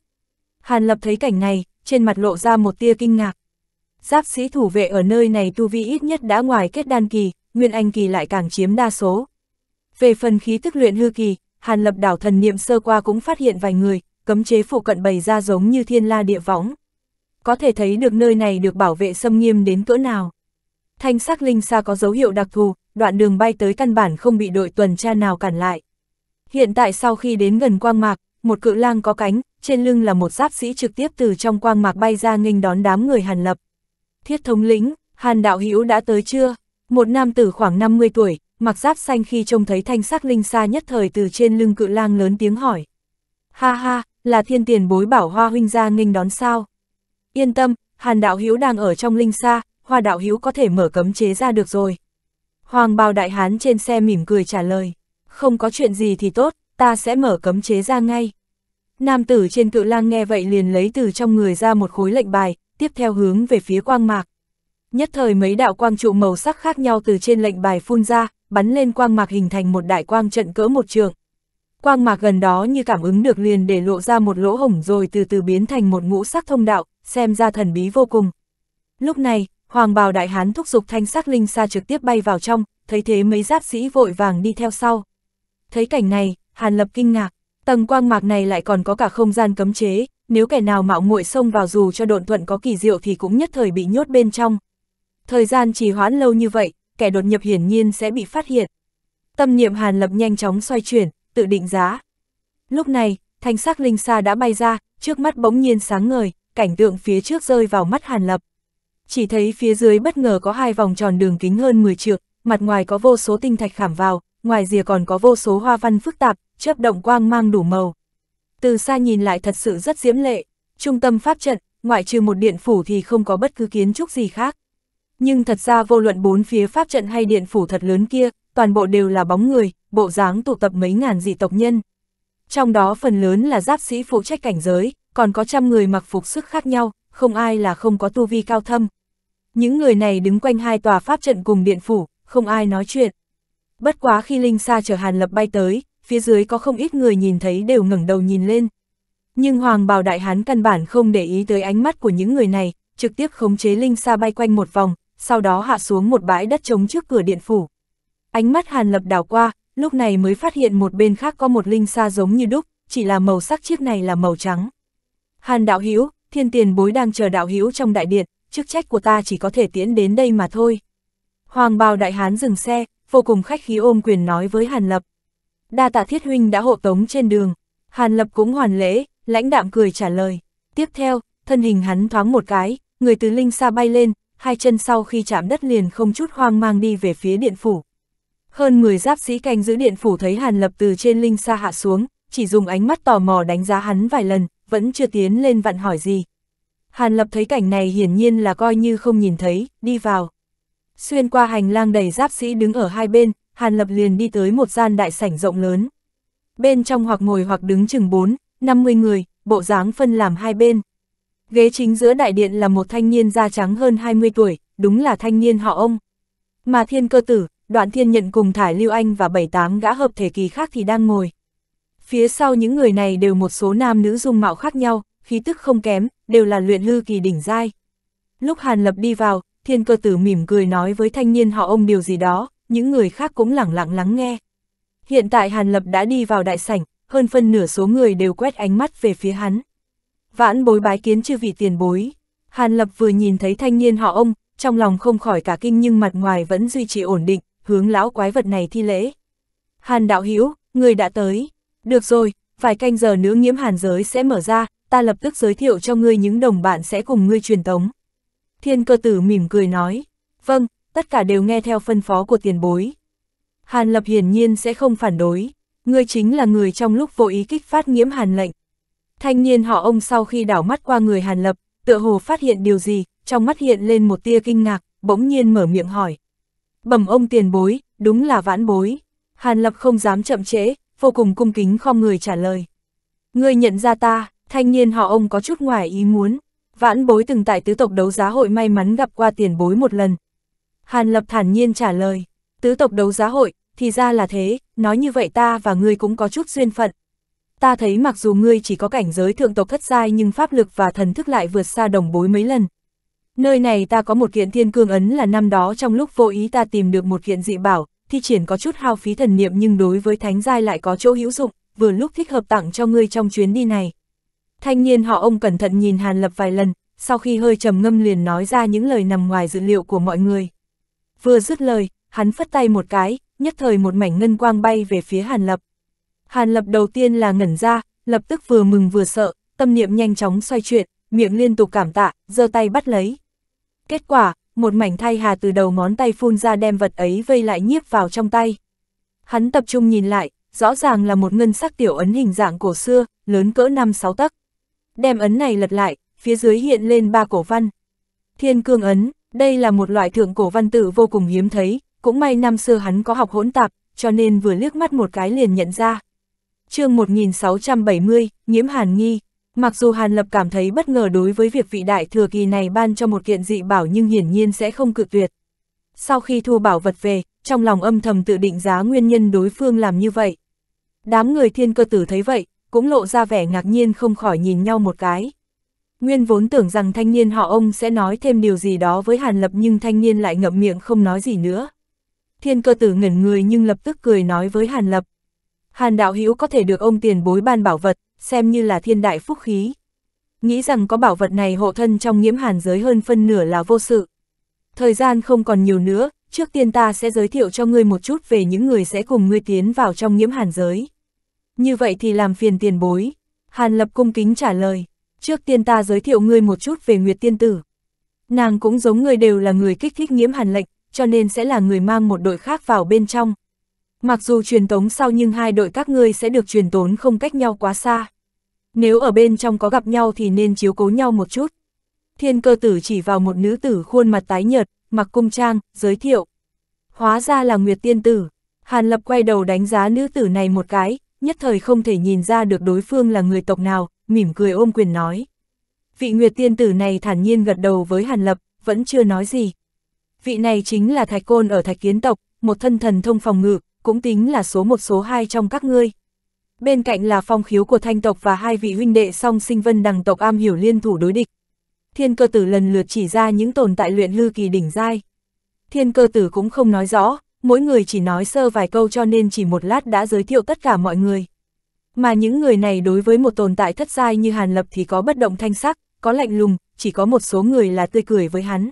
Hàn Lập thấy cảnh này, trên mặt lộ ra một tia kinh ngạc. Giáp sĩ thủ vệ ở nơi này tu vi ít nhất đã ngoài kết đan kỳ, nguyên anh kỳ lại càng chiếm đa số. Về phần khí tức luyện hư kỳ, Hàn Lập đảo thần niệm sơ qua cũng phát hiện vài người, cấm chế phụ cận bày ra giống như thiên la địa võng. Có thể thấy được nơi này được bảo vệ xâm nghiêm đến cỡ nào. Thanh sắc linh xa có dấu hiệu đặc thù, đoạn đường bay tới căn bản không bị đội tuần tra nào cản lại. Hiện tại sau khi đến gần quang mạc, một cự lang có cánh, trên lưng là một giáp sĩ trực tiếp từ trong quang mạc bay ra nghênh đón đám người Hàn Lập. Thiết thống lĩnh, Hàn đạo hữu đã tới chưa? Một nam tử khoảng 50 tuổi, mặc giáp xanh khi trông thấy thanh sắc linh xa nhất thời từ trên lưng cự lang lớn tiếng hỏi. Ha ha, là thiên tiền bối bảo hoa huynh ra nghênh đón sao? Yên tâm, Hàn đạo hữu đang ở trong linh xa, hoa đạo hữu có thể mở cấm chế ra được rồi. Hoàng bào đại hán trên xe mỉm cười trả lời, không có chuyện gì thì tốt, ta sẽ mở cấm chế ra ngay. Nam tử trên cự lang nghe vậy liền lấy từ trong người ra một khối lệnh bài, tiếp theo hướng về phía quang mạc. Nhất thời mấy đạo quang trụ màu sắc khác nhau từ trên lệnh bài phun ra, bắn lên quang mạc hình thành một đại quang trận cỡ một trường. Quang mạc gần đó như cảm ứng được liền để lộ ra một lỗ hổng rồi từ từ biến thành một ngũ sắc thông đạo, xem ra thần bí vô cùng. Lúc này, Hoàng bào đại hán thúc giục thanh sắc linh xa trực tiếp bay vào trong, thấy thế mấy giáp sĩ vội vàng đi theo sau. Thấy cảnh này, Hàn Lập kinh ngạc, tầng quang mạc này lại còn có cả không gian cấm chế, nếu kẻ nào mạo muội xông vào dù cho độn thuận có kỳ diệu thì cũng nhất thời bị nhốt bên trong. Thời gian trì hoãn lâu như vậy, kẻ đột nhập hiển nhiên sẽ bị phát hiện. Tâm niệm Hàn Lập nhanh chóng xoay chuyển, tự định giá. Lúc này, thanh sắc linh xa đã bay ra, trước mắt bỗng nhiên sáng ngời, cảnh tượng phía trước rơi vào mắt Hàn Lập. Chỉ thấy phía dưới bất ngờ có hai vòng tròn đường kính hơn 10 trượng, mặt ngoài có vô số tinh thạch khảm vào, ngoài rìa còn có vô số hoa văn phức tạp, chớp động quang mang đủ màu. Từ xa nhìn lại thật sự rất diễm lệ, trung tâm pháp trận, ngoại trừ một điện phủ thì không có bất cứ kiến trúc gì khác. Nhưng thật ra vô luận bốn phía pháp trận hay điện phủ thật lớn kia, toàn bộ đều là bóng người, bộ dáng tụ tập mấy ngàn dị tộc nhân. Trong đó phần lớn là giáp sĩ phụ trách cảnh giới, còn có trăm người mặc phục sức khác nhau, không ai là không có tu vi cao thâm. Những người này đứng quanh hai tòa pháp trận cùng điện phủ, không ai nói chuyện. Bất quá khi Linh Sa chở Hàn Lập bay tới, phía dưới có không ít người nhìn thấy đều ngẩng đầu nhìn lên. Nhưng Hoàng Bào Đại Hán căn bản không để ý tới ánh mắt của những người này, trực tiếp khống chế Linh Sa bay quanh một vòng, sau đó hạ xuống một bãi đất trống trước cửa điện phủ. Ánh mắt Hàn Lập đảo qua, lúc này mới phát hiện một bên khác có một linh xa giống như đúc, chỉ là màu sắc chiếc này là màu trắng. Hàn đạo hữu thiên tiền bối đang chờ đạo hữu trong đại điện, chức trách của ta chỉ có thể tiễn đến đây mà thôi. Hoàng bào đại hán dừng xe, vô cùng khách khí ôm quyền nói với Hàn Lập. Đa tạ thiết huynh đã hộ tống trên đường. Hàn Lập cũng hoàn lễ, lãnh đạm cười trả lời. Tiếp theo, thân hình hắn thoáng một cái, người từ linh xa bay lên, hai chân sau khi chạm đất liền không chút hoang mang đi về phía điện phủ. Hơn 10 giáp sĩ canh giữ điện phủ thấy Hàn Lập từ trên linh xa hạ xuống, chỉ dùng ánh mắt tò mò đánh giá hắn vài lần, vẫn chưa tiến lên vặn hỏi gì. Hàn Lập thấy cảnh này hiển nhiên là coi như không nhìn thấy, đi vào. Xuyên qua hành lang đầy giáp sĩ đứng ở hai bên, Hàn Lập liền đi tới một gian đại sảnh rộng lớn. Bên trong hoặc ngồi hoặc đứng chừng 4, 50 người, bộ dáng phân làm hai bên. Ghế chính giữa đại điện là một thanh niên da trắng hơn 20 tuổi, đúng là thanh niên họ ông. Mà thiên cơ tử, đoạn thiên nhận cùng Thải Lưu Anh và 7-8 gã hợp thể kỳ khác thì đang ngồi. Phía sau những người này đều một số nam nữ dung mạo khác nhau, khí tức không kém, đều là luyện hư kỳ đỉnh giai. Lúc Hàn Lập đi vào, thiên cơ tử mỉm cười nói với thanh niên họ ông điều gì đó, những người khác cũng lẳng lặng lắng nghe. Hiện tại Hàn Lập đã đi vào đại sảnh, hơn phân nửa số người đều quét ánh mắt về phía hắn. Vãn bối bái kiến chư vị tiền bối. Hàn Lập vừa nhìn thấy thanh niên họ ông, trong lòng không khỏi cả kinh nhưng mặt ngoài vẫn duy trì ổn định, hướng lão quái vật này thi lễ. Hàn đạo hữu người đã tới. Được rồi, vài canh giờ nữa nhiễm hàn giới sẽ mở ra, ta lập tức giới thiệu cho ngươi những đồng bạn sẽ cùng ngươi truyền tống. Thiên cơ tử mỉm cười nói, vâng, tất cả đều nghe theo phân phó của tiền bối. Hàn lập hiển nhiên sẽ không phản đối, ngươi chính là người trong lúc vô ý kích phát nhiễm hàn lệnh. Thanh niên họ ông sau khi đảo mắt qua người hàn lập, tựa hồ phát hiện điều gì, trong mắt hiện lên một tia kinh ngạc, bỗng nhiên mở miệng hỏi. Bẩm ông tiền bối, đúng là vãn bối. Hàn lập không dám chậm trễ, vô cùng cung kính khom người trả lời. Ngươi nhận ra ta, thanh niên họ ông có chút ngoài ý muốn. Vãn bối từng tại tứ tộc đấu giá hội may mắn gặp qua tiền bối một lần. Hàn Lập thản nhiên trả lời, tứ tộc đấu giá hội, thì ra là thế, nói như vậy ta và ngươi cũng có chút duyên phận. Ta thấy mặc dù ngươi chỉ có cảnh giới thượng tộc thất giai nhưng pháp lực và thần thức lại vượt xa đồng bối mấy lần. Nơi này ta có một kiện thiên cương ấn là năm đó trong lúc vô ý ta tìm được một kiện dị bảo, thi triển có chút hao phí thần niệm nhưng đối với thánh giai lại có chỗ hữu dụng, vừa lúc thích hợp tặng cho ngươi trong chuyến đi này. Thanh niên họ ông cẩn thận nhìn Hàn Lập vài lần, sau khi hơi trầm ngâm liền nói ra những lời nằm ngoài dự liệu của mọi người. Vừa dứt lời, hắn phất tay một cái, nhất thời một mảnh ngân quang bay về phía Hàn Lập. Hàn Lập đầu tiên là ngẩn ra, lập tức vừa mừng vừa sợ, tâm niệm nhanh chóng xoay chuyển, miệng liên tục cảm tạ, giơ tay bắt lấy. Kết quả, một mảnh thay hà từ đầu ngón tay phun ra đem vật ấy vây lại nhiếp vào trong tay. Hắn tập trung nhìn lại, rõ ràng là một ngân sắc tiểu ấn hình dạng cổ xưa, lớn cỡ 5-6 tấc. Đem ấn này lật lại, phía dưới hiện lên ba cổ văn. Thiên cương ấn, đây là một loại thượng cổ văn tự vô cùng hiếm thấy, cũng may năm xưa hắn có học hỗn tạp, cho nên vừa liếc mắt một cái liền nhận ra. chương 1670, nhiễm hàn nghi. Mặc dù Hàn Lập cảm thấy bất ngờ đối với việc vị đại thừa kỳ này ban cho một kiện dị bảo nhưng hiển nhiên sẽ không cự tuyệt. Sau khi thu bảo vật về, trong lòng âm thầm tự định giá nguyên nhân đối phương làm như vậy. Đám người thiên cơ tử thấy vậy, cũng lộ ra vẻ ngạc nhiên không khỏi nhìn nhau một cái. Nguyên vốn tưởng rằng thanh niên họ ông sẽ nói thêm điều gì đó với Hàn Lập nhưng thanh niên lại ngậm miệng không nói gì nữa. Thiên cơ tử ngẩn người nhưng lập tức cười nói với Hàn Lập. Hàn đạo hữu có thể được ông tiền bối ban bảo vật, xem như là thiên đại phúc khí. Nghĩ rằng có bảo vật này hộ thân trong nhiễm hàn giới hơn phân nửa là vô sự. Thời gian không còn nhiều nữa, trước tiên ta sẽ giới thiệu cho ngươi một chút về những người sẽ cùng ngươi tiến vào trong nhiễm hàn giới. Như vậy thì làm phiền tiền bối. Hàn lập cung kính trả lời, trước tiên ta giới thiệu ngươi một chút về Nguyệt Tiên Tử. Nàng cũng giống ngươi đều là người kích thích nhiễm hàn lệnh, cho nên sẽ là người mang một đội khác vào bên trong. Mặc dù truyền tống sau nhưng hai đội các ngươi sẽ được truyền tốn không cách nhau quá xa. Nếu ở bên trong có gặp nhau thì nên chiếu cố nhau một chút. Thiên cơ tử chỉ vào một nữ tử khuôn mặt tái nhợt, mặc cung trang, giới thiệu. Hóa ra là Nguyệt Tiên Tử. Hàn Lập quay đầu đánh giá nữ tử này một cái, nhất thời không thể nhìn ra được đối phương là người tộc nào, mỉm cười ôm quyền nói. Vị Nguyệt Tiên Tử này thản nhiên gật đầu với Hàn Lập, vẫn chưa nói gì. Vị này chính là Thạch Côn ở Thạch Kiến Tộc, một thân thần thông phòng ngự, cũng tính là số một số hai trong các ngươi. Bên cạnh là phong khiếu của thanh tộc và hai vị huynh đệ song sinh vân đằng tộc am hiểu liên thủ đối địch. thiên cơ tử lần lượt chỉ ra những tồn tại luyện lư kỳ đỉnh giai. Thiên cơ tử cũng không nói rõ, mỗi người chỉ nói sơ vài câu cho nên chỉ một lát đã giới thiệu tất cả mọi người. Mà những người này đối với một tồn tại thất giai như Hàn Lập thì có bất động thanh sắc, có lạnh lùng, chỉ có một số người là tươi cười với hắn.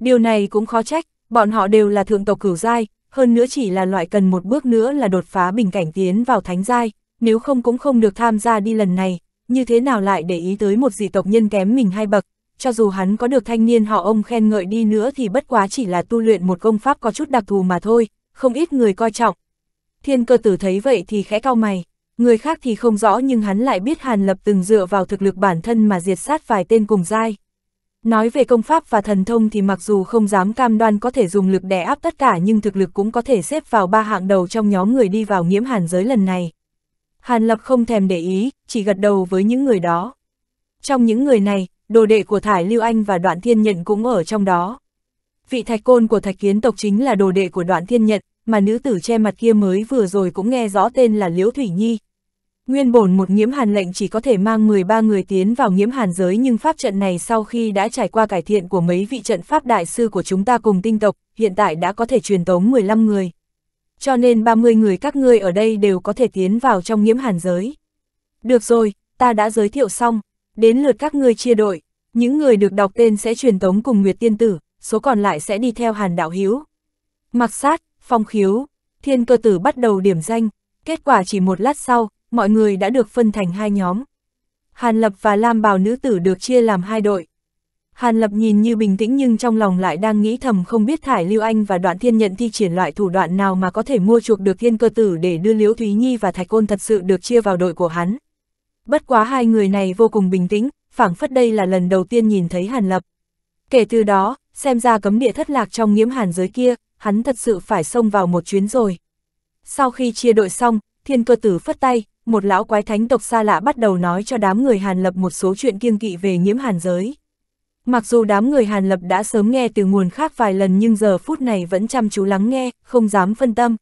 Điều này cũng khó trách, bọn họ đều là thượng tộc cửu giai, hơn nữa chỉ là loại cần một bước nữa là đột phá bình cảnh tiến vào thánh giai, nếu không cũng không được tham gia đi lần này, như thế nào lại để ý tới một dị tộc nhân kém mình hai bậc, cho dù hắn có được thanh niên họ ông khen ngợi đi nữa thì bất quá chỉ là tu luyện một công pháp có chút đặc thù mà thôi, không ít người coi trọng. Thiên cơ tử thấy vậy thì khẽ cau mày, người khác thì không rõ nhưng hắn lại biết Hàn Lập từng dựa vào thực lực bản thân mà diệt sát vài tên cùng giai. Nói về công pháp và thần thông thì mặc dù không dám cam đoan có thể dùng lực đè áp tất cả nhưng thực lực cũng có thể xếp vào ba hạng đầu trong nhóm người đi vào nghiễm hàn giới lần này. Hàn Lập không thèm để ý, chỉ gật đầu với những người đó. Trong những người này, đồ đệ của Thải Lưu Anh và Đoạn Thiên Nhận cũng ở trong đó. Vị thạch côn của thạch kiến tộc chính là đồ đệ của Đoạn Thiên Nhận, mà nữ tử che mặt kia mới vừa rồi cũng nghe rõ tên là Liễu Thủy Nhi. Nguyên bổn một nhiễm hàn lệnh chỉ có thể mang 13 người tiến vào nhiễm hàn giới nhưng pháp trận này sau khi đã trải qua cải thiện của mấy vị trận pháp đại sư của chúng ta cùng tinh tộc, hiện tại đã có thể truyền tống 15 người. Cho nên 30 người các ngươi ở đây đều có thể tiến vào trong nghiễm hàn giới. Được rồi, ta đã giới thiệu xong, đến lượt các ngươi chia đội, những người được đọc tên sẽ truyền tống cùng Nguyệt Tiên Tử, số còn lại sẽ đi theo hàn đạo hiếu. Mặc sát, phong khiếu, thiên cơ tử bắt đầu điểm danh, kết quả chỉ một lát sau, mọi người đã được phân thành hai nhóm. Hàn Lập và Lam Bào nữ tử được chia làm hai đội. Hàn Lập nhìn như bình tĩnh nhưng trong lòng lại đang nghĩ thầm không biết Thải Lưu Anh và Đoạn Thiên Nhận thi triển loại thủ đoạn nào mà có thể mua chuộc được thiên cơ tử để đưa Liễu Thúy Nhi và Thạch Côn thật sự được chia vào đội của hắn. Bất quá hai người này vô cùng bình tĩnh, phảng phất đây là lần đầu tiên nhìn thấy Hàn Lập. Kể từ đó, xem ra cấm địa thất lạc trong nghiễm hàn giới kia, hắn thật sự phải xông vào một chuyến rồi. Sau khi chia đội xong, thiên cơ tử phất tay, một lão quái thánh tộc xa lạ bắt đầu nói cho đám người Hàn Lập một số chuyện kiêng kỵ về nhiễm hàn giới. Mặc dù đám người Hàn Lập đã sớm nghe từ nguồn khác vài lần nhưng giờ phút này vẫn chăm chú lắng nghe, không dám phân tâm.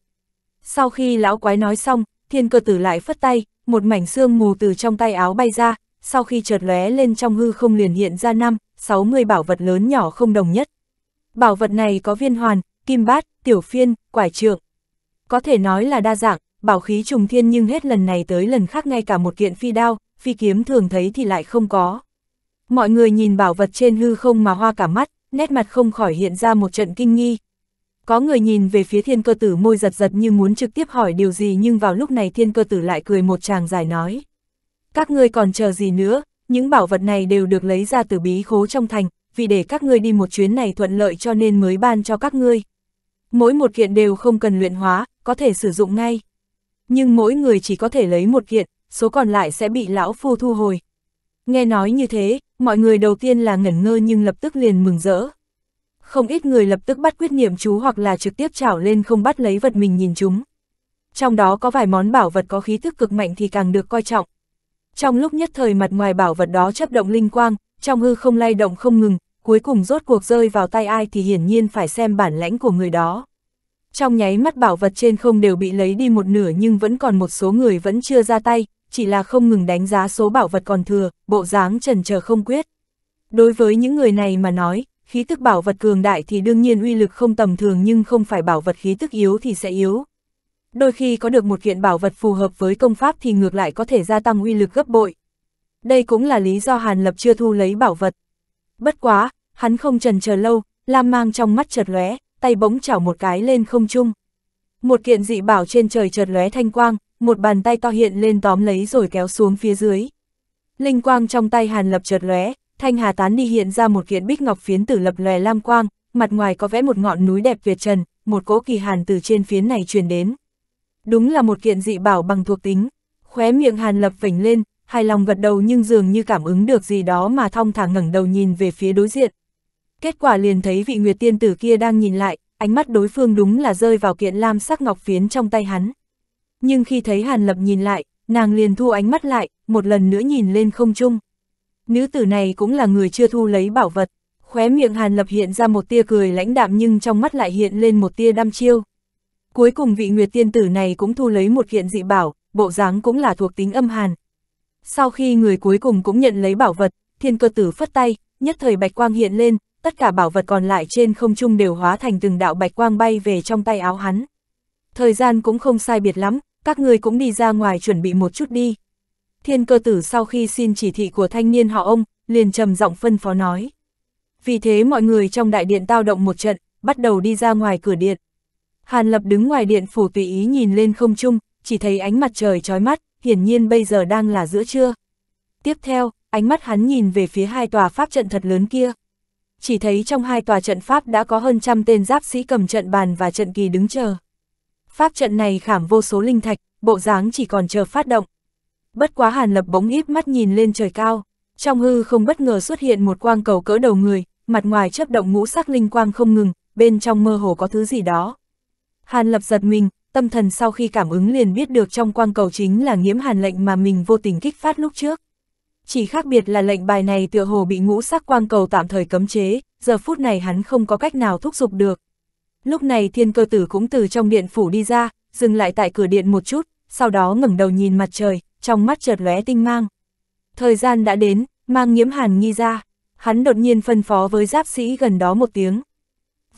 Sau khi lão quái nói xong, thiên cơ tử lại phất tay, một mảnh xương mù từ trong tay áo bay ra, sau khi chợt lóe lên trong hư không liền hiện ra năm, 60 bảo vật lớn nhỏ không đồng nhất. Bảo vật này có viên hoàn, kim bát, tiểu phiên, quải trượng. Có thể nói là đa dạng, bảo khí trùng thiên nhưng hết lần này tới lần khác ngay cả một kiện phi đao, phi kiếm thường thấy thì lại không có. Mọi người nhìn bảo vật trên hư không mà hoa cả mắt, nét mặt không khỏi hiện ra một trận kinh nghi. Có người nhìn về phía thiên cơ tử môi giật giật như muốn trực tiếp hỏi điều gì nhưng vào lúc này thiên cơ tử lại cười một chàng dài nói. Các ngươi còn chờ gì nữa, những bảo vật này đều được lấy ra từ bí khố trong thành, vì để các ngươi đi một chuyến này thuận lợi cho nên mới ban cho các ngươi. Mỗi một kiện đều không cần luyện hóa, có thể sử dụng ngay nhưng mỗi người chỉ có thể lấy một kiện, số còn lại sẽ bị lão phu thu hồi. Nghe nói như thế, mọi người đầu tiên là ngẩn ngơ nhưng lập tức liền mừng rỡ. Không ít người lập tức bắt quyết niệm chú hoặc là trực tiếp chảo lên không bắt lấy vật mình nhìn chúng. Trong đó có vài món bảo vật có khí thức cực mạnh thì càng được coi trọng. Trong lúc nhất thời mặt ngoài bảo vật đó chấp động linh quang, trong hư không lay động không ngừng, cuối cùng rốt cuộc rơi vào tay ai thì hiển nhiên phải xem bản lãnh của người đó. Trong nháy mắt bảo vật trên không đều bị lấy đi một nửa nhưng vẫn còn một số người vẫn chưa ra tay, chỉ là không ngừng đánh giá số bảo vật còn thừa, bộ dáng trần chờ không quyết. Đối với những người này mà nói, khí tức bảo vật cường đại thì đương nhiên uy lực không tầm thường nhưng không phải bảo vật khí tức yếu thì sẽ yếu. Đôi khi có được một kiện bảo vật phù hợp với công pháp thì ngược lại có thể gia tăng uy lực gấp bội. Đây cũng là lý do Hàn Lập chưa thu lấy bảo vật. Bất quá, hắn không trần chờ lâu, Lam mang trong mắt chợt lóe, tay bỗng chảo một cái lên không trung. Một kiện dị bảo trên trời chợt lóe thanh quang, một bàn tay to hiện lên tóm lấy rồi kéo xuống phía dưới. Linh quang trong tay Hàn Lập chợt lóe, thanh hà tán đi hiện ra một kiện bích ngọc phiến tử lập lòe lam quang, mặt ngoài có vẽ một ngọn núi đẹp tuyệt trần, một cỗ kỳ hàn từ trên phiến này truyền đến. Đúng là một kiện dị bảo bằng thuộc tính. Khóe miệng Hàn Lập vểnh lên, hài lòng gật đầu nhưng dường như cảm ứng được gì đó mà thong thả ngẩng đầu nhìn về phía đối diện kết quả liền thấy vị nguyệt tiên tử kia đang nhìn lại, ánh mắt đối phương đúng là rơi vào kiện lam sắc ngọc phiến trong tay hắn. Nhưng khi thấy Hàn Lập nhìn lại, nàng liền thu ánh mắt lại, một lần nữa nhìn lên không trung. Nữ tử này cũng là người chưa thu lấy bảo vật, khóe miệng Hàn Lập hiện ra một tia cười lãnh đạm nhưng trong mắt lại hiện lên một tia đăm chiêu. Cuối cùng vị nguyệt tiên tử này cũng thu lấy một kiện dị bảo, bộ dáng cũng là thuộc tính âm hàn. Sau khi người cuối cùng cũng nhận lấy bảo vật, thiên cơ tử phất tay, nhất thời bạch quang hiện lên, tất cả bảo vật còn lại trên không trung đều hóa thành từng đạo bạch quang bay về trong tay áo hắn. Thời gian cũng không sai biệt lắm, các người cũng đi ra ngoài chuẩn bị một chút đi. Thiên cơ tử sau khi xin chỉ thị của thanh niên họ ông, liền trầm giọng phân phó nói. Vì thế mọi người trong đại điện tao động một trận, bắt đầu đi ra ngoài cửa điện. Hàn Lập đứng ngoài điện phủ tùy ý nhìn lên không trung, chỉ thấy ánh mặt trời chói mắt, hiển nhiên bây giờ đang là giữa trưa. Tiếp theo, ánh mắt hắn nhìn về phía hai tòa pháp trận thật lớn kia. Chỉ thấy trong hai tòa trận pháp đã có hơn trăm tên giáp sĩ cầm trận bàn và trận kỳ đứng chờ. Pháp trận này khảm vô số linh thạch, bộ dáng chỉ còn chờ phát động. Bất quá Hàn Lập bỗng híp mắt nhìn lên trời cao, trong hư không bất ngờ xuất hiện một quang cầu cỡ đầu người, mặt ngoài chấp động ngũ sắc linh quang không ngừng, bên trong mơ hồ có thứ gì đó. Hàn Lập giật mình, tâm thần sau khi cảm ứng liền biết được trong quang cầu chính là nghiễm hàn lệnh mà mình vô tình kích phát lúc trước. Chỉ khác biệt là lệnh bài này tựa hồ bị ngũ sắc quang cầu tạm thời cấm chế, giờ phút này hắn không có cách nào thúc giục được. Lúc này thiên cơ tử cũng từ trong điện phủ đi ra, dừng lại tại cửa điện một chút, sau đó ngẩng đầu nhìn mặt trời, trong mắt chợt lóe tinh mang. Thời gian đã đến, mang nhiễm hàn nghi ra, hắn đột nhiên phân phó với giáp sĩ gần đó một tiếng.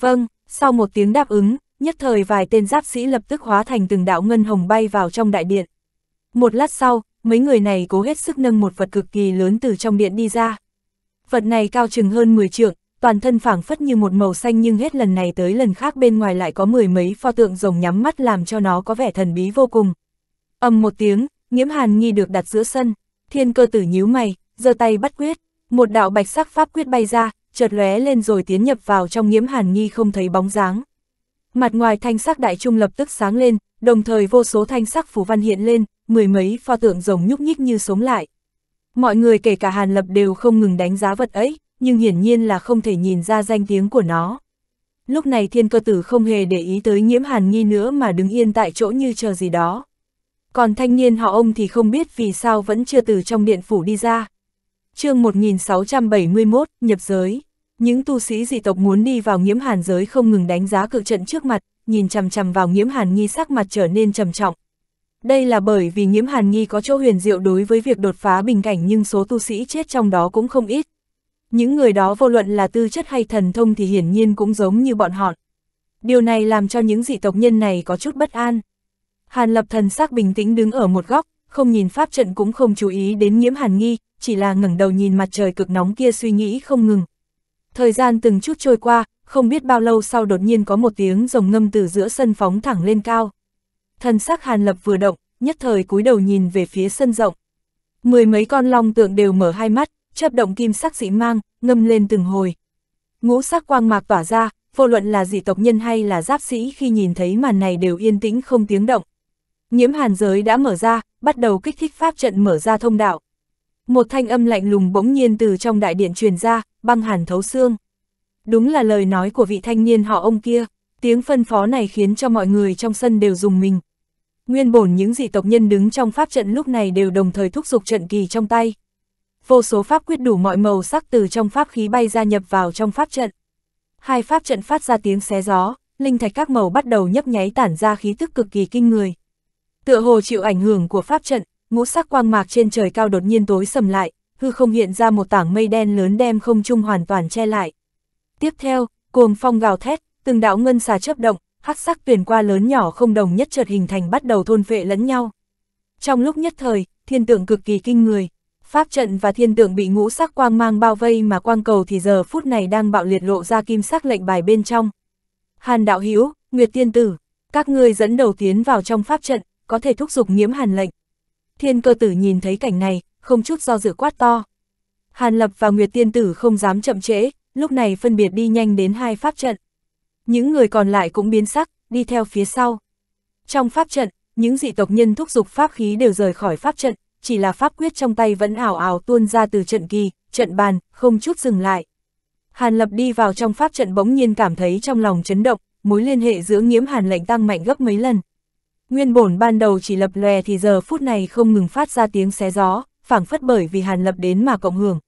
Vâng, sau một tiếng đáp ứng, nhất thời vài tên giáp sĩ lập tức hóa thành từng đạo ngân hồng bay vào trong đại điện. Một lát sau, mấy người này cố hết sức nâng một vật cực kỳ lớn từ trong điện đi ra. Vật này cao chừng hơn 10 trượng, toàn thân phảng phất như một màu xanh nhưng hết lần này tới lần khác bên ngoài lại có mười mấy pho tượng rồng nhắm mắt làm cho nó có vẻ thần bí vô cùng. ầm một tiếng, nhiễm hàn nghi được đặt giữa sân, thiên cơ tử nhíu mày, giơ tay bắt quyết, một đạo bạch sắc pháp quyết bay ra, chợt lóe lên rồi tiến nhập vào trong nhiễm hàn nghi không thấy bóng dáng. Mặt ngoài thanh sắc đại trung lập tức sáng lên, đồng thời vô số thanh sắc phù văn hiện lên, mười mấy pho tượng rồng nhúc nhích như sống lại. Mọi người kể cả Hàn Lập đều không ngừng đánh giá vật ấy, nhưng hiển nhiên là không thể nhìn ra danh tiếng của nó. Lúc này thiên cơ tử không hề để ý tới nhiễm hàn nghi nữa mà đứng yên tại chỗ như chờ gì đó. Còn thanh niên họ ông thì không biết vì sao vẫn chưa từ trong điện phủ đi ra. chương 1671, nhập giới. Những tu sĩ dị tộc muốn đi vào nhiễm hàn giới không ngừng đánh giá cự trận trước mặt, nhìn chằm chằm vào nhiễm hàn nghi sắc mặt trở nên trầm trọng. Đây là bởi vì nhiễm hàn nghi có chỗ huyền diệu đối với việc đột phá bình cảnh nhưng số tu sĩ chết trong đó cũng không ít. Những người đó vô luận là tư chất hay thần thông thì hiển nhiên cũng giống như bọn họ. Điều này làm cho những dị tộc nhân này có chút bất an. Hàn lập thần sắc bình tĩnh đứng ở một góc, không nhìn pháp trận cũng không chú ý đến nhiễm hàn nghi, chỉ là ngẩng đầu nhìn mặt trời cực nóng kia suy nghĩ không ngừng. Thời gian từng chút trôi qua, không biết bao lâu sau đột nhiên có một tiếng rồng ngâm từ giữa sân phóng thẳng lên cao. Thần sắc hàn lập vừa động, nhất thời cúi đầu nhìn về phía sân rộng. Mười mấy con long tượng đều mở hai mắt, chấp động kim sắc dị mang, ngâm lên từng hồi. Ngũ sắc quang mạc tỏa ra, vô luận là dị tộc nhân hay là giáp sĩ khi nhìn thấy màn này đều yên tĩnh không tiếng động. Nhiễm hàn giới đã mở ra, bắt đầu kích thích pháp trận mở ra thông đạo. Một thanh âm lạnh lùng bỗng nhiên từ trong đại điện truyền ra, băng hàn thấu xương. Đúng là lời nói của vị thanh niên họ ông kia, tiếng phân phó này khiến cho mọi người trong sân đều dùng mình. Nguyên bổn những dị tộc nhân đứng trong pháp trận lúc này đều đồng thời thúc giục trận kỳ trong tay. Vô số pháp quyết đủ mọi màu sắc từ trong pháp khí bay ra nhập vào trong pháp trận. Hai pháp trận phát ra tiếng xé gió, linh thạch các màu bắt đầu nhấp nháy tản ra khí tức cực kỳ kinh người. Tựa hồ chịu ảnh hưởng của pháp trận, ngũ sắc quang mạc trên trời cao đột nhiên tối sầm lại, hư không hiện ra một tảng mây đen lớn đem không trung hoàn toàn che lại. Tiếp theo, cuồng phong gào thét, từng đạo ngân xà chớp động, hắc sắc tuyển qua lớn nhỏ không đồng nhất chợt hình thành bắt đầu thôn phệ lẫn nhau. Trong lúc nhất thời, thiên tượng cực kỳ kinh người, pháp trận và thiên tượng bị ngũ sắc quang mang bao vây mà quang cầu thì giờ phút này đang bạo liệt lộ ra kim sắc lệnh bài bên trong. Hàn đạo hữu Nguyệt tiên tử, các ngươi dẫn đầu tiến vào trong pháp trận, có thể thúc giục nhiễm hàn lệnh. Thiên cơ tử nhìn thấy cảnh này, không chút do dự quát to. Hàn Lập và Nguyệt Tiên Tử không dám chậm trễ, lúc này phân biệt đi nhanh đến hai pháp trận. Những người còn lại cũng biến sắc, đi theo phía sau. Trong pháp trận, những dị tộc nhân thúc giục pháp khí đều rời khỏi pháp trận, chỉ là pháp quyết trong tay vẫn ảo ảo tuôn ra từ trận kỳ, trận bàn, không chút dừng lại. Hàn Lập đi vào trong pháp trận bỗng nhiên cảm thấy trong lòng chấn động, mối liên hệ giữa nghiễm hàn lệnh tăng mạnh gấp mấy lần. Nguyên bổn ban đầu chỉ lập lòe thì giờ phút này không ngừng phát ra tiếng xé gió, phảng phất bởi vì Hàn Lập đến mà cộng hưởng.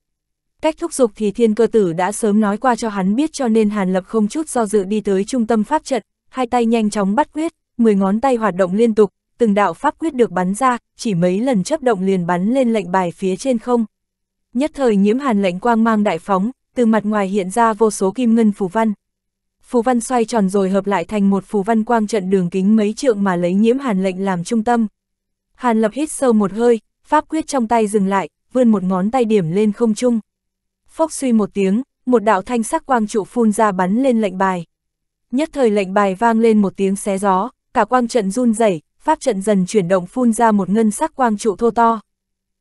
Cách thúc giục thì thiên cơ tử đã sớm nói qua cho hắn biết cho nên Hàn Lập không chút do dự đi tới trung tâm pháp trận, hai tay nhanh chóng bắt quyết, 10 ngón tay hoạt động liên tục, từng đạo pháp quyết được bắn ra, chỉ mấy lần chấp động liền bắn lên lệnh bài phía trên không. Nhất thời nhiễm hàn lệnh quang mang đại phóng, từ mặt ngoài hiện ra vô số kim ngân phù văn. Phù văn xoay tròn rồi hợp lại thành một phù văn quang trận đường kính mấy trượng mà lấy nhiễm hàn lệnh làm trung tâm. Hàn lập hít sâu một hơi, pháp quyết trong tay dừng lại, vươn một ngón tay điểm lên không trung. Phốc suy một tiếng, một đạo thanh sắc quang trụ phun ra bắn lên lệnh bài. Nhất thời lệnh bài vang lên một tiếng xé gió, cả quang trận run rẩy, pháp trận dần chuyển động phun ra một ngân sắc quang trụ thô to.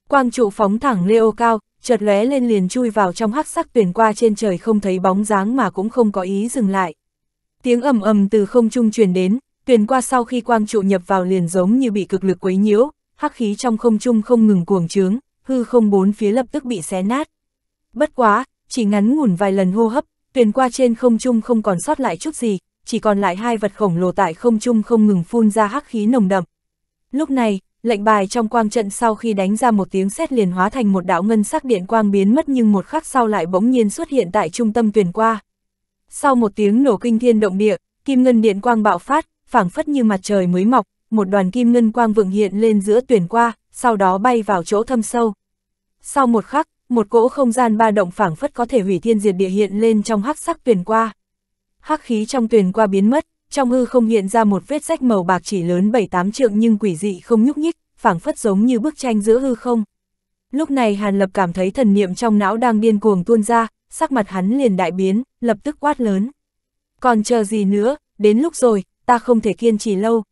Quang trụ phóng thẳng leo cao, chợt lóe lên liền chui vào trong hắc sắc tuyển qua trên trời không thấy bóng dáng mà cũng không có ý dừng lại. Tiếng ầm ầm từ không trung truyền đến, tuyển qua sau khi quang trụ nhập vào liền giống như bị cực lực quấy nhiễu, hắc khí trong không trung không ngừng cuồng trướng, hư không bốn phía lập tức bị xé nát. Bất quá, chỉ ngắn ngủn vài lần hô hấp, tuyển qua trên không trung không còn sót lại chút gì, chỉ còn lại hai vật khổng lồ tại không trung không ngừng phun ra hắc khí nồng đậm. Lúc này, lệnh bài trong quang trận sau khi đánh ra một tiếng sét liền hóa thành một đạo ngân sắc điện quang biến mất nhưng một khắc sau lại bỗng nhiên xuất hiện tại trung tâm tuyển qua. Sau một tiếng nổ kinh thiên động địa, kim ngân điện quang bạo phát, phảng phất như mặt trời mới mọc, một đoàn kim ngân quang vượng hiện lên giữa tuyển qua, sau đó bay vào chỗ thâm sâu. Sau một khắc, một cỗ không gian ba động phảng phất có thể hủy thiên diệt địa hiện lên trong hắc sắc tuyển qua. Hắc khí trong tuyền qua biến mất, trong hư không hiện ra một vết rách màu bạc chỉ lớn 7-8 trượng nhưng quỷ dị không nhúc nhích, phảng phất giống như bức tranh giữa hư không. Lúc này Hàn Lập cảm thấy thần niệm trong não đang điên cuồng tuôn ra, sắc mặt hắn liền đại biến, lập tức quát lớn. Còn chờ gì nữa, đến lúc rồi, ta không thể kiên trì lâu.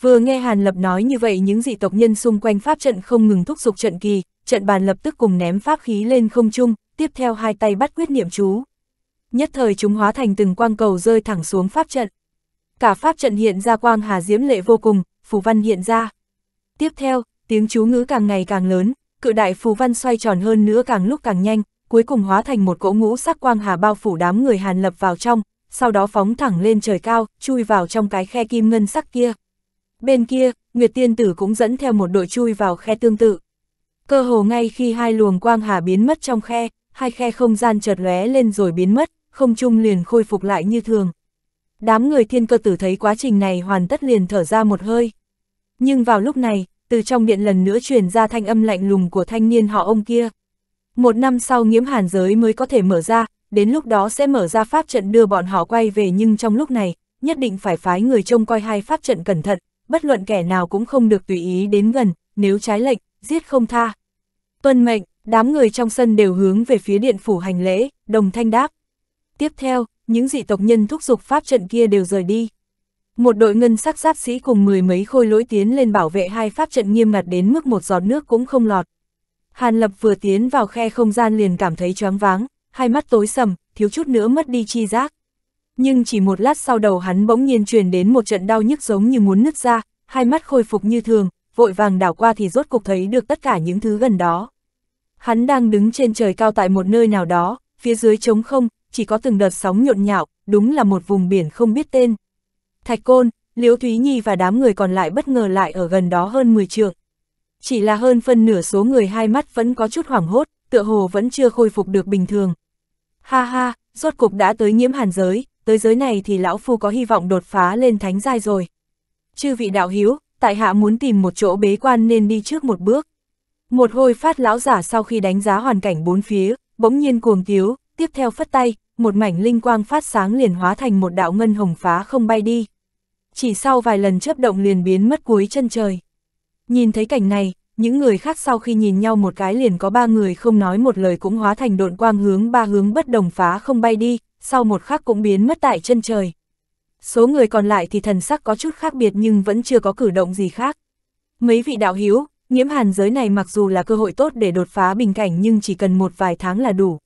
Vừa nghe Hàn Lập nói như vậy những dị tộc nhân xung quanh pháp trận không ngừng thúc giục trận kỳ, trận bàn lập tức cùng ném pháp khí lên không trung, tiếp theo hai tay bắt quyết niệm chú. Nhất thời chúng hóa thành từng quang cầu rơi thẳng xuống pháp trận. Cả pháp trận hiện ra quang hà diễm lệ vô cùng, phù văn hiện ra. Tiếp theo, tiếng chú ngữ càng ngày càng lớn, cự đại phù văn xoay tròn hơn nữa càng lúc càng nhanh, cuối cùng hóa thành một cỗ ngũ sắc quang hà bao phủ đám người Hàn Lập vào trong, sau đó phóng thẳng lên trời cao, chui vào trong cái khe kim ngân sắc kia. Bên kia, Nguyệt Tiên Tử cũng dẫn theo một đội chui vào khe tương tự. Cơ hồ ngay khi hai luồng quang hà biến mất trong khe, hai khe không gian chợt lóe lên rồi biến mất, không trung liền khôi phục lại như thường. Đám người thiên cơ tử thấy quá trình này hoàn tất liền thở ra một hơi. Nhưng vào lúc này, từ trong điện lần nữa truyền ra thanh âm lạnh lùng của thanh niên họ ông kia. Một năm sau nghiễm hàn giới mới có thể mở ra, đến lúc đó sẽ mở ra pháp trận đưa bọn họ quay về nhưng trong lúc này, nhất định phải phái người trông coi hai pháp trận cẩn thận, bất luận kẻ nào cũng không được tùy ý đến gần, nếu trái lệnh, giết không tha. Tuân mệnh, đám người trong sân đều hướng về phía điện phủ hành lễ, đồng thanh đáp. Tiếp theo, những dị tộc nhân thúc giục pháp trận kia đều rời đi. Một đội ngân sắc giáp sĩ cùng mười mấy khôi lỗi tiến lên bảo vệ hai pháp trận nghiêm ngặt đến mức một giọt nước cũng không lọt. Hàn Lập vừa tiến vào khe không gian liền cảm thấy choáng váng, hai mắt tối sầm, thiếu chút nữa mất đi chi giác. Nhưng chỉ một lát sau đầu hắn bỗng nhiên truyền đến một trận đau nhức giống như muốn nứt ra, hai mắt khôi phục như thường, vội vàng đảo qua thì rốt cục thấy được tất cả những thứ gần đó. Hắn đang đứng trên trời cao tại một nơi nào đó, phía dưới trống không, chỉ có từng đợt sóng nhộn nhạo, đúng là một vùng biển không biết tên. Thạch Côn, Liễu Thúy Nhi và đám người còn lại bất ngờ lại ở gần đó hơn 10 trượng. Chỉ là hơn phân nửa số người hai mắt vẫn có chút hoảng hốt, tựa hồ vẫn chưa khôi phục được bình thường. Ha ha, rốt cục đã tới nhiễm hàn giới, tới giới này thì lão phu có hy vọng đột phá lên thánh giai rồi. Chư vị đạo hiếu, tại hạ muốn tìm một chỗ bế quan nên đi trước một bước. Một hồi phát lão giả sau khi đánh giá hoàn cảnh bốn phía, bỗng nhiên cuồng tiếu, tiếp theo phất tay, một mảnh linh quang phát sáng liền hóa thành một đạo ngân hồng phá không bay đi. Chỉ sau vài lần chớp động liền biến mất cuối chân trời. Nhìn thấy cảnh này, những người khác sau khi nhìn nhau một cái liền có ba người không nói một lời cũng hóa thành độn quang hướng ba hướng bất đồng phá không bay đi, sau một khắc cũng biến mất tại chân trời. Số người còn lại thì thần sắc có chút khác biệt nhưng vẫn chưa có cử động gì khác. Mấy vị đạo hiếu, nhiễm hàn giới này mặc dù là cơ hội tốt để đột phá bình cảnh nhưng chỉ cần một vài tháng là đủ.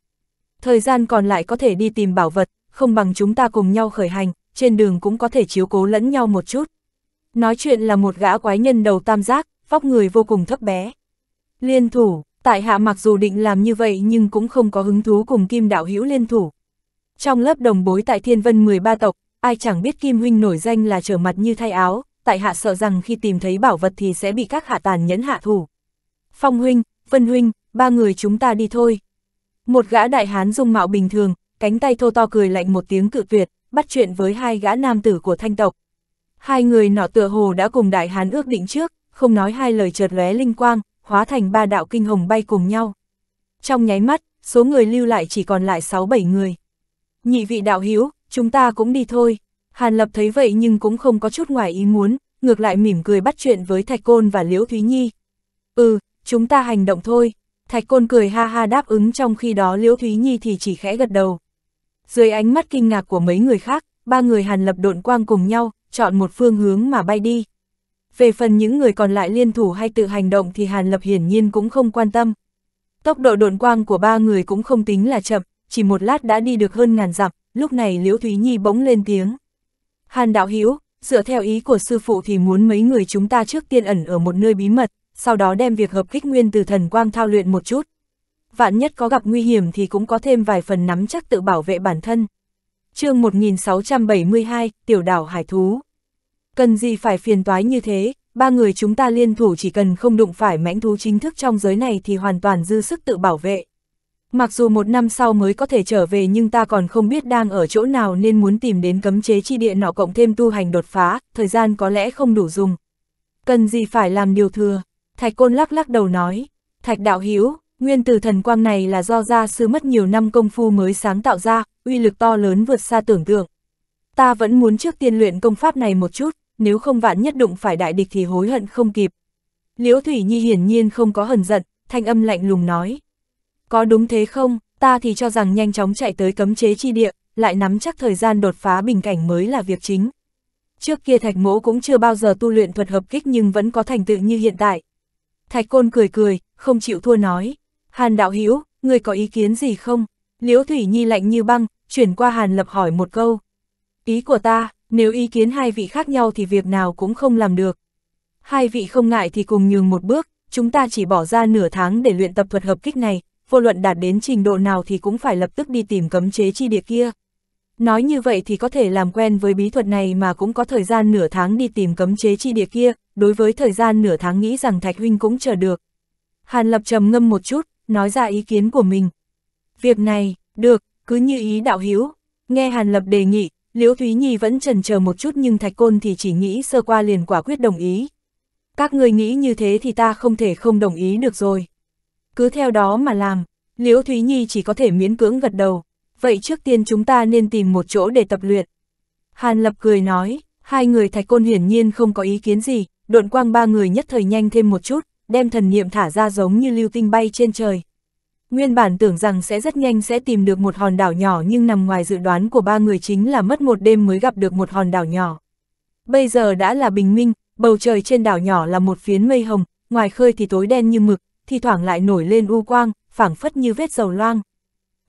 Thời gian còn lại có thể đi tìm bảo vật, không bằng chúng ta cùng nhau khởi hành, trên đường cũng có thể chiếu cố lẫn nhau một chút. Nói chuyện là một gã quái nhân đầu tam giác, vóc người vô cùng thấp bé. Liên thủ, tại hạ mặc dù định làm như vậy nhưng cũng không có hứng thú cùng kim đạo hữu liên thủ. Trong lớp đồng bối tại thiên vân 13 tộc, ai chẳng biết kim huynh nổi danh là trở mặt như thay áo, tại hạ sợ rằng khi tìm thấy bảo vật thì sẽ bị các hạ tàn nhẫn hạ thủ. Phong huynh, Vân huynh, ba người chúng ta đi thôi. Một gã đại hán dung mạo bình thường, cánh tay thô to cười lạnh một tiếng cự tuyệt, bắt chuyện với hai gã nam tử của thanh tộc. Hai người nọ tựa hồ đã cùng đại hán ước định trước, không nói hai lời chợt lóe linh quang, hóa thành ba đạo kinh hồng bay cùng nhau. Trong nháy mắt, số người lưu lại chỉ còn lại 6-7 người. Nhị vị đạo hiếu chúng ta cũng đi thôi. Hàn Lập thấy vậy nhưng cũng không có chút ngoài ý muốn, ngược lại mỉm cười bắt chuyện với Thạch Côn và Liễu Thúy Nhi. Ừ, chúng ta hành động thôi. Thạch Côn cười ha ha đáp ứng trong khi đó Liễu Thúy Nhi thì chỉ khẽ gật đầu. Dưới ánh mắt kinh ngạc của mấy người khác, ba người Hàn Lập độn quang cùng nhau, chọn một phương hướng mà bay đi. Về phần những người còn lại liên thủ hay tự hành động thì Hàn Lập hiển nhiên cũng không quan tâm. Tốc độ độn quang của ba người cũng không tính là chậm, chỉ một lát đã đi được hơn ngàn dặm, lúc này Liễu Thúy Nhi bỗng lên tiếng. Hàn đạo hữu dựa theo ý của sư phụ thì muốn mấy người chúng ta trước tiên ẩn ở một nơi bí mật, sau đó đem việc hợp kích nguyên từ thần quang thao luyện một chút. Vạn nhất có gặp nguy hiểm thì cũng có thêm vài phần nắm chắc tự bảo vệ bản thân. chương 1672, Tiểu đảo Hải Thú Cần gì phải phiền toái như thế, ba người chúng ta liên thủ chỉ cần không đụng phải mãnh thú chính thức trong giới này thì hoàn toàn dư sức tự bảo vệ. Mặc dù một năm sau mới có thể trở về nhưng ta còn không biết đang ở chỗ nào nên muốn tìm đến cấm chế chi địa nọ cộng thêm tu hành đột phá, thời gian có lẽ không đủ dùng. Cần gì phải làm điều thừa? Thạch Côn lắc lắc đầu nói. Thạch đạo hiếu nguyên từ thần quang này là do gia sư mất nhiều năm công phu mới sáng tạo ra, uy lực to lớn vượt xa tưởng tượng. Ta vẫn muốn trước tiên luyện công pháp này một chút, nếu không vạn nhất đụng phải đại địch thì hối hận không kịp. Liễu Thủy Nhi hiển nhiên không có hờn giận, thanh âm lạnh lùng nói. Có đúng thế không, ta thì cho rằng nhanh chóng chạy tới cấm chế chi địa, lại nắm chắc thời gian đột phá bình cảnh mới là việc chính. Trước kia thạch mỗ cũng chưa bao giờ tu luyện thuật hợp kích nhưng vẫn có thành tựu như hiện tại. Thạch côn cười cười, không chịu thua nói. Hàn đạo hữu người có ý kiến gì không? Liễu Thủy Nhi lạnh như băng, chuyển qua Hàn Lập hỏi một câu. Ý của ta, nếu ý kiến hai vị khác nhau thì việc nào cũng không làm được. Hai vị không ngại thì cùng nhường một bước, chúng ta chỉ bỏ ra nửa tháng để luyện tập thuật hợp kích này, vô luận đạt đến trình độ nào thì cũng phải lập tức đi tìm cấm chế chi địa kia. Nói như vậy thì có thể làm quen với bí thuật này mà cũng có thời gian nửa tháng đi tìm cấm chế chi địa kia, đối với thời gian nửa tháng nghĩ rằng Thạch Huynh cũng chờ được. Hàn Lập trầm ngâm một chút, nói ra ý kiến của mình. Việc này, được, cứ như ý đạo hiếu. Nghe Hàn Lập đề nghị, Liễu Thúy Nhi vẫn trần chờ một chút nhưng Thạch Côn thì chỉ nghĩ sơ qua liền quả quyết đồng ý. Các người nghĩ như thế thì ta không thể không đồng ý được rồi. Cứ theo đó mà làm, Liễu Thúy Nhi chỉ có thể miễn cưỡng gật đầu. Vậy trước tiên chúng ta nên tìm một chỗ để tập luyện. Hàn Lập cười nói, hai người Thạch Côn hiển nhiên không có ý kiến gì, độn quang ba người nhất thời nhanh thêm một chút, đem thần niệm thả ra giống như lưu tinh bay trên trời. Nguyên bản tưởng rằng sẽ rất nhanh sẽ tìm được một hòn đảo nhỏ nhưng nằm ngoài dự đoán của ba người chính là mất một đêm mới gặp được một hòn đảo nhỏ. Bây giờ đã là bình minh, bầu trời trên đảo nhỏ là một phiến mây hồng, ngoài khơi thì tối đen như mực, thì thoảng lại nổi lên u quang, phảng phất như vết dầu loang.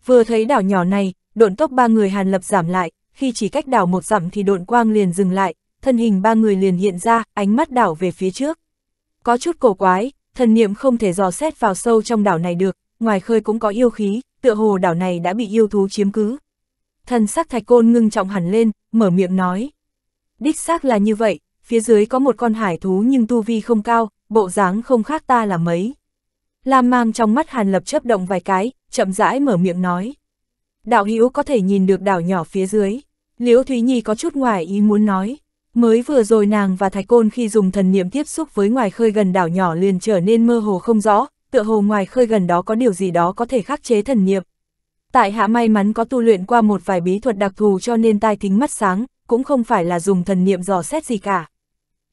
Vừa thấy đảo nhỏ này, độn tốc ba người hàn lập giảm lại, khi chỉ cách đảo một dặm thì độn quang liền dừng lại, thân hình ba người liền hiện ra, ánh mắt đảo về phía trước. Có chút cổ quái, thần niệm không thể dò xét vào sâu trong đảo này được, ngoài khơi cũng có yêu khí, tựa hồ đảo này đã bị yêu thú chiếm cứ. Thần sắc thạch côn ngưng trọng hẳn lên, mở miệng nói. Đích xác là như vậy, phía dưới có một con hải thú nhưng tu vi không cao, bộ dáng không khác ta là mấy. Lam mang trong mắt Hàn Lập chấp động vài cái, chậm rãi mở miệng nói. Đạo hữu có thể nhìn được đảo nhỏ phía dưới. Liễu Thúy Nhi có chút ngoài ý muốn nói. Mới vừa rồi nàng và Thạch Côn khi dùng thần niệm tiếp xúc với ngoài khơi gần đảo nhỏ liền trở nên mơ hồ không rõ, tựa hồ ngoài khơi gần đó có điều gì đó có thể khắc chế thần niệm. Tại hạ may mắn có tu luyện qua một vài bí thuật đặc thù cho nên tai thính mắt sáng, cũng không phải là dùng thần niệm dò xét gì cả.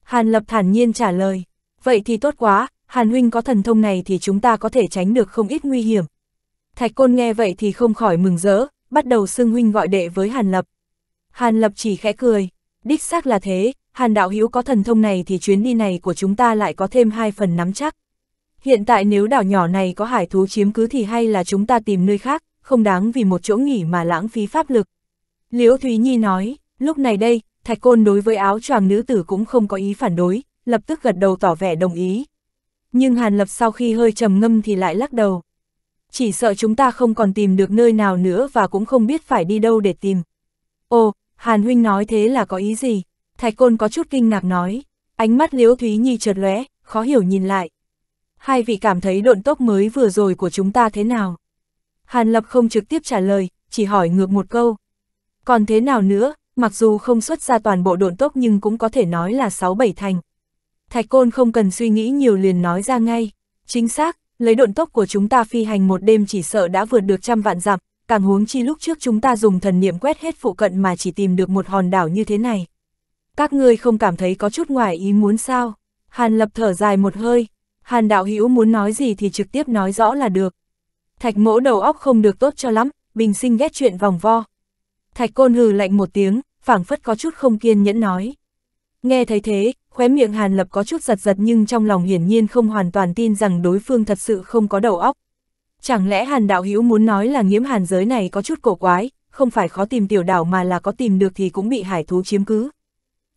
Hàn Lập thản nhiên trả lời, vậy thì tốt quá, Hàn huynh có thần thông này thì chúng ta có thể tránh được không ít nguy hiểm. Thạch Côn nghe vậy thì không khỏi mừng rỡ, bắt đầu xưng huynh gọi đệ với Hàn Lập. Hàn Lập chỉ khẽ cười, đích xác là thế, Hàn đạo hữu có thần thông này thì chuyến đi này của chúng ta lại có thêm hai phần nắm chắc. Hiện tại nếu đảo nhỏ này có hải thú chiếm cứ thì hay là chúng ta tìm nơi khác, không đáng vì một chỗ nghỉ mà lãng phí pháp lực. Liễu Thúy Nhi nói, lúc này đây, Thạch Côn đối với áo choàng nữ tử cũng không có ý phản đối, lập tức gật đầu tỏ vẻ đồng ý. Nhưng Hàn Lập sau khi hơi trầm ngâm thì lại lắc đầu. Chỉ sợ chúng ta không còn tìm được nơi nào nữa và cũng không biết phải đi đâu để tìm. Ồ, Hàn Huynh nói thế là có ý gì? Thạch Côn có chút kinh ngạc nói. Ánh mắt Liễu Thúy Nhi chợt lóe, khó hiểu nhìn lại. Hai vị cảm thấy độn tốc mới vừa rồi của chúng ta thế nào? Hàn Lập không trực tiếp trả lời, chỉ hỏi ngược một câu. Còn thế nào nữa, mặc dù không xuất ra toàn bộ độn tốc nhưng cũng có thể nói là 6-7 thành. Thạch Côn không cần suy nghĩ nhiều liền nói ra ngay. Chính xác, lấy độn tốc của chúng ta phi hành một đêm chỉ sợ đã vượt được trăm vạn dặm, càng huống chi lúc trước chúng ta dùng thần niệm quét hết phụ cận mà chỉ tìm được một hòn đảo như thế này. Các ngươi không cảm thấy có chút ngoài ý muốn sao? Hàn lập thở dài một hơi, Hàn đạo hữu muốn nói gì thì trực tiếp nói rõ là được. Thạch mỗ đầu óc không được tốt cho lắm, bình sinh ghét chuyện vòng vo. Thạch côn hừ lạnh một tiếng, phảng phất có chút không kiên nhẫn nói. Nghe thấy thế, khóe miệng Hàn Lập có chút giật giật nhưng trong lòng hiển nhiên không hoàn toàn tin rằng đối phương thật sự không có đầu óc. Chẳng lẽ Hàn đạo hữu muốn nói là nghiễm hàn giới này có chút cổ quái, không phải khó tìm tiểu đảo mà là có tìm được thì cũng bị hải thú chiếm cứ.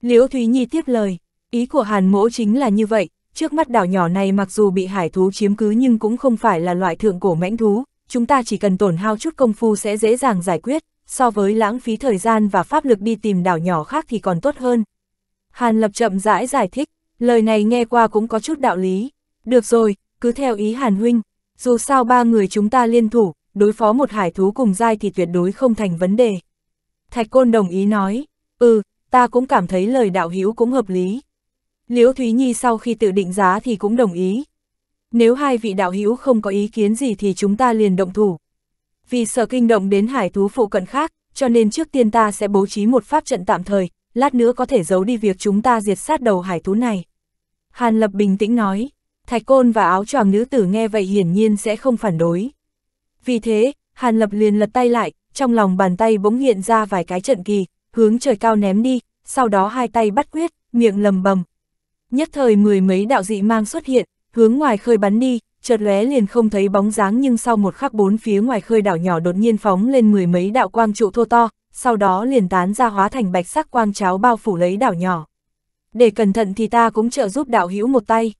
Liễu Thúy Nhi tiếp lời, ý của Hàn mỗ chính là như vậy, trước mắt đảo nhỏ này mặc dù bị hải thú chiếm cứ nhưng cũng không phải là loại thượng cổ mãnh thú, chúng ta chỉ cần tổn hao chút công phu sẽ dễ dàng giải quyết, so với lãng phí thời gian và pháp lực đi tìm đảo nhỏ khác thì còn tốt hơn. Hàn Lập chậm rãi giải thích, lời này nghe qua cũng có chút đạo lý. Được rồi, cứ theo ý Hàn Huynh, dù sao ba người chúng ta liên thủ, đối phó một hải thú cùng dai thì tuyệt đối không thành vấn đề. Thạch Côn đồng ý nói, ừ, ta cũng cảm thấy lời đạo hữu cũng hợp lý. Liễu Thúy Nhi sau khi tự định giá thì cũng đồng ý. Nếu hai vị đạo hữu không có ý kiến gì thì chúng ta liền động thủ. Vì sợ kinh động đến hải thú phụ cận khác, cho nên trước tiên ta sẽ bố trí một pháp trận tạm thời, lát nữa có thể giấu đi việc chúng ta diệt sát đầu hải thú này. Hàn Lập bình tĩnh nói, Thạch Côn và áo choàng nữ tử nghe vậy hiển nhiên sẽ không phản đối. Vì thế, Hàn Lập liền lật tay lại, trong lòng bàn tay bỗng hiện ra vài cái trận kỳ, hướng trời cao ném đi, sau đó hai tay bắt quyết, miệng lầm bầm. Nhất thời mười mấy đạo dị mang xuất hiện, hướng ngoài khơi bắn đi, chợt lóe liền không thấy bóng dáng nhưng sau một khắc bốn phía ngoài khơi đảo nhỏ đột nhiên phóng lên mười mấy đạo quang trụ thô to, sau đó liền tán ra hóa thành bạch sắc quang cháo bao phủ lấy đảo nhỏ. Để cẩn thận thì ta cũng trợ giúp đạo hữu một tay.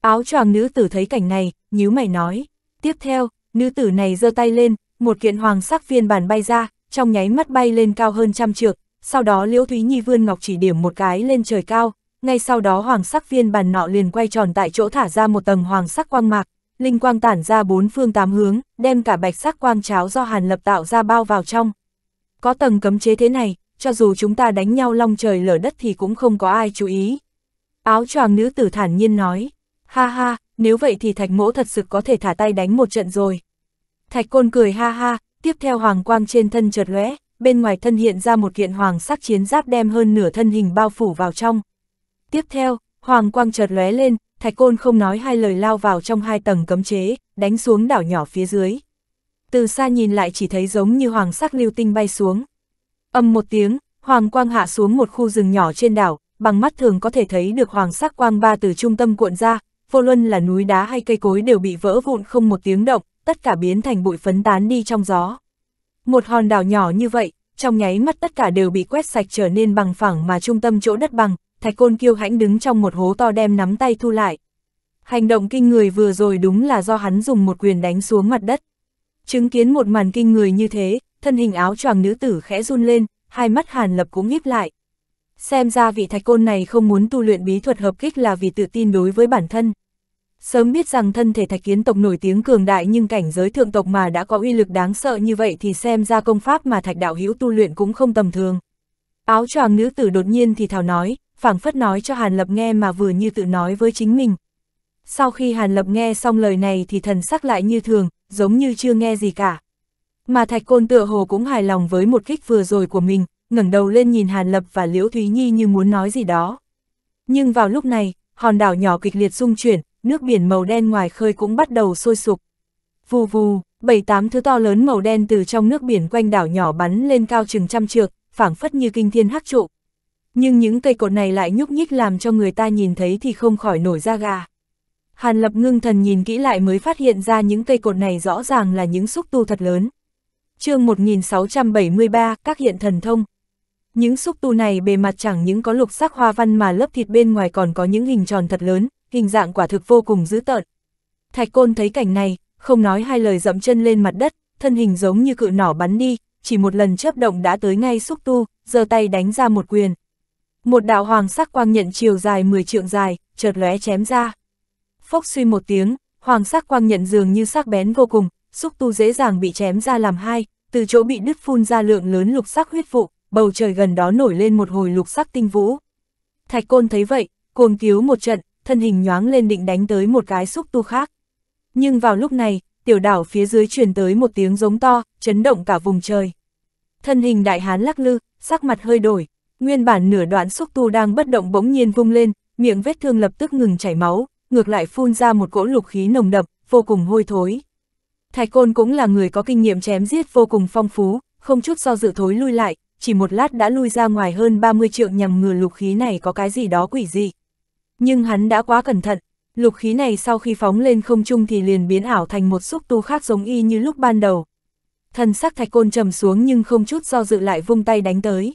Áo choàng nữ tử thấy cảnh này, nhíu mày nói. Tiếp theo, nữ tử này giơ tay lên, một kiện hoàng sắc phiên bản bay ra, trong nháy mắt bay lên cao hơn trăm trượng, sau đó Liễu Thúy Nhi vươn ngọc chỉ điểm một cái lên trời cao, ngay sau đó hoàng sắc viên bản nọ liền quay tròn tại chỗ thả ra một tầng hoàng sắc quang mạc, linh quang tản ra bốn phương tám hướng, đem cả bạch sắc quang cháo do Hàn Lập tạo ra bao vào trong. Có tầng cấm chế thế này, cho dù chúng ta đánh nhau long trời lở đất thì cũng không có ai chú ý. Áo choàng nữ tử thản nhiên nói, ha ha, nếu vậy thì thạch mỗ thật sự có thể thả tay đánh một trận rồi. Thạch côn cười ha ha, tiếp theo hoàng quang trên thân chợt lóe, bên ngoài thân hiện ra một kiện hoàng sắc chiến giáp đem hơn nửa thân hình bao phủ vào trong. Tiếp theo, hoàng quang chợt lóe lên, thạch côn không nói hai lời lao vào trong hai tầng cấm chế, đánh xuống đảo nhỏ phía dưới. Từ xa nhìn lại chỉ thấy giống như hoàng sắc lưu tinh bay xuống. Âm một tiếng, hoàng quang hạ xuống một khu rừng nhỏ trên đảo, bằng mắt thường có thể thấy được hoàng sắc quang ba từ trung tâm cuộn ra, vô luân là núi đá hay cây cối đều bị vỡ vụn không một tiếng động, tất cả biến thành bụi phấn tán đi trong gió. Một hòn đảo nhỏ như vậy, trong nháy mắt tất cả đều bị quét sạch trở nên bằng phẳng mà trung tâm chỗ đất bằng, thạch côn kiêu hãnh đứng trong một hố to đem nắm tay thu lại. Hành động kinh người vừa rồi đúng là do hắn dùng một quyền đánh xuống mặt đất. Chứng kiến một màn kinh người như thế, thân hình áo choàng nữ tử khẽ run lên, hai mắt hàn lập cũng híp lại. Xem ra vị thạch côn này không muốn tu luyện bí thuật hợp kích là vì tự tin đối với bản thân. Sớm biết rằng thân thể thạch kiến tộc nổi tiếng cường đại nhưng cảnh giới thượng tộc mà đã có uy lực đáng sợ như vậy thì xem ra công pháp mà thạch đạo hữu tu luyện cũng không tầm thường. Áo choàng nữ tử đột nhiên thì thảo nói, phảng phất nói cho Hàn Lập nghe mà vừa như tự nói với chính mình. Sau khi Hàn Lập nghe xong lời này thì thần sắc lại như thường, giống như chưa nghe gì cả. Mà Thạch Côn tựa hồ cũng hài lòng với một kích vừa rồi của mình, ngẩng đầu lên nhìn Hàn Lập và Liễu Thúy Nhi như muốn nói gì đó. Nhưng vào lúc này, hòn đảo nhỏ kịch liệt rung chuyển, nước biển màu đen ngoài khơi cũng bắt đầu sôi sục. Vù vù, bảy tám thứ to lớn màu đen từ trong nước biển quanh đảo nhỏ bắn lên cao chừng trăm trượng, phảng phất như kinh thiên hắc trụ. Nhưng những cây cột này lại nhúc nhích làm cho người ta nhìn thấy thì không khỏi nổi da gà. Hàn Lập ngưng thần nhìn kỹ lại mới phát hiện ra những cây cột này rõ ràng là những xúc tu thật lớn. chương 1673, các hiện thần thông. Những xúc tu này bề mặt chẳng những có lục sắc hoa văn mà lớp thịt bên ngoài còn có những hình tròn thật lớn, hình dạng quả thực vô cùng dữ tợn. Thạch côn thấy cảnh này, không nói hai lời dậm chân lên mặt đất, thân hình giống như cự nỏ bắn đi, chỉ một lần chớp động đã tới ngay xúc tu, giơ tay đánh ra một quyền. Một đạo hoàng sắc quang nhận chiều dài 10 trượng dài, chợt lóe chém ra. Phốc suy một tiếng, hoàng sắc quang nhận dường như sắc bén vô cùng, xúc tu dễ dàng bị chém ra làm hai, từ chỗ bị đứt phun ra lượng lớn lục sắc huyết vụ, bầu trời gần đó nổi lên một hồi lục sắc tinh vũ. Thạch côn thấy vậy, cuồng cứu một trận, thân hình nhoáng lên định đánh tới một cái xúc tu khác. Nhưng vào lúc này, tiểu đảo phía dưới truyền tới một tiếng giống to, chấn động cả vùng trời. Thân hình đại hán lắc lư, sắc mặt hơi đổi, nguyên bản nửa đoạn xúc tu đang bất động bỗng nhiên vung lên, miệng vết thương lập tức ngừng chảy máu, ngược lại phun ra một cỗ lục khí nồng đậm, vô cùng hôi thối. Thạch Côn cũng là người có kinh nghiệm chém giết vô cùng phong phú, không chút do dự thối lui lại, chỉ một lát đã lui ra ngoài hơn 30 trượng nhằm ngừa lục khí này có cái gì đó quỷ dị. Nhưng hắn đã quá cẩn thận, lục khí này sau khi phóng lên không trung thì liền biến ảo thành một xúc tu khác giống y như lúc ban đầu. Thần sắc thạch côn trầm xuống nhưng không chút do dự lại vung tay đánh tới.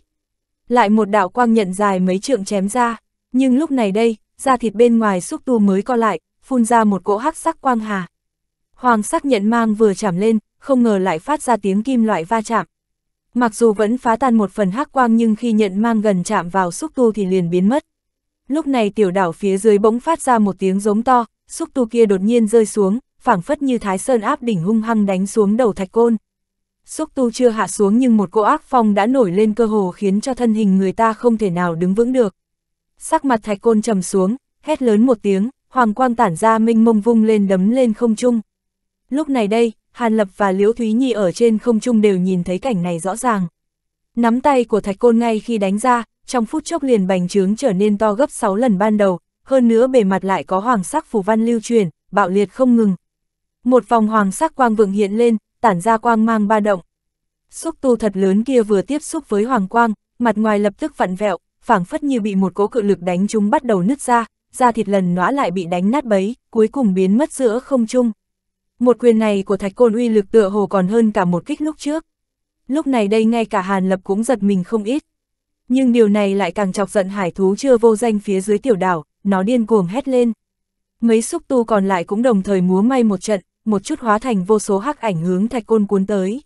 Lại một đạo quang nhận dài mấy trượng chém ra, nhưng lúc này đây, da thịt bên ngoài xúc tu mới co lại, phun ra một cỗ hắc sắc quang hà. Hoàng sắc nhận mang vừa chạm lên, không ngờ lại phát ra tiếng kim loại va chạm. Mặc dù vẫn phá tan một phần hắc quang nhưng khi nhận mang gần chạm vào xúc tu thì liền biến mất. Lúc này tiểu đảo phía dưới bỗng phát ra một tiếng giống to, xúc tu kia đột nhiên rơi xuống, phảng phất như thái sơn áp đỉnh hung hăng đánh xuống đầu thạch côn. Xúc tu chưa hạ xuống nhưng một cỗ ác phong đã nổi lên cơ hồ khiến cho thân hình người ta không thể nào đứng vững được. Sắc mặt thạch côn trầm xuống, hét lớn một tiếng, hoàng quang tản ra minh mông vung lên đấm lên không trung. Lúc này đây, Hàn Lập và Liễu Thúy Nhi ở trên không trung đều nhìn thấy cảnh này rõ ràng. Nắm tay của thạch côn ngay khi đánh ra, trong phút chốc liền bành trướng trở nên to gấp 6 lần ban đầu, hơn nữa bề mặt lại có hoàng sắc phù văn lưu truyền, bạo liệt không ngừng. Một vòng hoàng sắc quang vượng hiện lên, tản ra quang mang ba động. Xúc tu thật lớn kia vừa tiếp xúc với hoàng quang, mặt ngoài lập tức vặn vẹo, phảng phất như bị một cố cự lực đánh chúng bắt đầu nứt ra, da thịt lần nóa lại bị đánh nát bấy, cuối cùng biến mất giữa không trung. Một quyền này của thạch côn uy lực tựa hồ còn hơn cả một kích lúc trước. Lúc này đây ngay cả Hàn Lập cũng giật mình không ít. Nhưng điều này lại càng chọc giận hải thú chưa vô danh phía dưới tiểu đảo, nó điên cuồng hét lên. Mấy xúc tu còn lại cũng đồng thời múa may một trận, một chút hóa thành vô số hắc ảnh hướng thạch côn cuốn tới.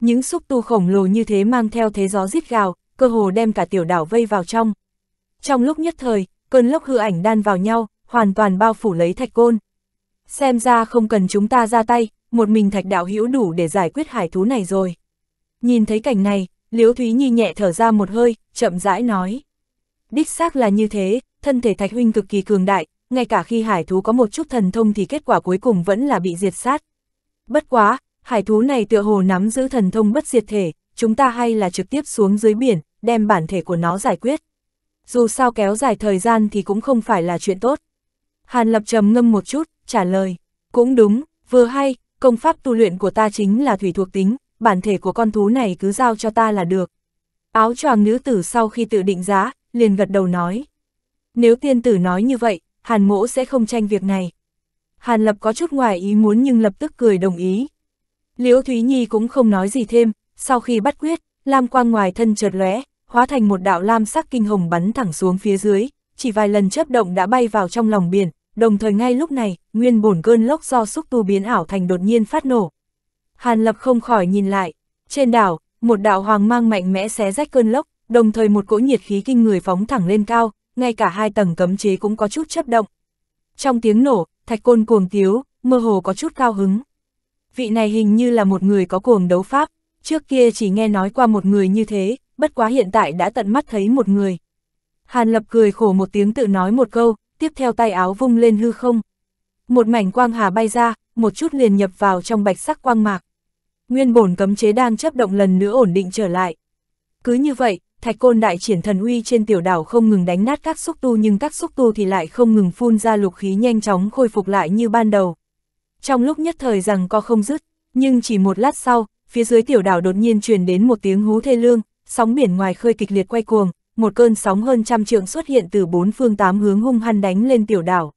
Những xúc tu khổng lồ như thế mang theo thế gió rít gào, cơ hồ đem cả tiểu đảo vây vào trong. Trong lúc nhất thời, cơn lốc hư ảnh đan vào nhau, hoàn toàn bao phủ lấy thạch côn. Xem ra không cần chúng ta ra tay, một mình thạch đạo hữu đủ để giải quyết hải thú này rồi. Nhìn thấy cảnh này, Liễu Thúy Nhi nhẹ thở ra một hơi, chậm rãi nói. Đích xác là như thế, thân thể thạch huynh cực kỳ cường đại, ngay cả khi hải thú có một chút thần thông thì kết quả cuối cùng vẫn là bị diệt sát. Bất quá, hải thú này tựa hồ nắm giữ thần thông bất diệt thể, chúng ta hay là trực tiếp xuống dưới biển, đem bản thể của nó giải quyết. Dù sao kéo dài thời gian thì cũng không phải là chuyện tốt. Hàn Lập trầm ngâm một chút, trả lời, cũng đúng, vừa hay, công pháp tu luyện của ta chính là thủy thuộc tính, bản thể của con thú này cứ giao cho ta là được. Áo choàng nữ tử sau khi tự định giá, liền gật đầu nói. Nếu tiên tử nói như vậy, Hàn mỗ sẽ không tranh việc này. Hàn Lập có chút ngoài ý muốn nhưng lập tức cười đồng ý. Liễu Thúy Nhi cũng không nói gì thêm, sau khi bắt quyết, lam quang ngoài thân chợt lóe, hóa thành một đạo lam sắc kinh hồng bắn thẳng xuống phía dưới, chỉ vài lần chấp động đã bay vào trong lòng biển, đồng thời ngay lúc này, nguyên bổn cơn lốc do xúc tu biến ảo thành đột nhiên phát nổ. Hàn Lập không khỏi nhìn lại, trên đảo, một đạo hoàng mang mạnh mẽ xé rách cơn lốc, đồng thời một cỗ nhiệt khí kinh người phóng thẳng lên cao, ngay cả hai tầng cấm chế cũng có chút chấp động. Trong tiếng nổ, thạch côn cuồng tiếu, mơ hồ có chút cao hứng. Vị này hình như là một người có cuồng đấu pháp, trước kia chỉ nghe nói qua một người như thế, bất quá hiện tại đã tận mắt thấy một người. Hàn Lập cười khổ một tiếng tự nói một câu, tiếp theo tay áo vung lên hư không. Một mảnh quang hà bay ra, một chút liền nhập vào trong bạch sắc quang mạc. Nguyên bổn cấm chế đang chấp động lần nữa ổn định trở lại. Cứ như vậy, thạch côn đại triển thần uy trên tiểu đảo không ngừng đánh nát các xúc tu nhưng các xúc tu thì lại không ngừng phun ra lục khí nhanh chóng khôi phục lại như ban đầu. Trong lúc nhất thời rằng co không dứt, nhưng chỉ một lát sau, phía dưới tiểu đảo đột nhiên truyền đến một tiếng hú thê lương, sóng biển ngoài khơi kịch liệt quay cuồng, một cơn sóng hơn trăm trượng xuất hiện từ bốn phương tám hướng hung hăng đánh lên tiểu đảo.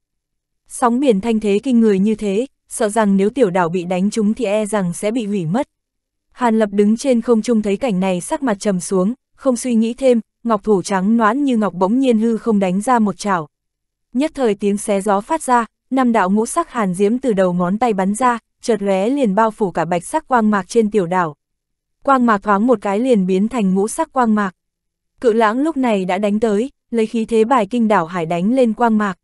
Sóng biển thanh thế kinh người như thế, sợ rằng nếu tiểu đảo bị đánh trúng thì e rằng sẽ bị hủy mất. Hàn Lập đứng trên không trung thấy cảnh này sắc mặt trầm xuống, không suy nghĩ thêm, ngọc thủ trắng noãn như ngọc bỗng nhiên hư không đánh ra một chảo. Nhất thời tiếng xé gió phát ra, năm đạo ngũ sắc hàn diễm từ đầu ngón tay bắn ra, chợt lóe liền bao phủ cả bạch sắc quang mạc trên tiểu đảo. Quang mạc thoáng một cái liền biến thành ngũ sắc quang mạc. Cự lãng lúc này đã đánh tới, lấy khí thế bài kinh đảo hải đánh lên quang mạc.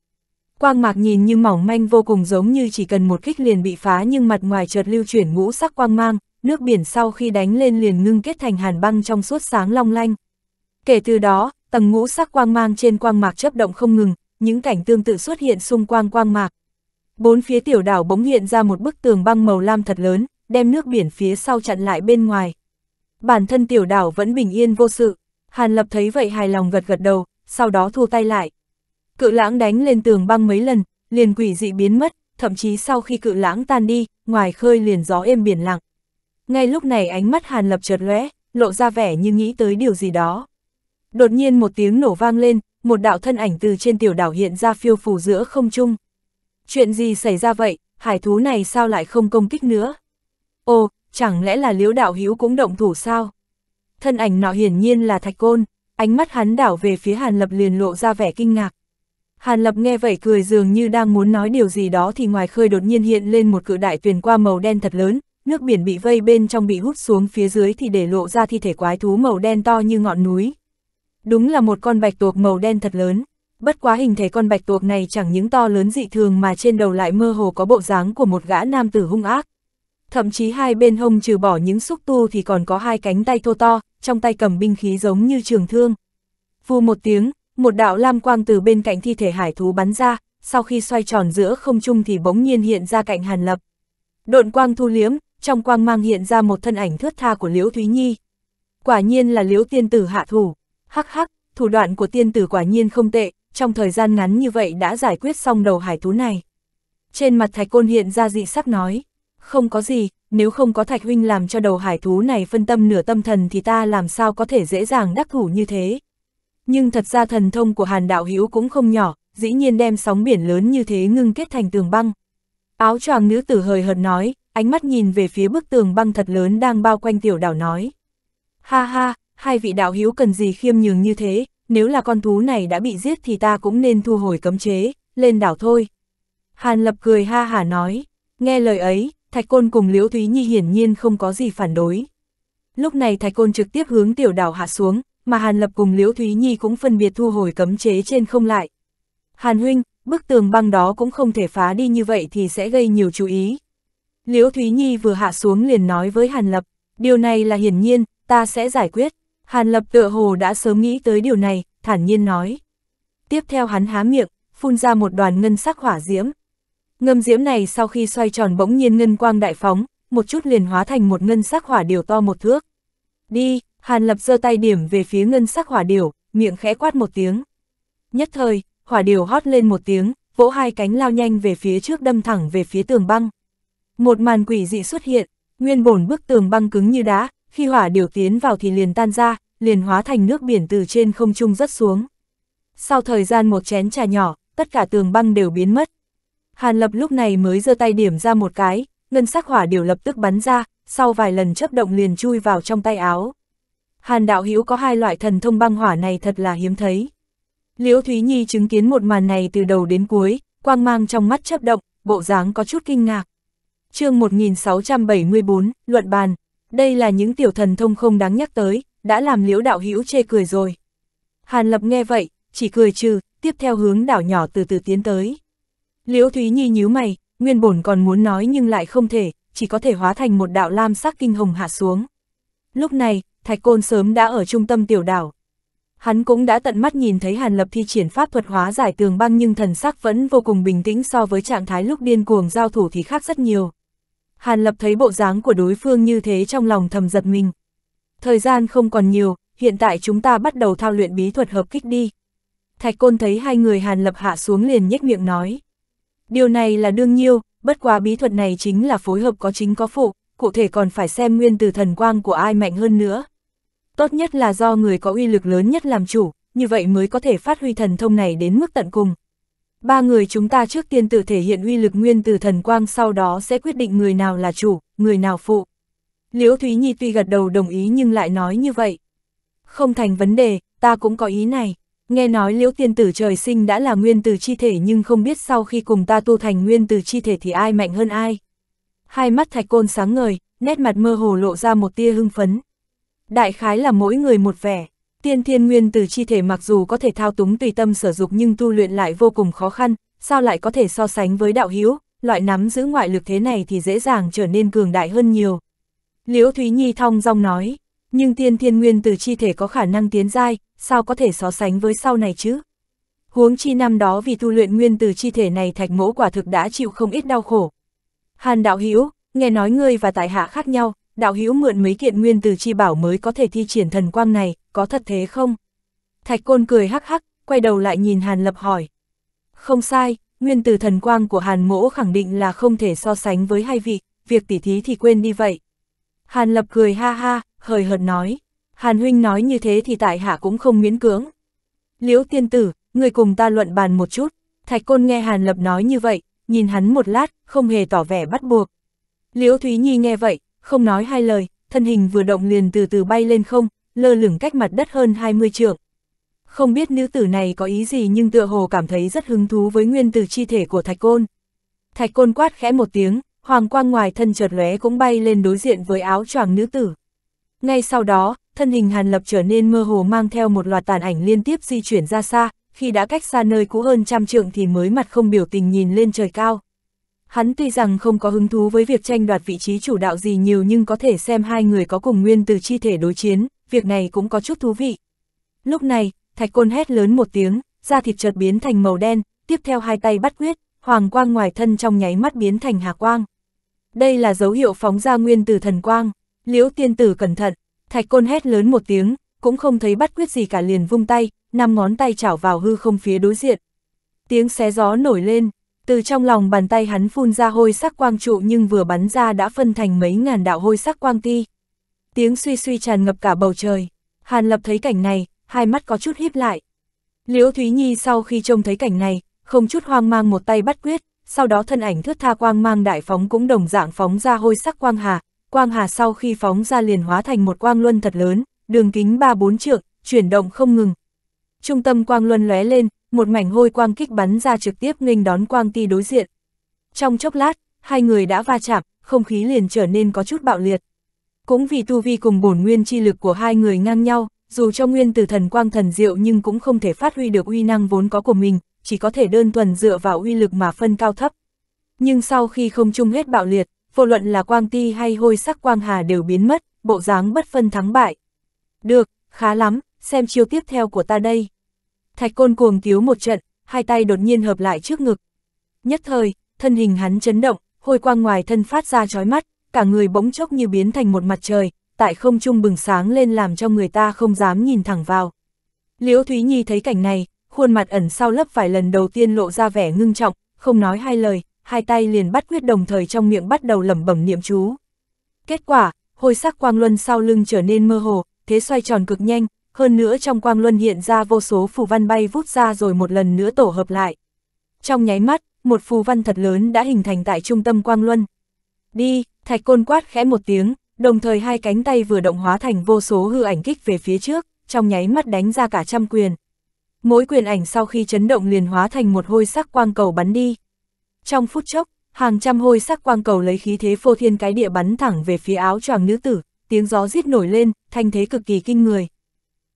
Quang mạc nhìn như mỏng manh vô cùng giống như chỉ cần một kích liền bị phá nhưng mặt ngoài chợt lưu chuyển ngũ sắc quang mang, nước biển sau khi đánh lên liền ngưng kết thành hàn băng trong suốt sáng long lanh. Kể từ đó, tầng ngũ sắc quang mang trên quang mạc chấp động không ngừng, những cảnh tương tự xuất hiện xung quanh quang mạc. Bốn phía tiểu đảo bỗng hiện ra một bức tường băng màu lam thật lớn, đem nước biển phía sau chặn lại bên ngoài. Bản thân tiểu đảo vẫn bình yên vô sự, Hàn Lập thấy vậy hài lòng gật gật đầu, sau đó thu tay lại. Cự lãng đánh lên tường băng mấy lần, liền quỷ dị biến mất, thậm chí sau khi cự lãng tan đi, ngoài khơi liền gió êm biển lặng. Ngay lúc này ánh mắt Hàn Lập chợt lóe, lộ ra vẻ như nghĩ tới điều gì đó. Đột nhiên một tiếng nổ vang lên, một đạo thân ảnh từ trên tiểu đảo hiện ra phiêu phù giữa không trung. Chuyện gì xảy ra vậy, hải thú này sao lại không công kích nữa? Ồ, chẳng lẽ là liễu đạo hữu cũng động thủ sao? Thân ảnh nọ hiển nhiên là thạch côn, ánh mắt hắn đảo về phía Hàn Lập liền lộ ra vẻ kinh ngạc. Hàn Lập nghe vậy cười dường như đang muốn nói điều gì đó thì ngoài khơi đột nhiên hiện lên một cự đại tuyền qua màu đen thật lớn, nước biển bị vây bên trong bị hút xuống phía dưới thì để lộ ra thi thể quái thú màu đen to như ngọn núi. Đúng là một con bạch tuộc màu đen thật lớn, bất quá hình thể con bạch tuộc này chẳng những to lớn dị thường mà trên đầu lại mơ hồ có bộ dáng của một gã nam tử hung ác. Thậm chí hai bên hông trừ bỏ những xúc tu thì còn có hai cánh tay thô to, trong tay cầm binh khí giống như trường thương. Vù một tiếng, một đạo lam quang từ bên cạnh thi thể hải thú bắn ra, sau khi xoay tròn giữa không trung thì bỗng nhiên hiện ra cạnh Hàn Lập. Độn quang thu liếm, trong quang mang hiện ra một thân ảnh thướt tha của Liễu Thúy Nhi. Quả nhiên là Liễu tiên tử hạ thủ, hắc hắc, thủ đoạn của tiên tử quả nhiên không tệ, trong thời gian ngắn như vậy đã giải quyết xong đầu hải thú này. Trên mặt thạch côn hiện ra dị sắc nói, không có gì, nếu không có thạch huynh làm cho đầu hải thú này phân tâm nửa tâm thần thì ta làm sao có thể dễ dàng đắc thủ như thế. Nhưng thật ra thần thông của hàn đạo hữu cũng không nhỏ, dĩ nhiên đem sóng biển lớn như thế ngưng kết thành tường băng. Áo choàng nữ tử hời hợt nói, ánh mắt nhìn về phía bức tường băng thật lớn đang bao quanh tiểu đảo nói. Ha ha, hai vị đạo hữu cần gì khiêm nhường như thế, nếu là con thú này đã bị giết thì ta cũng nên thu hồi cấm chế, lên đảo thôi. Hàn lập cười ha hả nói, nghe lời ấy, Thạch Côn cùng Liễu Thúy Nhi hiển nhiên không có gì phản đối. Lúc này Thạch Côn trực tiếp hướng tiểu đảo hạ xuống, mà Hàn Lập cùng Liễu Thúy Nhi cũng phân biệt thu hồi cấm chế trên không lại. Hàn huynh, bức tường băng đó cũng không thể phá đi như vậy thì sẽ gây nhiều chú ý. Liễu Thúy Nhi vừa hạ xuống liền nói với Hàn Lập, điều này là hiển nhiên, ta sẽ giải quyết. Hàn Lập tựa hồ đã sớm nghĩ tới điều này, thản nhiên nói. Tiếp theo hắn há miệng, phun ra một đoàn ngân sắc hỏa diễm. Ngâm diễm này sau khi xoay tròn bỗng nhiên ngân quang đại phóng, một chút liền hóa thành một ngân sắc hỏa điều to một thước. Đi, Hàn Lập giơ tay điểm về phía ngân sắc hỏa điều, miệng khẽ quát một tiếng. Nhất thời, hỏa điều hót lên một tiếng, vỗ hai cánh lao nhanh về phía trước đâm thẳng về phía tường băng. Một màn quỷ dị xuất hiện, nguyên bổn bức tường băng cứng như đá, khi hỏa điều tiến vào thì liền tan ra, liền hóa thành nước biển từ trên không trung rất xuống. Sau thời gian một chén trà nhỏ, tất cả tường băng đều biến mất. Hàn Lập lúc này mới giơ tay điểm ra một cái, ngân sắc hỏa điều lập tức bắn ra, sau vài lần chấp động liền chui vào trong tay áo. Hàn đạo hữu có hai loại thần thông băng hỏa này thật là hiếm thấy. Liễu Thúy Nhi chứng kiến một màn này từ đầu đến cuối, quang mang trong mắt chấp động, bộ dáng có chút kinh ngạc. chương 1674, Luận Bàn, đây là những tiểu thần thông không đáng nhắc tới, đã làm liễu đạo hữu chê cười rồi. Hàn Lập nghe vậy, chỉ cười trừ, tiếp theo hướng đảo nhỏ từ từ tiến tới. Liễu Thúy Nhi nhíu mày, nguyên bổn còn muốn nói nhưng lại không thể, chỉ có thể hóa thành một đạo lam sắc kinh hồng hạ xuống. Lúc này, Thạch Côn sớm đã ở trung tâm tiểu đảo. Hắn cũng đã tận mắt nhìn thấy Hàn Lập thi triển pháp thuật hóa giải tường băng nhưng thần sắc vẫn vô cùng bình tĩnh so với trạng thái lúc điên cuồng giao thủ thì khác rất nhiều. Hàn Lập thấy bộ dáng của đối phương như thế trong lòng thầm giật mình. Thời gian không còn nhiều, hiện tại chúng ta bắt đầu thao luyện bí thuật hợp kích đi. Thạch Côn thấy hai người Hàn Lập hạ xuống liền nhếch miệng nói. Điều này là đương nhiêu, bất quá bí thuật này chính là phối hợp có chính có phụ, cụ thể còn phải xem nguyên từ thần quang của ai mạnh hơn nữa. Tốt nhất là do người có uy lực lớn nhất làm chủ, như vậy mới có thể phát huy thần thông này đến mức tận cùng. Ba người chúng ta trước tiên tự thể hiện uy lực nguyên từ thần quang sau đó sẽ quyết định người nào là chủ, người nào phụ. Liễu Thúy Nhi tuy gật đầu đồng ý nhưng lại nói như vậy. Không thành vấn đề, ta cũng có ý này. Nghe nói liễu tiên tử trời sinh đã là nguyên tử chi thể nhưng không biết sau khi cùng ta tu thành nguyên tử chi thể thì ai mạnh hơn ai. Hai mắt thạch côn sáng ngời, nét mặt mơ hồ lộ ra một tia hưng phấn. Đại khái là mỗi người một vẻ. Tiên thiên nguyên tử chi thể mặc dù có thể thao túng tùy tâm sở dục nhưng tu luyện lại vô cùng khó khăn, sao lại có thể so sánh với đạo hiếu, loại nắm giữ ngoại lực thế này thì dễ dàng trở nên cường đại hơn nhiều. Liễu Thúy Nhi thong dong nói, nhưng tiên thiên nguyên tử chi thể có khả năng tiến giai, sao có thể so sánh với sau này chứ? huống chi năm đó vì tu luyện nguyên từ chi thể này thạch mỗ quả thực đã chịu không ít đau khổ. Hàn đạo hữu nghe nói ngươi và tại hạ khác nhau, đạo hữu mượn mấy kiện nguyên từ chi bảo mới có thể thi triển thần quang này, có thật thế không? Thạch côn cười hắc hắc, quay đầu lại nhìn Hàn Lập hỏi. Không sai, nguyên từ thần quang của Hàn mỗ khẳng định là không thể so sánh với hai vị, việc tỉ thí thì quên đi vậy. Hàn Lập cười ha ha, hời hợt nói. Hàn huynh nói như thế thì tại hạ cũng không miễn cưỡng. Liễu tiên tử, người cùng ta luận bàn một chút. Thạch côn nghe Hàn Lập nói như vậy, nhìn hắn một lát, không hề tỏ vẻ bắt buộc. Liễu Thúy Nhi nghe vậy, không nói hai lời, thân hình vừa động liền từ từ bay lên không, lơ lửng cách mặt đất hơn 20 trượng. Không biết nữ tử này có ý gì nhưng tựa hồ cảm thấy rất hứng thú với nguyên tử chi thể của Thạch Côn. Thạch Côn quát khẽ một tiếng, hoàng quang ngoài thân chợt lóe cũng bay lên đối diện với áo choàng nữ tử. Ngay sau đó, thân hình Hàn Lập trở nên mơ hồ mang theo một loạt tàn ảnh liên tiếp di chuyển ra xa, khi đã cách xa nơi cũ hơn trăm trượng thì mới mặt không biểu tình nhìn lên trời cao. Hắn tuy rằng không có hứng thú với việc tranh đoạt vị trí chủ đạo gì nhiều nhưng có thể xem hai người có cùng nguyên từ chi thể đối chiến, việc này cũng có chút thú vị. Lúc này, thạch côn hét lớn một tiếng, da thịt chợt biến thành màu đen, tiếp theo hai tay bắt quyết, hoàng quang ngoài thân trong nháy mắt biến thành hà quang. Đây là dấu hiệu phóng ra nguyên từ thần quang, liễu tiên tử cẩn thận, thạch côn hét lớn một tiếng, cũng không thấy bắt quyết gì cả liền vung tay, năm ngón tay chảo vào hư không phía đối diện. Tiếng xé gió nổi lên, từ trong lòng bàn tay hắn phun ra hôi sắc quang trụ nhưng vừa bắn ra đã phân thành mấy ngàn đạo hôi sắc quang ti. Tiếng suy suy tràn ngập cả bầu trời. Hàn Lập thấy cảnh này, hai mắt có chút híp lại. Liễu Thúy Nhi sau khi trông thấy cảnh này, không chút hoang mang một tay bắt quyết, sau đó thân ảnh thước tha quang mang đại phóng cũng đồng dạng phóng ra hôi sắc quang hà. Quang hà sau khi phóng ra liền hóa thành một quang luân thật lớn, đường kính 3-4 trượng, chuyển động không ngừng. Trung tâm quang luân lóe lên, một mảnh hôi quang kích bắn ra trực tiếp nghênh đón quang ti đối diện. Trong chốc lát, hai người đã va chạm, không khí liền trở nên có chút bạo liệt. Cũng vì tu vi cùng bổn nguyên chi lực của hai người ngang nhau, dù cho nguyên từ thần quang thần diệu nhưng cũng không thể phát huy được uy năng vốn có của mình, chỉ có thể đơn thuần dựa vào uy lực mà phân cao thấp. Nhưng sau khi không chung hết bạo liệt, vô luận là quang ti hay hôi sắc quang hà đều biến mất, bộ dáng bất phân thắng bại. Được, khá lắm, xem chiêu tiếp theo của ta đây. Thạch côn cuồng tiếu một trận, hai tay đột nhiên hợp lại trước ngực. Nhất thời, thân hình hắn chấn động, hôi quang ngoài thân phát ra chói mắt, cả người bỗng chốc như biến thành một mặt trời, tại không trung bừng sáng lên làm cho người ta không dám nhìn thẳng vào. Liễu Thúy Nhi thấy cảnh này, khuôn mặt ẩn sau lớp vài lần đầu tiên lộ ra vẻ ngưng trọng, không nói hai lời, hai tay liền bắt quyết đồng thời trong miệng bắt đầu lẩm bẩm niệm chú. Kết quả, hôi sắc quang luân sau lưng trở nên mơ hồ, thế xoay tròn cực nhanh, hơn nữa trong quang luân hiện ra vô số phù văn bay vút ra rồi một lần nữa tổ hợp lại. Trong nháy mắt, một phù văn thật lớn đã hình thành tại trung tâm quang luân. Đi, thạch côn quát khẽ một tiếng, đồng thời hai cánh tay vừa động hóa thành vô số hư ảnh kích về phía trước, trong nháy mắt đánh ra cả trăm quyền. Mỗi quyền ảnh sau khi chấn động liền hóa thành một hôi sắc quang cầu bắn đi. Trong phút chốc, hàng trăm hôi sắc quang cầu lấy khí thế phô thiên cái địa bắn thẳng về phía áo choàng nữ tử, tiếng gió rít nổi lên, thanh thế cực kỳ kinh người.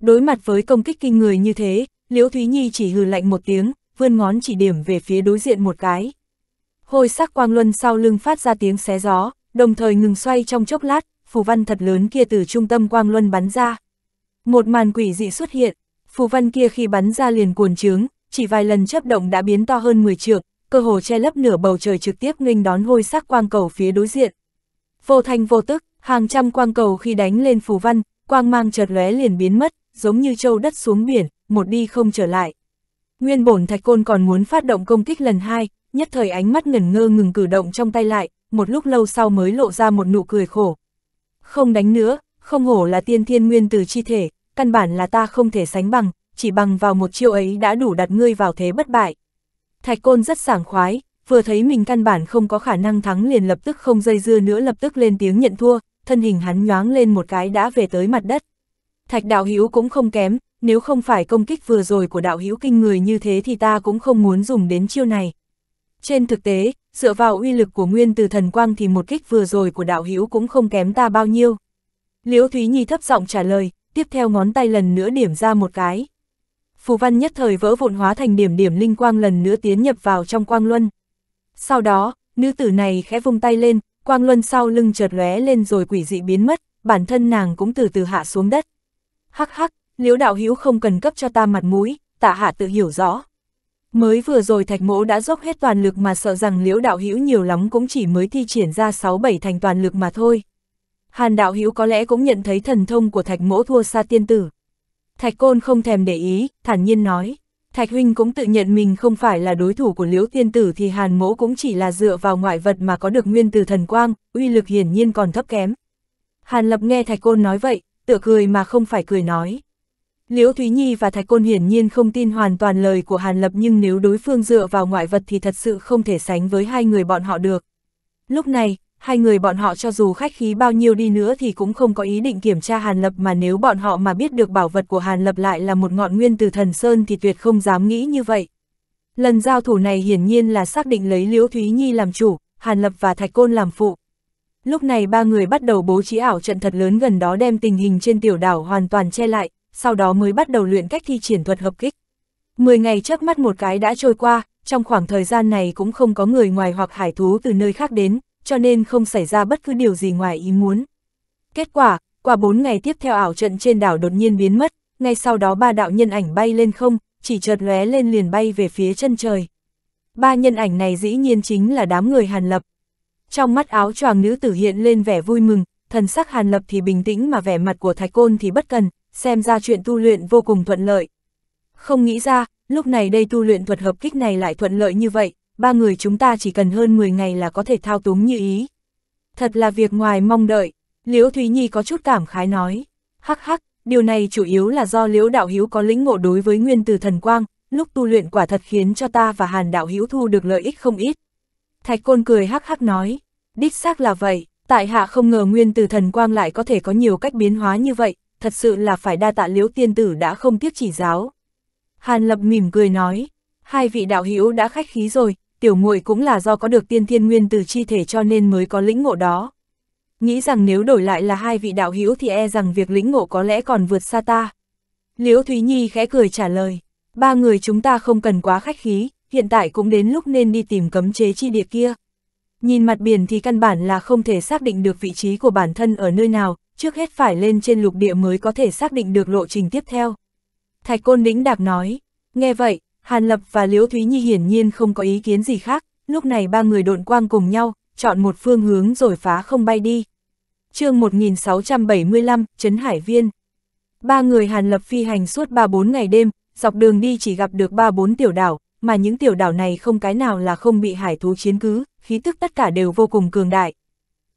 Đối mặt với công kích kinh người như thế, Liễu Thúy Nhi chỉ hừ lạnh một tiếng, vươn ngón chỉ điểm về phía đối diện một cái. Hôi sắc quang luân sau lưng phát ra tiếng xé gió, đồng thời ngừng xoay trong chốc lát, phù văn thật lớn kia từ trung tâm quang luân bắn ra. Một màn quỷ dị xuất hiện, phù văn kia khi bắn ra liền cuồn trướng, chỉ vài lần chấp động đã biến to hơn 10 trượng, cơ hồ che lấp nửa bầu trời trực tiếp nghênh đón hôi sắc quang cầu phía đối diện. Vô thanh vô tức, hàng trăm quang cầu khi đánh lên phù văn, quang mang chợt lóe liền biến mất, giống như châu đất xuống biển, một đi không trở lại. Nguyên bổn thạch côn còn muốn phát động công kích lần hai, nhất thời ánh mắt ngẩn ngơ ngừng cử động trong tay lại, một lúc lâu sau mới lộ ra một nụ cười khổ. Không đánh nữa, không hổ là tiên thiên nguyên từ chi thể, căn bản là ta không thể sánh bằng, chỉ bằng vào một chiêu ấy đã đủ đặt ngươi vào thế bất bại. Thạch côn rất sảng khoái, vừa thấy mình căn bản không có khả năng thắng liền lập tức không dây dưa nữa lập tức lên tiếng nhận thua, thân hình hắn nhoáng lên một cái đã về tới mặt đất. Thạch đạo hữu cũng không kém, nếu không phải công kích vừa rồi của đạo hữu kinh người như thế thì ta cũng không muốn dùng đến chiêu này. Trên thực tế, dựa vào uy lực của nguyên từ thần quang thì một kích vừa rồi của đạo hữu cũng không kém ta bao nhiêu. Liễu Thúy Nhi thấp giọng trả lời, tiếp theo ngón tay lần nữa điểm ra một cái. Phù văn nhất thời vỡ vụn hóa thành điểm điểm linh quang lần nữa tiến nhập vào trong quang luân. Sau đó, nữ tử này khẽ vung tay lên, quang luân sau lưng chợt lóe lên rồi quỷ dị biến mất, bản thân nàng cũng từ từ hạ xuống đất hắc hắc, liễu đạo hữu không cần cấp cho ta mặt mũi, tạ hạ tự hiểu rõ. Mới vừa rồi thạch mỗ đã dốc hết toàn lực mà sợ rằng liễu đạo hữu nhiều lắm cũng chỉ mới thi triển ra 6-7 thành toàn lực mà thôi. Hàn đạo hữu có lẽ cũng nhận thấy thần thông của thạch mỗ thua xa tiên tử. Thạch côn không thèm để ý, thản nhiên nói. Thạch huynh cũng tự nhận mình không phải là đối thủ của liễu tiên tử thì hàn mỗ cũng chỉ là dựa vào ngoại vật mà có được nguyên từ thần quang, uy lực hiển nhiên còn thấp kém. Hàn lập nghe thạch côn nói vậy, tựa cười mà không phải cười nói. Liễu Thúy Nhi và Thạch Côn hiển nhiên không tin hoàn toàn lời của Hàn Lập nhưng nếu đối phương dựa vào ngoại vật thì thật sự không thể sánh với hai người bọn họ được. Lúc này, hai người bọn họ cho dù khách khí bao nhiêu đi nữa thì cũng không có ý định kiểm tra Hàn Lập mà nếu bọn họ mà biết được bảo vật của Hàn Lập lại là một ngọn nguyên từ thần Sơn thì tuyệt không dám nghĩ như vậy. Lần giao thủ này hiển nhiên là xác định lấy Liễu Thúy Nhi làm chủ, Hàn Lập và Thạch Côn làm phụ. Lúc này ba người bắt đầu bố trí ảo trận thật lớn gần đó đem tình hình trên tiểu đảo hoàn toàn che lại, sau đó mới bắt đầu luyện cách thi triển thuật hợp kích. Mười ngày chớp mắt một cái đã trôi qua, trong khoảng thời gian này cũng không có người ngoài hoặc hải thú từ nơi khác đến, cho nên không xảy ra bất cứ điều gì ngoài ý muốn. Kết quả, qua bốn ngày tiếp theo ảo trận trên đảo đột nhiên biến mất, ngay sau đó ba đạo nhân ảnh bay lên không, chỉ chợt lóe lên liền bay về phía chân trời. Ba nhân ảnh này dĩ nhiên chính là đám người Hàn Lập. Trong mắt áo choàng nữ tử hiện lên vẻ vui mừng, thần sắc Hàn Lập thì bình tĩnh mà vẻ mặt của Thạch Côn thì bất cần, xem ra chuyện tu luyện vô cùng thuận lợi. Không nghĩ ra, lúc này đây tu luyện thuật hợp kích này lại thuận lợi như vậy, ba người chúng ta chỉ cần hơn 10 ngày là có thể thao túng như ý. Thật là việc ngoài mong đợi, Liễu Thúy Nhi có chút cảm khái nói. Hắc hắc, điều này chủ yếu là do Liễu Đạo Hiếu có lĩnh ngộ đối với nguyên từ thần quang, lúc tu luyện quả thật khiến cho ta và Hàn Đạo Hiếu thu được lợi ích không ít. Thạch Côn cười hắc hắc nói, đích xác là vậy, tại hạ không ngờ nguyên từ thần quang lại có thể có nhiều cách biến hóa như vậy, thật sự là phải đa tạ liễu tiên tử đã không tiếc chỉ giáo. Hàn Lập mỉm cười nói, hai vị đạo hữu đã khách khí rồi, tiểu muội cũng là do có được tiên thiên nguyên từ chi thể cho nên mới có lĩnh ngộ đó. Nghĩ rằng nếu đổi lại là hai vị đạo hữu thì e rằng việc lĩnh ngộ có lẽ còn vượt xa ta. Liễu Thúy Nhi khẽ cười trả lời, ba người chúng ta không cần quá khách khí, hiện tại cũng đến lúc nên đi tìm cấm chế chi địa kia. Nhìn mặt biển thì căn bản là không thể xác định được vị trí của bản thân ở nơi nào, trước hết phải lên trên lục địa mới có thể xác định được lộ trình tiếp theo. Thạch Côn Đĩnh Đạc nói, nghe vậy, Hàn Lập và Liễu Thúy Nhi hiển nhiên không có ý kiến gì khác, lúc này ba người độn quang cùng nhau, chọn một phương hướng rồi phá không bay đi. chương 1675, Trấn Hải Viên Ba người Hàn Lập phi hành suốt 3-4 ngày đêm, dọc đường đi chỉ gặp được 3-4 tiểu đảo, mà những tiểu đảo này không cái nào là không bị hải thú chiến cứ, khí tức tất cả đều vô cùng cường đại.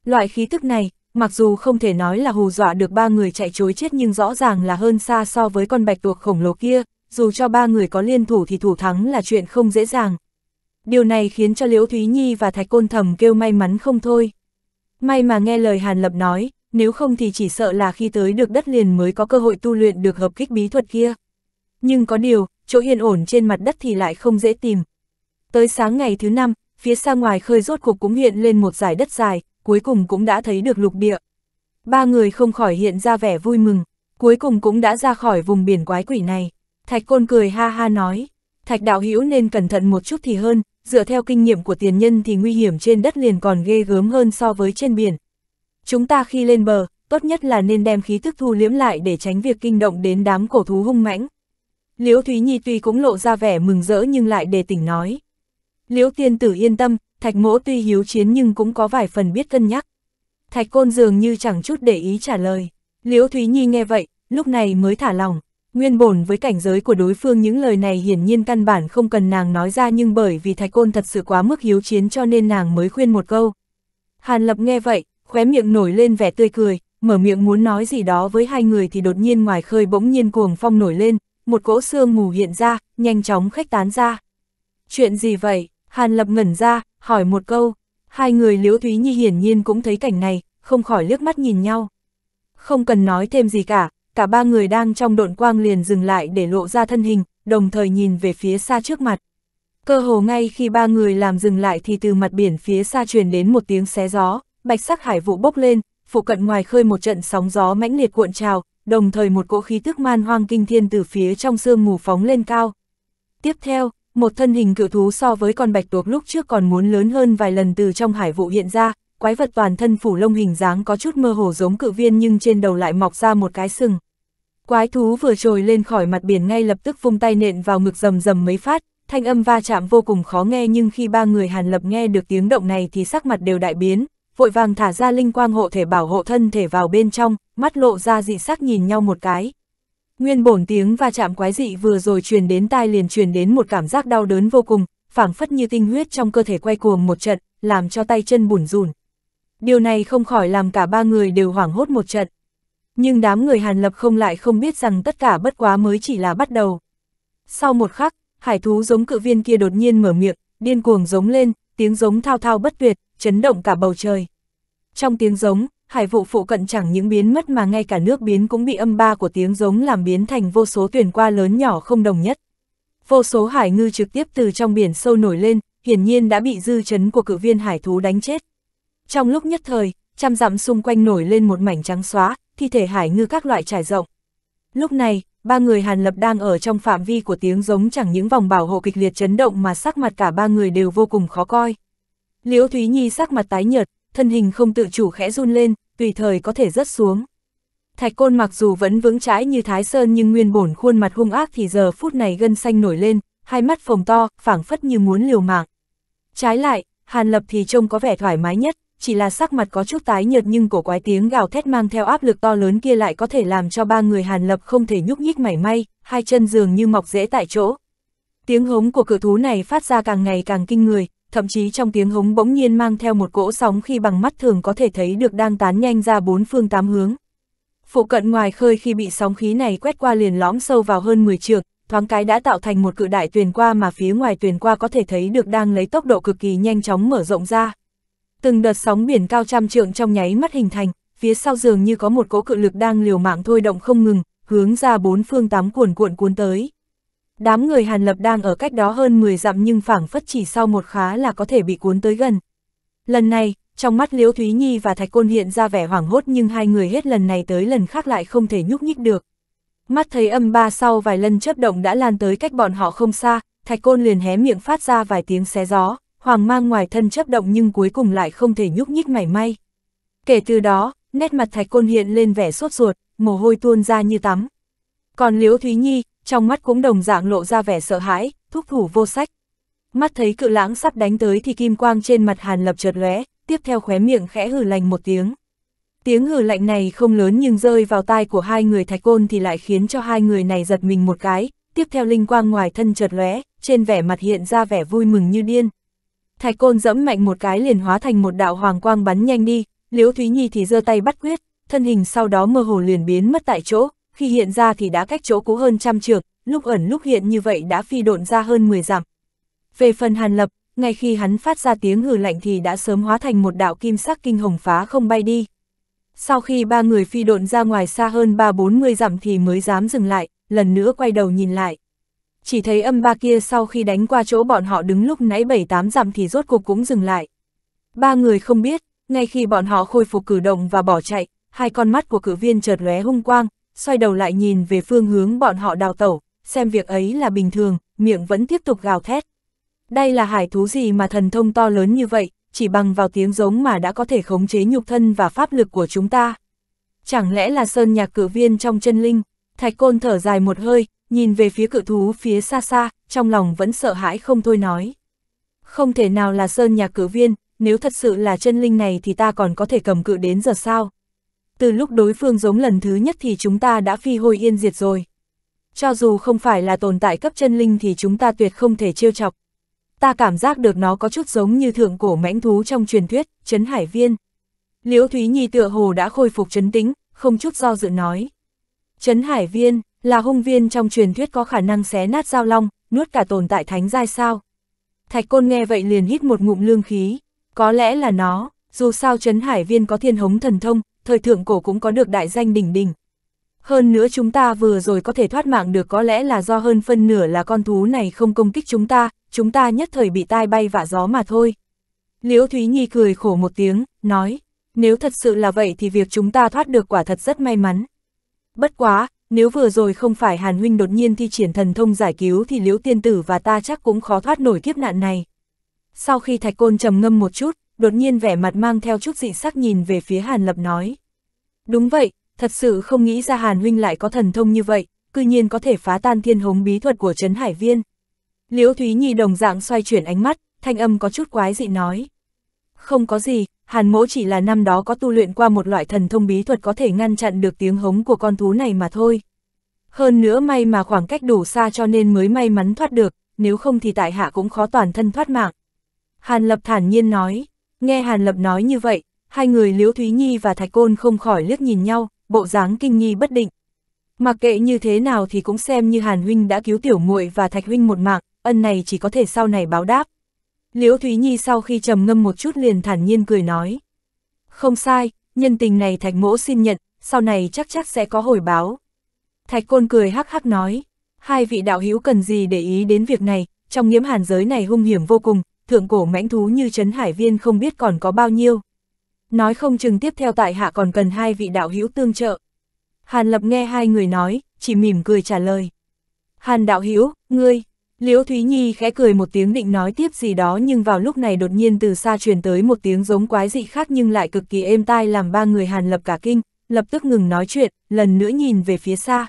Loại khí tức này, mặc dù không thể nói là hù dọa được ba người chạy chối chết nhưng rõ ràng là hơn xa so với con bạch tuộc khổng lồ kia, dù cho ba người có liên thủ thì thủ thắng là chuyện không dễ dàng. Điều này khiến cho Liễu Thúy Nhi và Thạch Côn thầm kêu may mắn không thôi. May mà nghe lời Hàn Lập nói, nếu không thì chỉ sợ là khi tới được đất liền mới có cơ hội tu luyện được hợp kích bí thuật kia. Nhưng có điều, chỗ yên ổn trên mặt đất thì lại không dễ tìm. Tới sáng ngày thứ năm, phía xa ngoài khơi rốt cuộc cũng hiện lên một dải đất dài, cuối cùng cũng đã thấy được lục địa. Ba người không khỏi hiện ra vẻ vui mừng, cuối cùng cũng đã ra khỏi vùng biển quái quỷ này. Thạch Côn cười ha ha nói, Thạch đạo hữu nên cẩn thận một chút thì hơn, dựa theo kinh nghiệm của tiền nhân thì nguy hiểm trên đất liền còn ghê gớm hơn so với trên biển. Chúng ta khi lên bờ, tốt nhất là nên đem khí thức thu liếm lại để tránh việc kinh động đến đám cổ thú hung mãnh. Liễu Thúy Nhi tuy cũng lộ ra vẻ mừng rỡ nhưng lại đề tỉnh nói. Liễu tiên tử yên tâm, thạch mỗ tuy hiếu chiến nhưng cũng có vài phần biết cân nhắc. Thạch côn dường như chẳng chút để ý trả lời. Liễu Thúy Nhi nghe vậy, lúc này mới thả lòng. Nguyên bổn với cảnh giới của đối phương những lời này hiển nhiên căn bản không cần nàng nói ra nhưng bởi vì thạch côn thật sự quá mức hiếu chiến cho nên nàng mới khuyên một câu. Hàn Lập nghe vậy, khóe miệng nổi lên vẻ tươi cười, mở miệng muốn nói gì đó với hai người thì đột nhiên ngoài khơi bỗng nhiên cuồng phong nổi lên, một cỗ sương mù hiện ra, nhanh chóng khách tán ra. Chuyện gì vậy? Hàn Lập ngẩn ra, hỏi một câu. Hai người Liễu Thúy Nhi hiển nhiên cũng thấy cảnh này, không khỏi liếc mắt nhìn nhau. Không cần nói thêm gì cả, cả ba người đang trong độn quang liền dừng lại để lộ ra thân hình, đồng thời nhìn về phía xa trước mặt. Cơ hồ ngay khi ba người làm dừng lại thì từ mặt biển phía xa truyền đến một tiếng xé gió, bạch sắc hải vụ bốc lên, phụ cận ngoài khơi một trận sóng gió mãnh liệt cuộn trào, đồng thời một cỗ khí tức man hoang kinh thiên từ phía trong sương mù phóng lên cao. Tiếp theo, một thân hình cự thú so với con bạch tuộc lúc trước còn muốn lớn hơn vài lần từ trong hải vụ hiện ra, quái vật toàn thân phủ lông hình dáng có chút mơ hồ giống cự viên nhưng trên đầu lại mọc ra một cái sừng. Quái thú vừa trồi lên khỏi mặt biển ngay lập tức vung tay nện vào ngực rầm rầm mấy phát, thanh âm va chạm vô cùng khó nghe nhưng khi ba người Hàn Lập nghe được tiếng động này thì sắc mặt đều đại biến, vội vàng thả ra linh quang hộ thể bảo hộ thân thể vào bên trong, mắt lộ ra dị sắc nhìn nhau một cái. Nguyên bổn tiếng va chạm quái dị vừa rồi truyền đến tai liền truyền đến một cảm giác đau đớn vô cùng, phảng phất như tinh huyết trong cơ thể quay cuồng một trận, làm cho tay chân bùn rùn. Điều này không khỏi làm cả ba người đều hoảng hốt một trận. Nhưng đám người Hàn Lập không lại không biết rằng tất cả bất quá mới chỉ là bắt đầu. Sau một khắc, hải thú giống cự viên kia đột nhiên mở miệng, điên cuồng giống lên, tiếng giống thao thao bất tuyệt, chấn động cả bầu trời. Trong tiếng giống, hải vụ phụ cận chẳng những biến mất mà ngay cả nước biến cũng bị âm ba của tiếng giống làm biến thành vô số tuyển qua lớn nhỏ không đồng nhất. Vô số hải ngư trực tiếp từ trong biển sâu nổi lên, hiển nhiên đã bị dư chấn của cự viên hải thú đánh chết. Trong lúc nhất thời, trăm dặm xung quanh nổi lên một mảnh trắng xóa, thi thể hải ngư các loại trải rộng. Lúc này, ba người Hàn Lập đang ở trong phạm vi của tiếng giống chẳng những vòng bảo hộ kịch liệt chấn động mà sắc mặt cả ba người đều vô cùng khó coi. Liễu Thúy Nhi sắc mặt tái nhợt, thân hình không tự chủ khẽ run lên, tùy thời có thể rớt xuống. Thạch côn mặc dù vẫn vững chãi như Thái Sơn nhưng nguyên bổn khuôn mặt hung ác thì giờ phút này gân xanh nổi lên, hai mắt phồng to, phảng phất như muốn liều mạng. Trái lại, Hàn Lập thì trông có vẻ thoải mái nhất, chỉ là sắc mặt có chút tái nhợt nhưng cổ quái tiếng gào thét mang theo áp lực to lớn kia lại có thể làm cho ba người Hàn Lập không thể nhúc nhích mảy may, hai chân dường như mọc rễ tại chỗ. Tiếng hống của cự thú này phát ra càng ngày càng kinh người, thậm chí trong tiếng hống bỗng nhiên mang theo một cỗ sóng khi bằng mắt thường có thể thấy được đang tán nhanh ra bốn phương tám hướng. Phụ cận ngoài khơi khi bị sóng khí này quét qua liền lõm sâu vào hơn 10 trượng, thoáng cái đã tạo thành một cự đại tuyền qua mà phía ngoài tuyền qua có thể thấy được đang lấy tốc độ cực kỳ nhanh chóng mở rộng ra. Từng đợt sóng biển cao trăm trượng trong nháy mắt hình thành, phía sau dường như có một cỗ cự lực đang liều mạng thôi động không ngừng, hướng ra bốn phương tám cuộn cuộn cuốn tới. Đám người Hàn Lập đang ở cách đó hơn 10 dặm nhưng phảng phất chỉ sau một khá là có thể bị cuốn tới gần. Lần này, trong mắt Liễu Thúy Nhi và Thạch Côn hiện ra vẻ hoảng hốt nhưng hai người hết lần này tới lần khác lại không thể nhúc nhích được. Mắt thấy âm ba sau vài lần chớp động đã lan tới cách bọn họ không xa, Thạch Côn liền hé miệng phát ra vài tiếng xé gió, hoàng mang ngoài thân chấp động nhưng cuối cùng lại không thể nhúc nhích mảy may. Kể từ đó, nét mặt Thạch Côn hiện lên vẻ sốt ruột, mồ hôi tuôn ra như tắm. Còn Liễu Thúy Nhi, trong mắt cũng đồng dạng lộ ra vẻ sợ hãi, thúc thủ vô sách. Mắt thấy cự lãng sắp đánh tới thì kim quang trên mặt Hàn Lập chợt lóe, tiếp theo khóe miệng khẽ hừ lành một tiếng. Tiếng hừ lạnh này không lớn nhưng rơi vào tai của hai người thạch côn thì lại khiến cho hai người này giật mình một cái, tiếp theo linh quang ngoài thân chợt lóe, trên vẻ mặt hiện ra vẻ vui mừng như điên. Thạch côn dẫm mạnh một cái liền hóa thành một đạo hoàng quang bắn nhanh đi, Liễu Thúy Nhi thì giơ tay bắt quyết, thân hình sau đó mơ hồ liền biến mất tại chỗ, khi hiện ra thì đã cách chỗ cũ hơn trăm trượng, lúc ẩn lúc hiện như vậy đã phi độn ra hơn 10 dặm. Về phần Hàn Lập, ngay khi hắn phát ra tiếng hừ lạnh thì đã sớm hóa thành một đạo kim sắc kinh hồng phá không bay đi. Sau khi ba người phi độn ra ngoài xa hơn ba bốn mươi dặm thì mới dám dừng lại, lần nữa quay đầu nhìn lại. Chỉ thấy âm ba kia sau khi đánh qua chỗ bọn họ đứng lúc nãy bảy tám dặm thì rốt cuộc cũng dừng lại. Ba người không biết, ngay khi bọn họ khôi phục cử động và bỏ chạy, hai con mắt của cử viên chợt lóe hung quang, xoay đầu lại nhìn về phương hướng bọn họ đào tẩu, xem việc ấy là bình thường, miệng vẫn tiếp tục gào thét. Đây là hải thú gì mà thần thông to lớn như vậy, chỉ bằng vào tiếng giống mà đã có thể khống chế nhục thân và pháp lực của chúng ta. Chẳng lẽ là sơn nhạc cử viên trong chân linh, thạch côn thở dài một hơi, nhìn về phía cự thú phía xa xa, trong lòng vẫn sợ hãi không thôi nói. Không thể nào là sơn nhà cử viên, nếu thật sự là chân linh này thì ta còn có thể cầm cự đến giờ sao? Từ lúc đối phương giống lần thứ nhất thì chúng ta đã phi hồi yên diệt rồi. Cho dù không phải là tồn tại cấp chân linh thì chúng ta tuyệt không thể trêu chọc. Ta cảm giác được nó có chút giống như thượng cổ mãnh thú trong truyền thuyết, chấn hải viên. Liễu Thúy Nhi tựa hồ đã khôi phục chấn tính, không chút do dự nói. Chấn hải viên, là hung viên trong truyền thuyết có khả năng xé nát giao long, nuốt cả tồn tại thánh giai sao. Thạch côn nghe vậy liền hít một ngụm lương khí, có lẽ là nó, dù sao chấn hải viên có thiên hống thần thông, thời thượng cổ cũng có được đại danh đỉnh đỉnh. Hơn nữa chúng ta vừa rồi có thể thoát mạng được có lẽ là do hơn phân nửa là con thú này không công kích chúng ta, chúng ta nhất thời bị tai bay vạ gió mà thôi. Liễu Thúy Nhi cười khổ một tiếng, nói, nếu thật sự là vậy thì việc chúng ta thoát được quả thật rất may mắn. Bất quá, nếu vừa rồi không phải Hàn Huynh đột nhiên thi triển thần thông giải cứu thì Liễu Tiên Tử và ta chắc cũng khó thoát nổi kiếp nạn này. Sau khi Thạch Côn trầm ngâm một chút, đột nhiên vẻ mặt mang theo chút dị sắc nhìn về phía Hàn Lập nói. Đúng vậy, thật sự không nghĩ ra Hàn Huynh lại có thần thông như vậy, cư nhiên có thể phá tan thiên hống bí thuật của Trấn Hải Viên. Liễu Thúy Nhi đồng dạng xoay chuyển ánh mắt, thanh âm có chút quái dị nói. Không có gì, hàn mỗ chỉ là năm đó có tu luyện qua một loại thần thông bí thuật có thể ngăn chặn được tiếng hống của con thú này mà thôi. Hơn nữa may mà khoảng cách đủ xa cho nên mới may mắn thoát được, nếu không thì tại hạ cũng khó toàn thân thoát mạng. Hàn Lập thản nhiên nói, nghe Hàn Lập nói như vậy, hai người Liễu Thúy Nhi và Thạch Côn không khỏi liếc nhìn nhau, bộ dáng kinh nghi bất định. Mặc kệ như thế nào thì cũng xem như Hàn Huynh đã cứu Tiểu muội và Thạch Huynh một mạng, ân này chỉ có thể sau này báo đáp. Liễu Thúy Nhi sau khi trầm ngâm một chút liền thản nhiên cười nói. Không sai, nhân tình này Thạch Mỗ xin nhận, sau này chắc chắc sẽ có hồi báo. Thạch Côn cười hắc hắc nói, hai vị đạo hữu cần gì để ý đến việc này, trong nhiễm hàn giới này hung hiểm vô cùng, thượng cổ mãnh thú như Trấn Hải Viên không biết còn có bao nhiêu. Nói không chừng tiếp theo tại hạ còn cần hai vị đạo hữu tương trợ. Hàn Lập nghe hai người nói, chỉ mỉm cười trả lời. Hàn đạo hữu ngươi, Liễu Thúy Nhi khẽ cười một tiếng định nói tiếp gì đó nhưng vào lúc này đột nhiên từ xa truyền tới một tiếng giống quái dị khác nhưng lại cực kỳ êm tai làm ba người Hàn Lập cả kinh, lập tức ngừng nói chuyện, lần nữa nhìn về phía xa.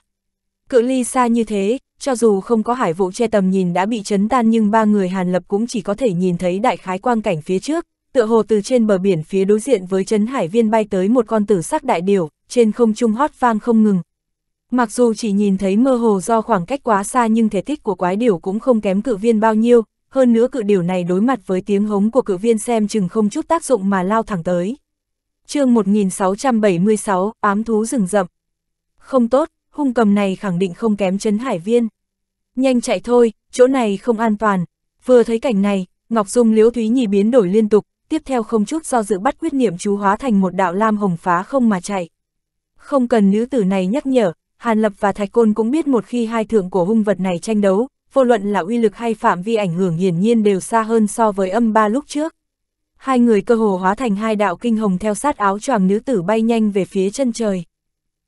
Cự ly xa như thế, cho dù không có hải vụ che tầm nhìn đã bị chấn tan nhưng ba người Hàn Lập cũng chỉ có thể nhìn thấy đại khái quang cảnh phía trước, tựa hồ từ trên bờ biển phía đối diện với chấn hải viên bay tới một con tử sắc đại điểu, trên không trung hót vang không ngừng. Mặc dù chỉ nhìn thấy mơ hồ do khoảng cách quá xa nhưng thể tích của quái điểu cũng không kém cự viên bao nhiêu, hơn nữa cự điểu này đối mặt với tiếng hống của cự viên xem chừng không chút tác dụng mà lao thẳng tới. chương 1676, ám thú rừng rậm. Không tốt, hung cầm này khẳng định không kém chấn hải viên. Nhanh chạy thôi, chỗ này không an toàn. Vừa thấy cảnh này, Ngọc Dung Liễu Thúy nhì biến đổi liên tục, tiếp theo không chút do dự bắt quyết niệm chú hóa thành một đạo lam hồng phá không mà chạy. Không cần nữ tử này nhắc nhở, Hàn Lập và Thạch Côn cũng biết một khi hai thượng cổ hung vật này tranh đấu, vô luận là uy lực hay phạm vi ảnh hưởng hiển nhiên đều xa hơn so với âm ba lúc trước. Hai người cơ hồ hóa thành hai đạo kinh hồng theo sát áo choàng nữ tử bay nhanh về phía chân trời.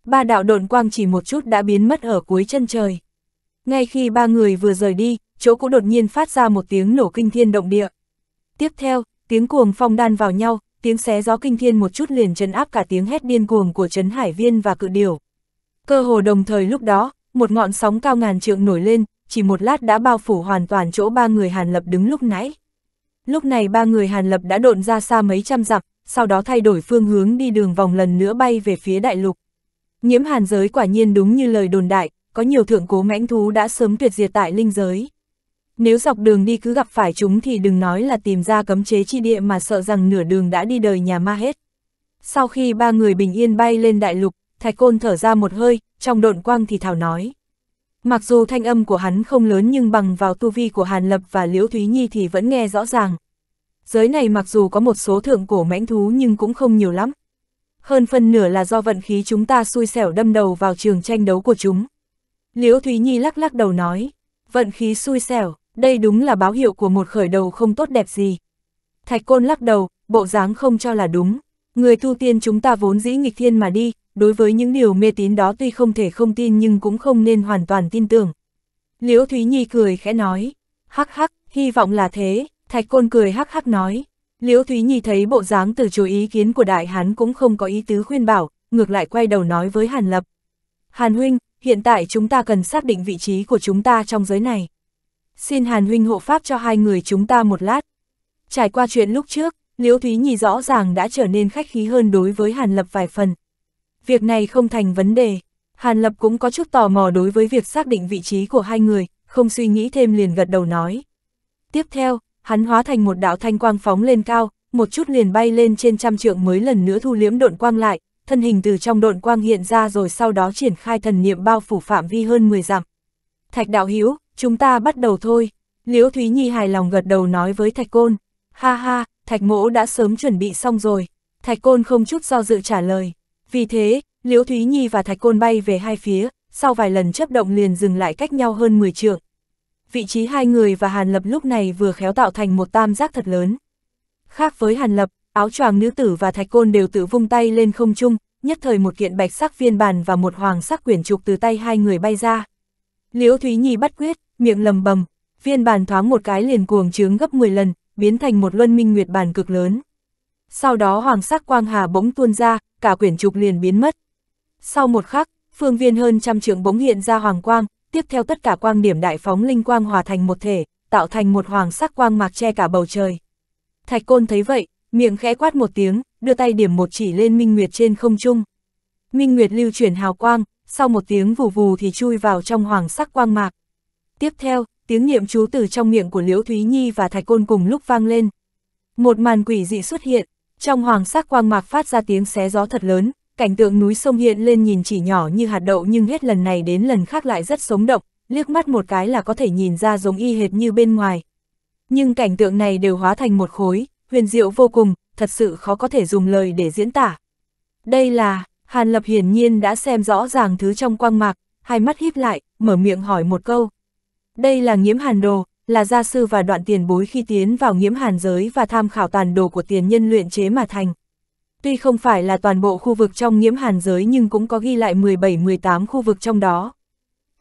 Ba đạo độn quang chỉ một chút đã biến mất ở cuối chân trời. Ngay khi ba người vừa rời đi, chỗ cũ đột nhiên phát ra một tiếng nổ kinh thiên động địa. Tiếp theo, tiếng cuồng phong đan vào nhau, tiếng xé gió kinh thiên một chút liền chấn áp cả tiếng hét điên cuồng của Trấn Hải Viên và cự điều. Cơ hồ đồng thời lúc đó, một ngọn sóng cao ngàn trượng nổi lên, chỉ một lát đã bao phủ hoàn toàn chỗ ba người Hàn Lập đứng lúc nãy. Lúc này ba người Hàn Lập đã độn ra xa mấy trăm dặm, sau đó thay đổi phương hướng đi đường vòng lần nữa bay về phía đại lục. Nhiễm hàn giới quả nhiên đúng như lời đồn đại, có nhiều thượng cố mãnh thú đã sớm tuyệt diệt tại linh giới. Nếu dọc đường đi cứ gặp phải chúng thì đừng nói là tìm ra cấm chế chi địa mà sợ rằng nửa đường đã đi đời nhà ma hết. Sau khi ba người bình yên bay lên đại lục, Thạch Côn thở ra một hơi, trong độn quang thì thảo nói. Mặc dù thanh âm của hắn không lớn nhưng bằng vào tu vi của Hàn Lập và Liễu Thúy Nhi thì vẫn nghe rõ ràng. Giới này mặc dù có một số thượng cổ mãnh thú nhưng cũng không nhiều lắm. Hơn phần nửa là do vận khí chúng ta xui xẻo đâm đầu vào trường tranh đấu của chúng. Liễu Thúy Nhi lắc lắc đầu nói, vận khí xui xẻo, đây đúng là báo hiệu của một khởi đầu không tốt đẹp gì. Thạch Côn lắc đầu, bộ dáng không cho là đúng. Người tu tiên chúng ta vốn dĩ nghịch thiên mà đi, đối với những điều mê tín đó tuy không thể không tin nhưng cũng không nên hoàn toàn tin tưởng. Liễu Thúy Nhi cười khẽ nói, hắc hắc, hy vọng là thế, Thạch Côn cười hắc hắc nói. Liễu Thúy Nhi thấy bộ dáng từ chối ý kiến của đại hán cũng không có ý tứ khuyên bảo, ngược lại quay đầu nói với Hàn Lập. Hàn Huynh, hiện tại chúng ta cần xác định vị trí của chúng ta trong giới này. Xin Hàn Huynh hộ pháp cho hai người chúng ta một lát. Trải qua chuyện lúc trước, Liễu Thúy Nhi rõ ràng đã trở nên khách khí hơn đối với Hàn Lập vài phần. Việc này không thành vấn đề. Hàn Lập cũng có chút tò mò đối với việc xác định vị trí của hai người, không suy nghĩ thêm liền gật đầu nói. Tiếp theo, hắn hóa thành một đạo thanh quang phóng lên cao, một chút liền bay lên trên trăm trượng mới lần nữa thu liễm độn quang lại, thân hình từ trong độn quang hiện ra rồi sau đó triển khai thần niệm bao phủ phạm vi hơn 10 dặm. Thạch đạo hữu chúng ta bắt đầu thôi. Liễu Thúy Nhi hài lòng gật đầu nói với Thạch Côn, ha ha, Thạch mỗ đã sớm chuẩn bị xong rồi. Thạch Côn không chút do dự trả lời. Vì thế, Liễu Thúy Nhi và Thạch Côn bay về hai phía, sau vài lần chấp động liền dừng lại cách nhau hơn 10 trượng. Vị trí hai người và Hàn Lập lúc này vừa khéo tạo thành một tam giác thật lớn. Khác với Hàn Lập, áo choàng nữ tử và Thạch Côn đều tự vung tay lên không trung, nhất thời một kiện bạch sắc viên bàn và một hoàng sắc quyển trục từ tay hai người bay ra. Liễu Thúy Nhi bắt quyết, miệng lầm bầm, viên bàn thoáng một cái liền cuồng trướng gấp 10 lần, biến thành một luân minh nguyệt bàn cực lớn. Sau đó hoàng sắc quang hà bỗng tuôn ra, cả quyển trục liền biến mất. Sau một khắc, phương viên hơn trăm trượng bỗng hiện ra hoàng quang, tiếp theo tất cả quang điểm đại phóng linh quang hòa thành một thể, tạo thành một hoàng sắc quang mạc che cả bầu trời. Thạch côn thấy vậy, miệng khẽ quát một tiếng, đưa tay điểm một chỉ lên Minh Nguyệt trên không trung. Minh Nguyệt lưu chuyển hào quang, sau một tiếng vù vù thì chui vào trong hoàng sắc quang mạc. Tiếp theo, tiếng niệm chú từ trong miệng của Liễu Thúy Nhi và Thạch Côn cùng lúc vang lên. Một màn quỷ dị xuất hiện, trong hoàng sắc quang mạc phát ra tiếng xé gió thật lớn, cảnh tượng núi sông hiện lên nhìn chỉ nhỏ như hạt đậu nhưng hết lần này đến lần khác lại rất sống động, liếc mắt một cái là có thể nhìn ra giống y hệt như bên ngoài. Nhưng cảnh tượng này đều hóa thành một khối, huyền diệu vô cùng, thật sự khó có thể dùng lời để diễn tả. Đây là, Hàn Lập hiển nhiên đã xem rõ ràng thứ trong quang mạc, hai mắt híp lại, mở miệng hỏi một câu. Đây là nghiễm hàn đồ, là gia sư và đoạn tiền bối khi tiến vào nghiễm hàn giới và tham khảo toàn đồ của tiền nhân luyện chế mà thành. Tuy không phải là toàn bộ khu vực trong nghiễm hàn giới nhưng cũng có ghi lại 17-18 khu vực trong đó.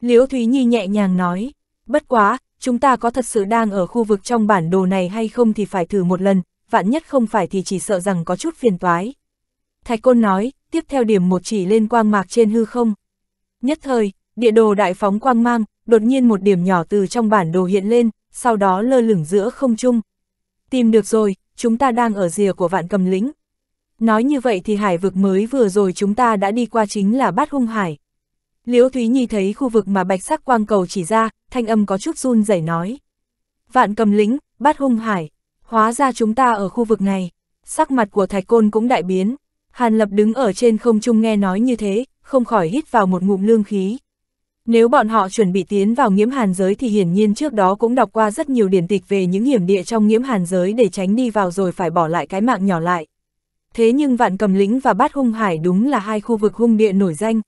Liễu Thúy Nhi nhẹ nhàng nói, bất quá, chúng ta có thật sự đang ở khu vực trong bản đồ này hay không thì phải thử một lần, vạn nhất không phải thì chỉ sợ rằng có chút phiền toái. Thạch Côn nói, tiếp theo điểm một chỉ lên quang mạc trên hư không. Nhất thời, địa đồ đại phóng quang mang, đột nhiên một điểm nhỏ từ trong bản đồ hiện lên, sau đó lơ lửng giữa không trung. Tìm được rồi, chúng ta đang ở rìa của vạn cầm lĩnh. Nói như vậy thì hải vực mới vừa rồi chúng ta đã đi qua chính là bát hung hải. Liễu Thúy Nhi thấy khu vực mà bạch sắc quang cầu chỉ ra, thanh âm có chút run rẩy nói. Vạn cầm lĩnh, bát hung hải, hóa ra chúng ta ở khu vực này. Sắc mặt của thạch côn cũng đại biến. Hàn Lập đứng ở trên không trung nghe nói như thế, không khỏi hít vào một ngụm lương khí. Nếu bọn họ chuẩn bị tiến vào nghiễm hàn giới thì hiển nhiên trước đó cũng đọc qua rất nhiều điển tịch về những hiểm địa trong nghiễm hàn giới để tránh đi vào rồi phải bỏ lại cái mạng nhỏ lại. Thế nhưng vạn cầm lĩnh và bát hung hải đúng là hai khu vực hung địa nổi danh.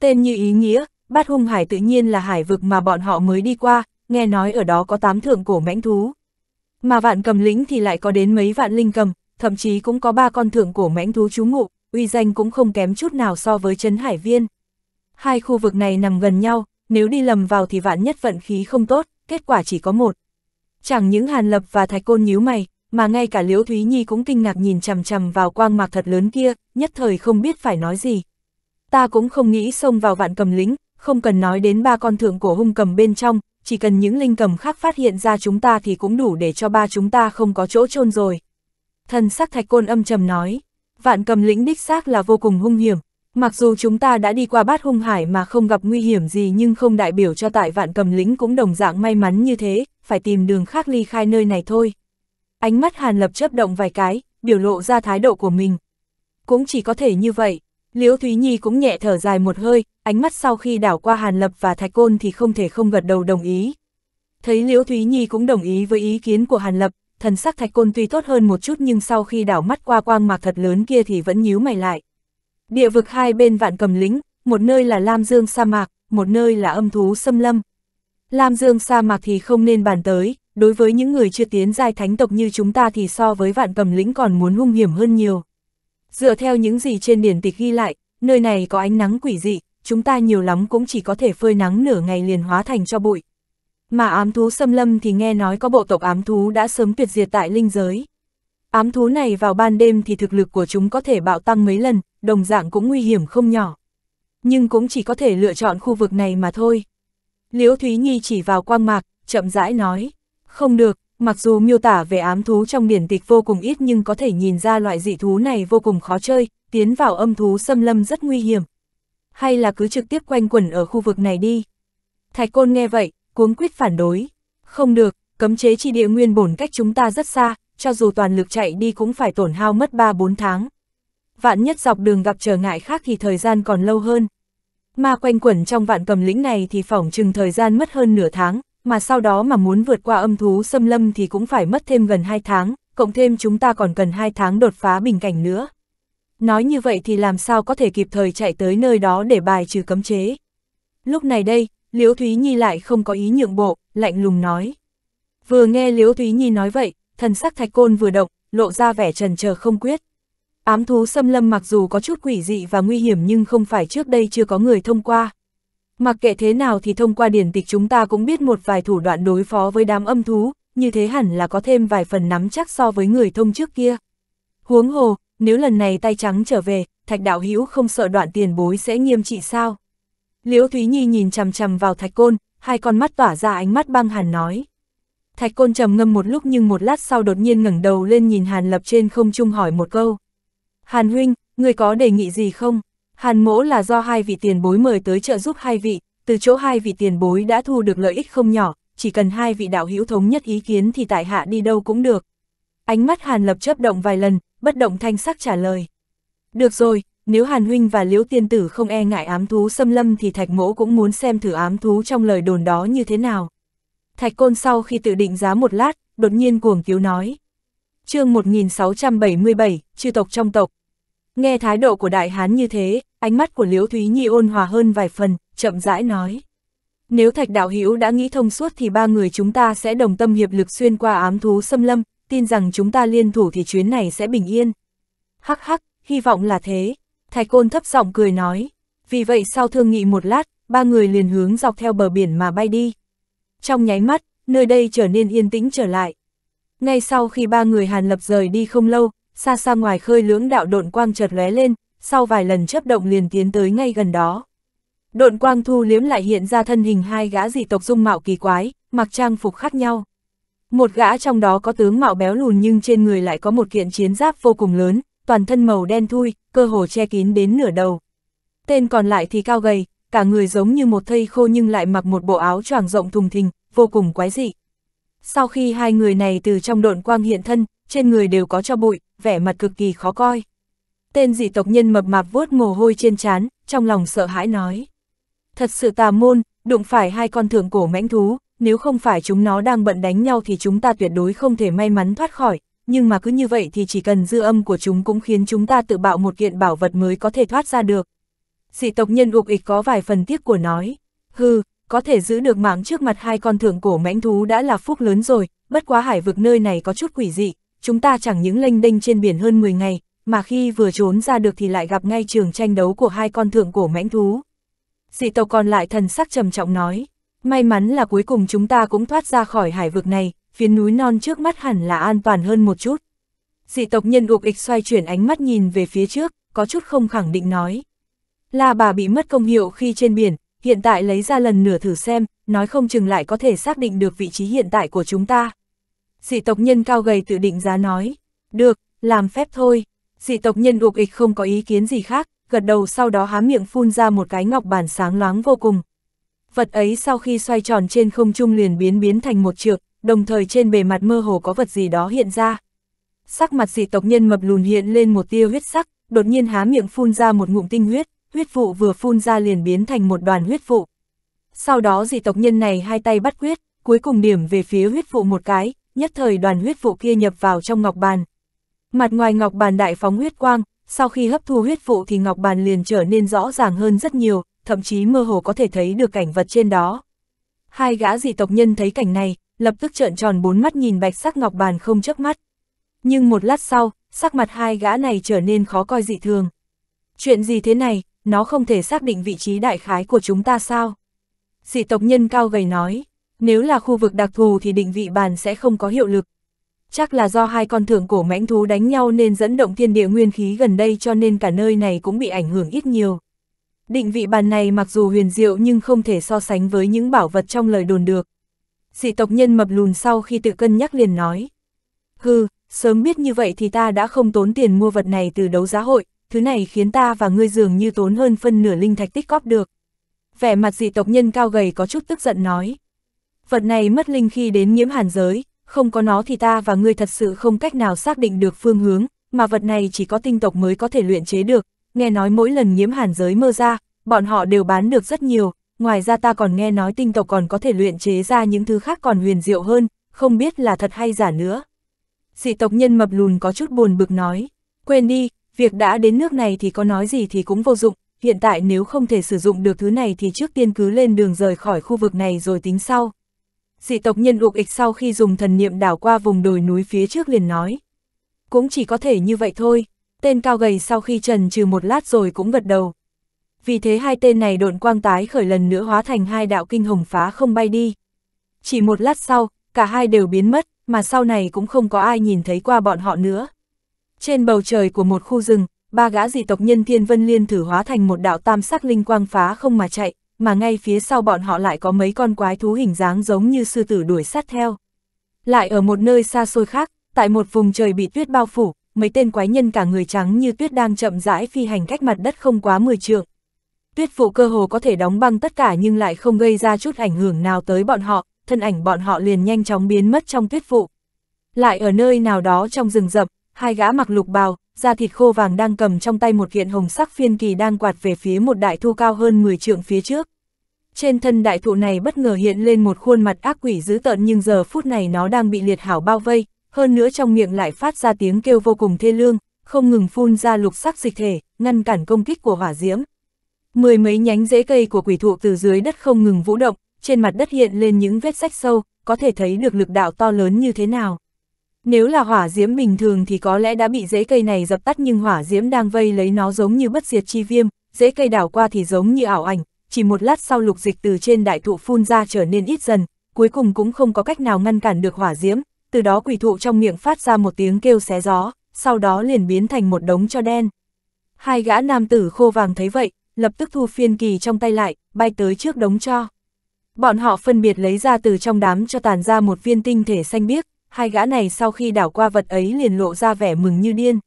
Tên như ý nghĩa, bát hung hải tự nhiên là hải vực mà bọn họ mới đi qua, nghe nói ở đó có tám thượng cổ mãnh thú. Mà vạn cầm lĩnh thì lại có đến mấy vạn linh cầm, thậm chí cũng có ba con thượng cổ mãnh thú trú ngụ, uy danh cũng không kém chút nào so với chấn Hải Viên. Hai khu vực này nằm gần nhau, nếu đi lầm vào thì vạn nhất vận khí không tốt, kết quả chỉ có một. Chẳng những Hàn Lập và Thạch Côn nhíu mày, mà ngay cả Liễu Thúy Nhi cũng kinh ngạc nhìn chằm chằm vào quang mạc thật lớn kia, nhất thời không biết phải nói gì. Ta cũng không nghĩ xông vào vạn cầm lính, không cần nói đến ba con thượng cổ hung cầm bên trong, chỉ cần những linh cầm khác phát hiện ra chúng ta thì cũng đủ để cho ba chúng ta không có chỗ chôn rồi. Thần sắc thạch côn âm trầm nói, vạn cầm lĩnh đích xác là vô cùng hung hiểm, mặc dù chúng ta đã đi qua bát hung hải mà không gặp nguy hiểm gì nhưng không đại biểu cho tại vạn cầm lĩnh cũng đồng dạng may mắn như thế, phải tìm đường khác ly khai nơi này thôi. Ánh mắt Hàn Lập chớp động vài cái, biểu lộ ra thái độ của mình. Cũng chỉ có thể như vậy, Liễu Thúy Nhi cũng nhẹ thở dài một hơi, ánh mắt sau khi đảo qua Hàn Lập và Thạch Côn thì không thể không gật đầu đồng ý. Thấy Liễu Thúy Nhi cũng đồng ý với ý kiến của Hàn Lập, thần sắc Thạch Côn tuy tốt hơn một chút nhưng sau khi đảo mắt qua quang mạc thật lớn kia thì vẫn nhíu mày lại. Địa vực hai bên vạn cầm lính, một nơi là Lam Dương sa mạc, một nơi là âm thú xâm lâm. Lam Dương sa mạc thì không nên bàn tới, đối với những người chưa tiến giai thánh tộc như chúng ta thì so với vạn cầm lĩnh còn muốn hung hiểm hơn nhiều. Dựa theo những gì trên điển tịch ghi lại, nơi này có ánh nắng quỷ dị, chúng ta nhiều lắm cũng chỉ có thể phơi nắng nửa ngày liền hóa thành cho bụi. Mà ám thú xâm lâm thì nghe nói có bộ tộc ám thú đã sớm tuyệt diệt tại linh giới. Ám thú này vào ban đêm thì thực lực của chúng có thể bạo tăng mấy lần, đồng dạng cũng nguy hiểm không nhỏ. Nhưng cũng chỉ có thể lựa chọn khu vực này mà thôi. Liễu Thúy Nhi chỉ vào quang mạc, chậm rãi nói. Không được, mặc dù miêu tả về ám thú trong điển tịch vô cùng ít nhưng có thể nhìn ra loại dị thú này vô cùng khó chơi, tiến vào âm thú xâm lâm rất nguy hiểm. Hay là cứ trực tiếp quanh quẩn ở khu vực này đi. Thạch Côn nghe vậy, cuống quyết phản đối. Không được, cấm chế chi địa nguyên bổn cách chúng ta rất xa, cho dù toàn lực chạy đi cũng phải tổn hao mất 3-4 tháng. Vạn nhất dọc đường gặp trở ngại khác thì thời gian còn lâu hơn. Mà quanh quẩn trong vạn cầm lĩnh này thì phỏng chừng thời gian mất hơn nửa tháng, mà sau đó mà muốn vượt qua âm thú xâm lâm thì cũng phải mất thêm gần 2 tháng, cộng thêm chúng ta còn cần 2 tháng đột phá bình cảnh nữa. Nói như vậy thì làm sao có thể kịp thời chạy tới nơi đó để bài trừ cấm chế. Lúc này đây, Liễu Thúy Nhi lại không có ý nhượng bộ, lạnh lùng nói. Vừa nghe Liễu Thúy Nhi nói vậy, thần sắc thạch côn vừa động, lộ ra vẻ trần chờ không quyết. Ám thú xâm lâm mặc dù có chút quỷ dị và nguy hiểm nhưng không phải trước đây chưa có người thông qua. Mặc kệ thế nào thì thông qua điển tịch chúng ta cũng biết một vài thủ đoạn đối phó với đám âm thú, như thế hẳn là có thêm vài phần nắm chắc so với người thông trước kia. Huống hồ, nếu lần này tay trắng trở về, thạch đạo hữu không sợ đoạn tiền bối sẽ nghiêm trị sao? Liễu Thúy Nhi nhìn chằm chằm vào thạch côn, hai con mắt tỏa ra ánh mắt băng hàn nói. Thạch Côn trầm ngâm một lúc nhưng một lát sau đột nhiên ngẩng đầu lên nhìn Hàn Lập trên không trung hỏi một câu. Hàn huynh, người có đề nghị gì không? Hàn mỗ là do hai vị tiền bối mời tới trợ giúp hai vị, từ chỗ hai vị tiền bối đã thu được lợi ích không nhỏ, chỉ cần hai vị đạo hữu thống nhất ý kiến thì tại hạ đi đâu cũng được. Ánh mắt Hàn Lập chớp động vài lần, bất động thanh sắc trả lời. Được rồi, nếu Hàn Huynh và Liễu Tiên Tử không e ngại ám thú xâm lâm thì Thạch Mỗ cũng muốn xem thử ám thú trong lời đồn đó như thế nào. Thạch Côn sau khi tự định giá một lát, đột nhiên cuồng cứu nói. chương 1677, chư tộc trong tộc. Nghe thái độ của đại hán như thế, ánh mắt của Liễu Thúy Nhi ôn hòa hơn vài phần, chậm rãi nói. Nếu Thạch Đạo Hữu đã nghĩ thông suốt thì ba người chúng ta sẽ đồng tâm hiệp lực xuyên qua ám thú xâm lâm, tin rằng chúng ta liên thủ thì chuyến này sẽ bình yên. Hắc hắc, hy vọng là thế. Thạch Côn thấp giọng cười nói. Vì vậy sau thương nghị một lát, ba người liền hướng dọc theo bờ biển mà bay đi. Trong nháy mắt, nơi đây trở nên yên tĩnh trở lại. Ngay sau khi ba người Hàn Lập rời đi không lâu, xa xa ngoài khơi lưỡng đạo độn quang chợt lóe lên, sau vài lần chấp động liền tiến tới ngay gần đó. Độn quang thu liếm lại hiện ra thân hình hai gã dị tộc dung mạo kỳ quái, mặc trang phục khác nhau. Một gã trong đó có tướng mạo béo lùn nhưng trên người lại có một kiện chiến giáp vô cùng lớn, toàn thân màu đen thui, cơ hồ che kín đến nửa đầu. Tên còn lại thì cao gầy, cả người giống như một thây khô nhưng lại mặc một bộ áo choàng rộng thùng thình, vô cùng quái dị. Sau khi hai người này từ trong độn quang hiện thân, trên người đều có cho bụi, vẻ mặt cực kỳ khó coi. Tên dị tộc nhân mập mạp vuốt mồ hôi trên trán, trong lòng sợ hãi nói. Thật sự tà môn, đụng phải hai con thượng cổ mãnh thú, nếu không phải chúng nó đang bận đánh nhau thì chúng ta tuyệt đối không thể may mắn thoát khỏi, nhưng mà cứ như vậy thì chỉ cần dư âm của chúng cũng khiến chúng ta tự bạo một kiện bảo vật mới có thể thoát ra được. Dị tộc nhân ục ịch có vài phần tiếc của nói, hư, có thể giữ được mạng trước mặt hai con thượng cổ mãnh thú đã là phúc lớn rồi, bất quá hải vực nơi này có chút quỷ dị, chúng ta chẳng những lênh đênh trên biển hơn 10 ngày, mà khi vừa trốn ra được thì lại gặp ngay trường tranh đấu của hai con thượng cổ mãnh thú. Dị tộc còn lại thần sắc trầm trọng nói, may mắn là cuối cùng chúng ta cũng thoát ra khỏi hải vực này, phía núi non trước mắt hẳn là an toàn hơn một chút. Dị tộc nhân ục ịch xoay chuyển ánh mắt nhìn về phía trước, có chút không khẳng định nói. Là bà bị mất công hiệu khi trên biển, hiện tại lấy ra lần nửa thử xem, nói không chừng lại có thể xác định được vị trí hiện tại của chúng ta. Dị tộc nhân cao gầy tự định giá nói, được, làm phép thôi. Dị tộc nhân ục ịch không có ý kiến gì khác, gật đầu sau đó há miệng phun ra một cái ngọc bản sáng loáng vô cùng. Vật ấy sau khi xoay tròn trên không trung liền biến biến thành một trược, đồng thời trên bề mặt mơ hồ có vật gì đó hiện ra. Sắc mặt dị tộc nhân mập lùn hiện lên một tia huyết sắc, đột nhiên há miệng phun ra một ngụm tinh huyết, huyết vụ vừa phun ra liền biến thành một đoàn huyết vụ. Sau đó dị tộc nhân này hai tay bắt huyết, cuối cùng điểm về phía huyết vụ một cái, nhất thời đoàn huyết vụ kia nhập vào trong ngọc bàn. Mặt ngoài ngọc bàn đại phóng huyết quang, sau khi hấp thu huyết vụ thì ngọc bàn liền trở nên rõ ràng hơn rất nhiều, thậm chí mơ hồ có thể thấy được cảnh vật trên đó. Hai gã dị tộc nhân thấy cảnh này, lập tức trợn tròn bốn mắt nhìn bạch sắc ngọc bàn không chớp mắt. Nhưng một lát sau, sắc mặt hai gã này trở nên khó coi dị thường. Chuyện gì thế này, nó không thể xác định vị trí đại khái của chúng ta sao? Dị tộc nhân cao gầy nói, nếu là khu vực đặc thù thì định vị bàn sẽ không có hiệu lực. Chắc là do hai con thượng cổ mãnh thú đánh nhau nên dẫn động thiên địa nguyên khí gần đây cho nên cả nơi này cũng bị ảnh hưởng ít nhiều. Định vị bàn này mặc dù huyền diệu nhưng không thể so sánh với những bảo vật trong lời đồn được. Dị tộc nhân mập lùn sau khi tự cân nhắc liền nói. Hừ, sớm biết như vậy thì ta đã không tốn tiền mua vật này từ đấu giá hội, thứ này khiến ta và ngươi dường như tốn hơn phân nửa linh thạch tích góp được. Vẻ mặt dị tộc nhân cao gầy có chút tức giận nói. Vật này mất linh khi đến nhiễm hàn giới, không có nó thì ta và ngươi thật sự không cách nào xác định được phương hướng, mà vật này chỉ có tinh tộc mới có thể luyện chế được, nghe nói mỗi lần nhiễm hàn giới mơ ra, bọn họ đều bán được rất nhiều, ngoài ra ta còn nghe nói tinh tộc còn có thể luyện chế ra những thứ khác còn huyền diệu hơn, không biết là thật hay giả nữa. Dị tộc nhân mập lùn có chút buồn bực nói, quên đi, việc đã đến nước này thì có nói gì thì cũng vô dụng, hiện tại nếu không thể sử dụng được thứ này thì trước tiên cứ lên đường rời khỏi khu vực này rồi tính sau. Dị tộc nhân ục ịch sau khi dùng thần niệm đảo qua vùng đồi núi phía trước liền nói. Cũng chỉ có thể như vậy thôi, tên cao gầy sau khi trần trừ một lát rồi cũng gật đầu. Vì thế hai tên này độn quang tái khởi lần nữa hóa thành hai đạo kinh hồng phá không bay đi. Chỉ một lát sau, cả hai đều biến mất, mà sau này cũng không có ai nhìn thấy qua bọn họ nữa. Trên bầu trời của một khu rừng, ba gã dị tộc nhân thiên vân liên thử hóa thành một đạo tam sắc linh quang phá không mà chạy, mà ngay phía sau bọn họ lại có mấy con quái thú hình dáng giống như sư tử đuổi sát theo. Lại ở một nơi xa xôi khác, tại một vùng trời bị tuyết bao phủ, mấy tên quái nhân cả người trắng như tuyết đang chậm rãi phi hành cách mặt đất không quá 10 trượng. Tuyết phủ cơ hồ có thể đóng băng tất cả nhưng lại không gây ra chút ảnh hưởng nào tới bọn họ, thân ảnh bọn họ liền nhanh chóng biến mất trong tuyết phủ. Lại ở nơi nào đó trong rừng rậm, hai gã mặc lục bào, da thịt khô vàng đang cầm trong tay một kiện hồng sắc phiên kỳ đang quạt về phía một đại thụ cao hơn 10 trượng phía trước. Trên thân đại thụ này bất ngờ hiện lên một khuôn mặt ác quỷ dữ tợn nhưng giờ phút này nó đang bị liệt hảo bao vây, hơn nữa trong miệng lại phát ra tiếng kêu vô cùng thê lương, không ngừng phun ra lục sắc dịch thể, ngăn cản công kích của hỏa diễm. Mười mấy nhánh rễ cây của quỷ thụ từ dưới đất không ngừng vũ động, trên mặt đất hiện lên những vết rách sâu, có thể thấy được lực đạo to lớn như thế nào. Nếu là hỏa diễm bình thường thì có lẽ đã bị rễ cây này dập tắt nhưng hỏa diễm đang vây lấy nó giống như bất diệt chi viêm, rễ cây đảo qua thì giống như ảo ảnh, chỉ một lát sau lục dịch từ trên đại thụ phun ra trở nên ít dần, cuối cùng cũng không có cách nào ngăn cản được hỏa diễm, từ đó quỷ thụ trong miệng phát ra một tiếng kêu xé gió, sau đó liền biến thành một đống cho đen. Hai gã nam tử khô vàng thấy vậy, lập tức thu phiên kỳ trong tay lại, bay tới trước đống cho. Bọn họ phân biệt lấy ra từ trong đám cho tàn ra một viên tinh thể xanh biếc, hai gã này sau khi đảo qua vật ấy liền lộ ra vẻ mừng như điên.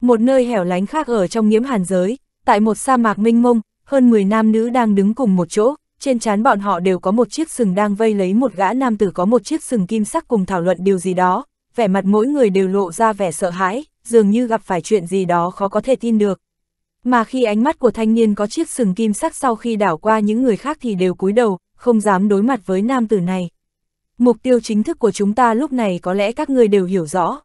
Một nơi hẻo lánh khác ở trong nhiễm hàn giới, tại một sa mạc mênh mông, hơn 10 nam nữ đang đứng cùng một chỗ, trên trán bọn họ đều có một chiếc sừng đang vây lấy một gã nam tử có một chiếc sừng kim sắc cùng thảo luận điều gì đó, vẻ mặt mỗi người đều lộ ra vẻ sợ hãi, dường như gặp phải chuyện gì đó khó có thể tin được. Mà khi ánh mắt của thanh niên có chiếc sừng kim sắc sau khi đảo qua những người khác thì đều cúi đầu, không dám đối mặt với nam tử này. Mục tiêu chính thức của chúng ta lúc này có lẽ các người đều hiểu rõ.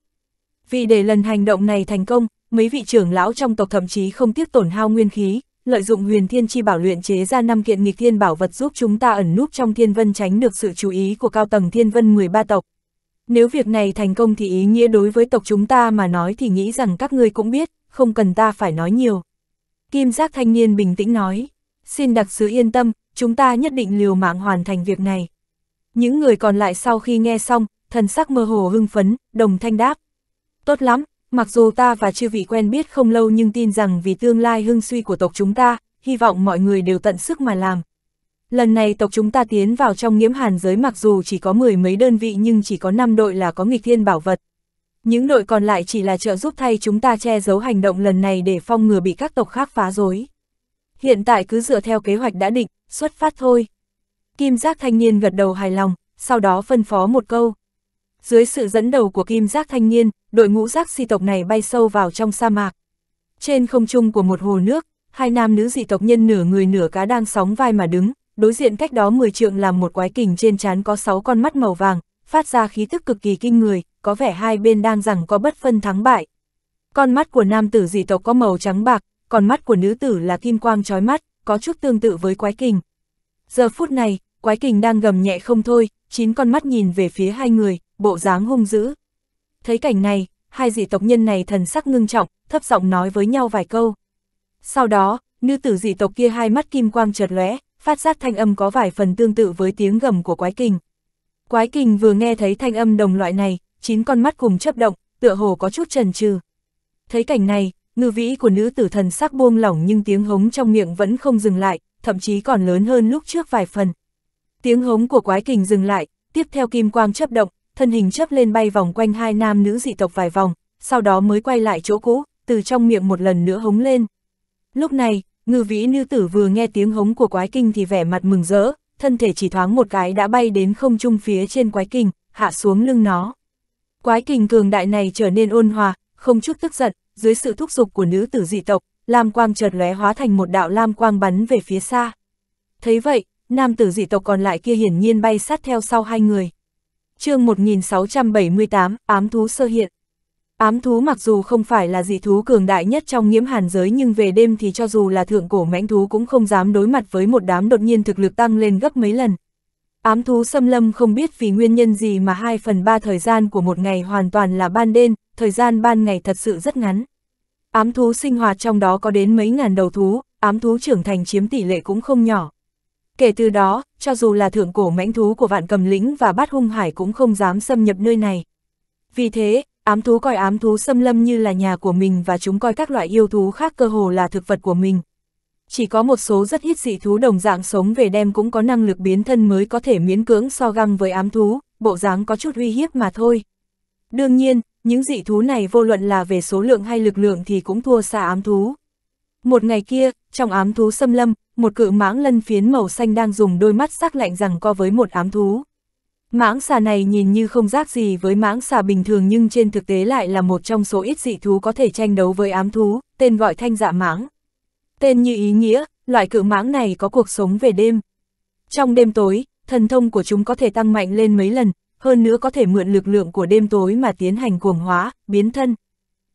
Vì để lần hành động này thành công, mấy vị trưởng lão trong tộc thậm chí không tiếc tổn hao nguyên khí, lợi dụng huyền thiên chi bảo luyện chế ra năm kiện nghịch thiên bảo vật giúp chúng ta ẩn núp trong thiên vân tránh được sự chú ý của cao tầng thiên vân 13 tộc. Nếu việc này thành công thì ý nghĩa đối với tộc chúng ta mà nói thì nghĩ rằng các ngươi cũng biết, không cần ta phải nói nhiều. Kim giác thanh niên bình tĩnh nói, xin đặc sứ yên tâm, chúng ta nhất định liều mạng hoàn thành việc này. Những người còn lại sau khi nghe xong, thần sắc mơ hồ hưng phấn, đồng thanh đáp. Tốt lắm, mặc dù ta và chư vị quen biết không lâu nhưng tin rằng vì tương lai hưng suy của tộc chúng ta, hy vọng mọi người đều tận sức mà làm. Lần này tộc chúng ta tiến vào trong nghiễm hàn giới mặc dù chỉ có mười mấy đơn vị nhưng chỉ có 5 đội là có nghịch thiên bảo vật. Những đội còn lại chỉ là trợ giúp thay chúng ta che giấu hành động lần này để phong ngừa bị các tộc khác phá rối. Hiện tại cứ dựa theo kế hoạch đã định, xuất phát thôi. Kim giác thanh niên gật đầu hài lòng, sau đó phân phó một câu. Dưới sự dẫn đầu của kim giác thanh niên, đội ngũ giác si tộc này bay sâu vào trong sa mạc. Trên không trung của một hồ nước, hai nam nữ dị tộc nhân nửa người nửa cá đang sóng vai mà đứng, đối diện cách đó 10 trượng làm một quái kình trên trán có 6 con mắt màu vàng, phát ra khí tức cực kỳ kinh người, có vẻ hai bên đang rằng có bất phân thắng bại. Con mắt của nam tử dị tộc có màu trắng bạc, còn mắt của nữ tử là kim quang chói mắt, có chút tương tự với quái kình. Giờ phút này, quái kình đang gầm nhẹ không thôi, chín con mắt nhìn về phía hai người, bộ dáng hung dữ. Thấy cảnh này, hai dị tộc nhân này thần sắc ngưng trọng, thấp giọng nói với nhau vài câu. Sau đó, nữ tử dị tộc kia hai mắt kim quang chợt lóe, phát ra thanh âm có vài phần tương tự với tiếng gầm của quái kình. Quái kình vừa nghe thấy thanh âm đồng loại này, chín con mắt cùng chấp động, tựa hồ có chút trần trừ. Thấy cảnh này, ngư vĩ của nữ tử thần sắc buông lỏng nhưng tiếng hống trong miệng vẫn không dừng lại, thậm chí còn lớn hơn lúc trước vài phần. Tiếng hống của quái kình dừng lại, tiếp theo kim quang chấp động, thân hình chấp lên bay vòng quanh hai nam nữ dị tộc vài vòng, sau đó mới quay lại chỗ cũ, từ trong miệng một lần nữa hống lên. Lúc này, ngư vĩ nữ tử vừa nghe tiếng hống của quái kinh thì vẻ mặt mừng rỡ, thân thể chỉ thoáng một cái đã bay đến không trung phía trên quái kinh, hạ xuống lưng nó. Quái kình cường đại này trở nên ôn hòa, không chút tức giận, dưới sự thúc giục của nữ tử dị tộc, lam quang chợt lóe hóa thành một đạo lam quang bắn về phía xa. Thấy vậy, nam tử dị tộc còn lại kia hiển nhiên bay sát theo sau hai người. chương 1678, ám thú sơ hiện. Ám thú mặc dù không phải là dị thú cường đại nhất trong nghiễm hàn giới nhưng về đêm thì cho dù là thượng cổ mãnh thú cũng không dám đối mặt với một đám đột nhiên thực lực tăng lên gấp mấy lần. Ám thú xâm lâm không biết vì nguyên nhân gì mà 2 phần 3 thời gian của một ngày hoàn toàn là ban đêm, thời gian ban ngày thật sự rất ngắn. Ám thú sinh hoạt trong đó có đến mấy ngàn đầu thú, ám thú trưởng thành chiếm tỷ lệ cũng không nhỏ. Kể từ đó, cho dù là thượng cổ mãnh thú của vạn cầm lĩnh và bát hung hải cũng không dám xâm nhập nơi này. Vì thế, ám thú coi ám thú xâm lâm như là nhà của mình và chúng coi các loại yêu thú khác cơ hồ là thực vật của mình. Chỉ có một số rất ít dị thú đồng dạng sống về đêm cũng có năng lực biến thân mới có thể miễn cưỡng so găng với ám thú, bộ dáng có chút uy hiếp mà thôi. Đương nhiên, những dị thú này vô luận là về số lượng hay lực lượng thì cũng thua xa ám thú. Một ngày kia, trong ám thú xâm lâm, một cự mãng lân phiến màu xanh đang dùng đôi mắt sắc lạnh rằng co với một ám thú. Mãng xà này nhìn như không rác gì với mãng xà bình thường nhưng trên thực tế lại là một trong số ít dị thú có thể tranh đấu với ám thú, tên gọi thanh dạ mãng. Tên như ý nghĩa, loại cự mãng này có cuộc sống về đêm. Trong đêm tối, thần thông của chúng có thể tăng mạnh lên mấy lần, hơn nữa có thể mượn lực lượng của đêm tối mà tiến hành cuồng hóa, biến thân.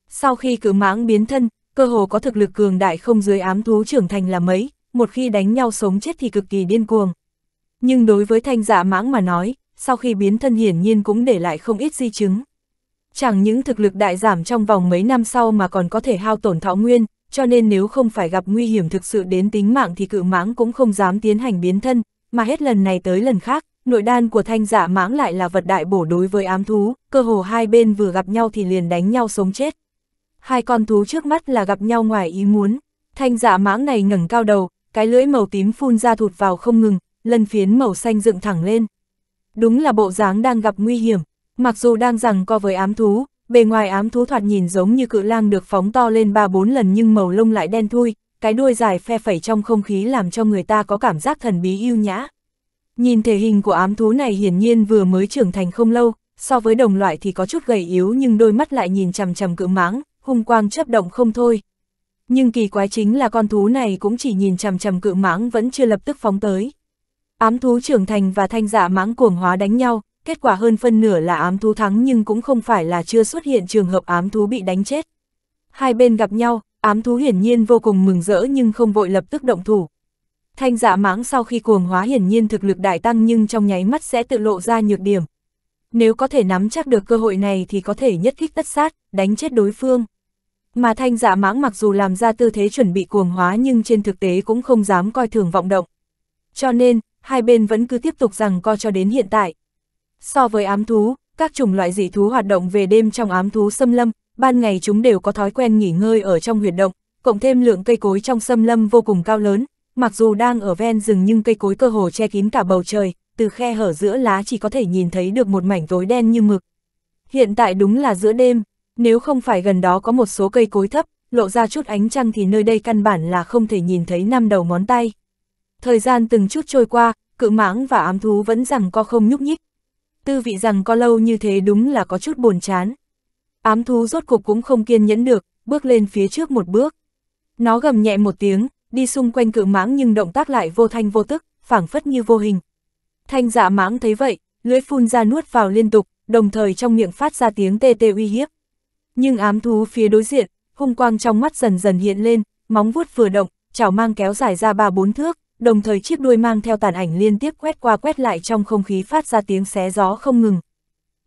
Sau khi cự mãng biến thân, cơ hồ có thực lực cường đại không dưới ám thú trưởng thành là mấy, một khi đánh nhau sống chết thì cực kỳ điên cuồng. Nhưng đối với thanh dạ mãng mà nói, sau khi biến thân hiển nhiên cũng để lại không ít di chứng. Chẳng những thực lực đại giảm trong vòng mấy năm sau mà còn có thể hao tổn thọ nguyên, cho nên nếu không phải gặp nguy hiểm thực sự đến tính mạng thì cự mãng cũng không dám tiến hành biến thân, mà hết lần này tới lần khác, nội đan của thanh dạ mãng lại là vật đại bổ đối với ám thú, cơ hồ hai bên vừa gặp nhau thì liền đánh nhau sống chết. Hai con thú trước mắt là gặp nhau ngoài ý muốn, thanh dạ mãng này ngẩng cao đầu, cái lưỡi màu tím phun ra thụt vào không ngừng, lân phiến màu xanh dựng thẳng lên. Đúng là bộ dáng đang gặp nguy hiểm, mặc dù đang rằng co với ám thú, bề ngoài ám thú thoạt nhìn giống như cự lang được phóng to lên 3-4 lần nhưng màu lông lại đen thui, cái đuôi dài phe phẩy trong không khí làm cho người ta có cảm giác thần bí yêu nhã. Nhìn thể hình của ám thú này hiển nhiên vừa mới trưởng thành không lâu, so với đồng loại thì có chút gầy yếu nhưng đôi mắt lại nhìn chằm chằm cự mãng, hung quang chấp động không thôi. Nhưng kỳ quái chính là con thú này cũng chỉ nhìn chằm chằm cự mãng vẫn chưa lập tức phóng tới. Ám thú trưởng thành và thanh dạ mãng cuồng hóa đánh nhau, kết quả hơn phân nửa là ám thú thắng nhưng cũng không phải là chưa xuất hiện trường hợp ám thú bị đánh chết. Hai bên gặp nhau, ám thú hiển nhiên vô cùng mừng rỡ nhưng không vội lập tức động thủ. Thanh dạ mãng sau khi cuồng hóa hiển nhiên thực lực đại tăng nhưng trong nháy mắt sẽ tự lộ ra nhược điểm. Nếu có thể nắm chắc được cơ hội này thì có thể nhất kích tất sát, đánh chết đối phương. Mà thanh dạ mãng mặc dù làm ra tư thế chuẩn bị cuồng hóa nhưng trên thực tế cũng không dám coi thường vọng động. Cho nên, hai bên vẫn cứ tiếp tục rằng co cho đến hiện tại. So với ám thú, các chủng loại dị thú hoạt động về đêm trong ám thú xâm lâm, ban ngày chúng đều có thói quen nghỉ ngơi ở trong huyệt động, cộng thêm lượng cây cối trong xâm lâm vô cùng cao lớn, mặc dù đang ở ven rừng nhưng cây cối cơ hồ che kín cả bầu trời, từ khe hở giữa lá chỉ có thể nhìn thấy được một mảnh tối đen như mực. Hiện tại đúng là giữa đêm, nếu không phải gần đó có một số cây cối thấp, lộ ra chút ánh trăng thì nơi đây căn bản là không thể nhìn thấy năm đầu ngón tay. Thời gian từng chút trôi qua, cự mãng và ám thú vẫn rằng co không nhúc nhích. Tư vị rằng co lâu như thế đúng là có chút buồn chán. Ám thú rốt cục cũng không kiên nhẫn được, bước lên phía trước một bước. Nó gầm nhẹ một tiếng, đi xung quanh cự mãng nhưng động tác lại vô thanh vô tức, phảng phất như vô hình. Thanh dạ mãng thấy vậy, lưỡi phun ra nuốt vào liên tục, đồng thời trong miệng phát ra tiếng tê tê uy hiếp. Nhưng ám thú phía đối diện, hung quang trong mắt dần dần hiện lên, móng vuốt vừa động, chảo mang kéo dài ra ba bốn thước, đồng thời chiếc đuôi mang theo tàn ảnh liên tiếp quét qua quét lại trong không khí phát ra tiếng xé gió không ngừng.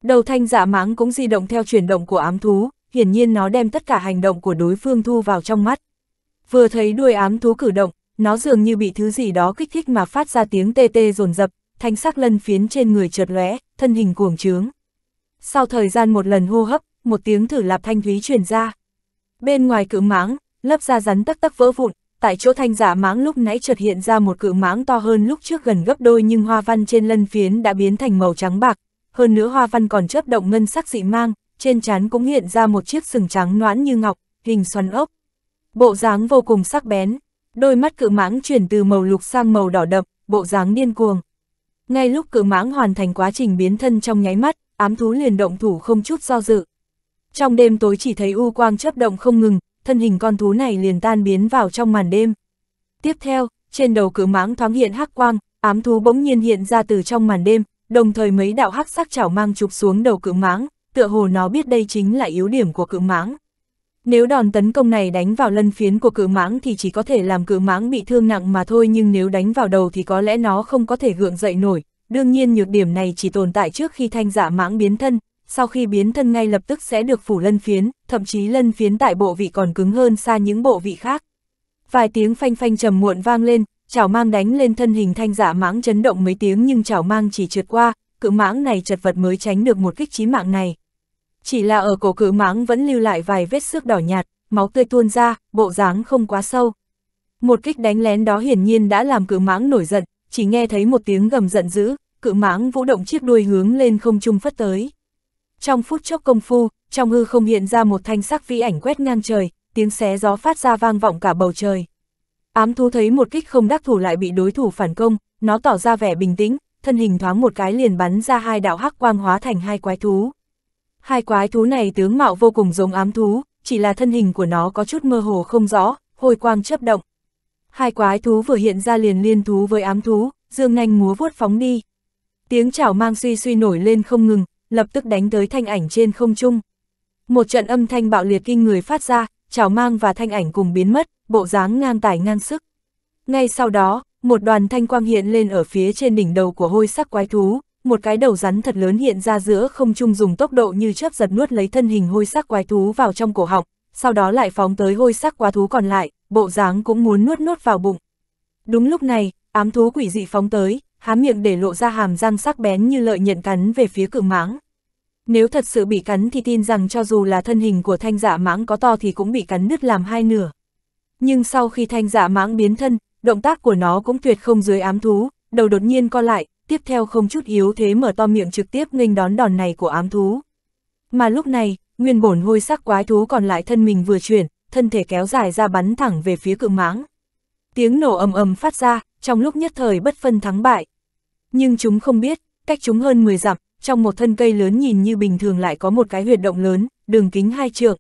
Đầu thanh dạ mãng cũng di động theo chuyển động của ám thú, hiển nhiên nó đem tất cả hành động của đối phương thu vào trong mắt. Vừa thấy đuôi ám thú cử động, nó dường như bị thứ gì đó kích thích mà phát ra tiếng tê tê rồn rập, thanh sắc lân phiến trên người chợt lóe, thân hình cuồng trướng. Sau thời gian một lần hô hấp, một tiếng thử lạp thanh thúy truyền ra. Bên ngoài cự mãng, lớp da rắn tắc tắc vỡ vụn, tại chỗ thanh giả mãng lúc nãy chợt hiện ra một cự mãng to hơn lúc trước gần gấp đôi nhưng hoa văn trên lân phiến đã biến thành màu trắng bạc, hơn nữa hoa văn còn chớp động ngân sắc dị mang, trên trán cũng hiện ra một chiếc sừng trắng noãn như ngọc, hình xoắn ốc. Bộ dáng vô cùng sắc bén, đôi mắt cự mãng chuyển từ màu lục sang màu đỏ đậm, bộ dáng điên cuồng. Ngay lúc cự mãng hoàn thành quá trình biến thân trong nháy mắt, ám thú liền động thủ không chút do dự. Trong đêm tối chỉ thấy u quang chớp động không ngừng, thân hình con thú này liền tan biến vào trong màn đêm. Tiếp theo, trên đầu cự mãng thoáng hiện hắc quang, ám thú bỗng nhiên hiện ra từ trong màn đêm, đồng thời mấy đạo hắc sắc chảo mang chụp xuống đầu cự mãng, tựa hồ nó biết đây chính là yếu điểm của cự mãng. Nếu đòn tấn công này đánh vào lân phiến của cự mãng thì chỉ có thể làm cự mãng bị thương nặng mà thôi nhưng nếu đánh vào đầu thì có lẽ nó không có thể gượng dậy nổi. Đương nhiên nhược điểm này chỉ tồn tại trước khi thanh giả mãng biến thân, sau khi biến thân ngay lập tức sẽ được phủ lân phiến, thậm chí lân phiến tại bộ vị còn cứng hơn xa những bộ vị khác. Vài tiếng phanh phanh trầm muộn vang lên, chảo mang đánh lên thân hình thanh giả mãng chấn động mấy tiếng nhưng chảo mang chỉ trượt qua, cự mãng này chật vật mới tránh được một kích chí mạng này. Chỉ là ở cổ cự mãng vẫn lưu lại vài vết xước đỏ nhạt, máu tươi tuôn ra, bộ dáng không quá sâu. Một kích đánh lén đó hiển nhiên đã làm cự mãng nổi giận, chỉ nghe thấy một tiếng gầm giận dữ, cự mãng vũ động chiếc đuôi hướng lên không trung phất tới. Trong phút chốc công phu, trong hư không hiện ra một thanh sắc vĩ ảnh quét ngang trời, tiếng xé gió phát ra vang vọng cả bầu trời. Ám thú thấy một kích không đắc thủ lại bị đối thủ phản công, nó tỏ ra vẻ bình tĩnh, thân hình thoáng một cái liền bắn ra hai đạo hắc quang hóa thành hai quái thú. Hai quái thú này tướng mạo vô cùng giống ám thú, chỉ là thân hình của nó có chút mơ hồ không rõ, hồi quang chấp động. Hai quái thú vừa hiện ra liền liên thú với ám thú, dương nanh múa vuốt phóng đi. Tiếng chảo mang suy suy nổi lên không ngừng, lập tức đánh tới thanh ảnh trên không trung. Một trận âm thanh bạo liệt kinh người phát ra, chảo mang và thanh ảnh cùng biến mất, bộ dáng ngang tải ngang sức. Ngay sau đó, một đoàn thanh quang hiện lên ở phía trên đỉnh đầu của hôi sắc quái thú, một cái đầu rắn thật lớn hiện ra giữa không trung dùng tốc độ như chớp giật nuốt lấy thân hình hôi sắc quái thú vào trong cổ họng, sau đó lại phóng tới hôi sắc quái thú còn lại, bộ dáng cũng muốn nuốt nuốt vào bụng. Đúng lúc này, ám thú quỷ dị phóng tới, há miệng để lộ ra hàm răng sắc bén như lợi nhận cắn về phía cự mãng. Nếu thật sự bị cắn thì tin rằng cho dù là thân hình của thanh dạ mãng có to thì cũng bị cắn đứt làm hai nửa. Nhưng sau khi thanh dạ mãng biến thân, động tác của nó cũng tuyệt không dưới ám thú, đầu đột nhiên co lại, tiếp theo không chút yếu thế mở to miệng trực tiếp nghênh đón đòn này của ám thú. Mà lúc này, nguyên bổn hôi sắc quái thú còn lại thân mình vừa chuyển, thân thể kéo dài ra bắn thẳng về phía cự mãng. Tiếng nổ ầm ầm phát ra, trong lúc nhất thời bất phân thắng bại. Nhưng chúng không biết, cách chúng hơn 10 dặm, trong một thân cây lớn nhìn như bình thường lại có một cái huyệt động lớn, đường kính hai trượng.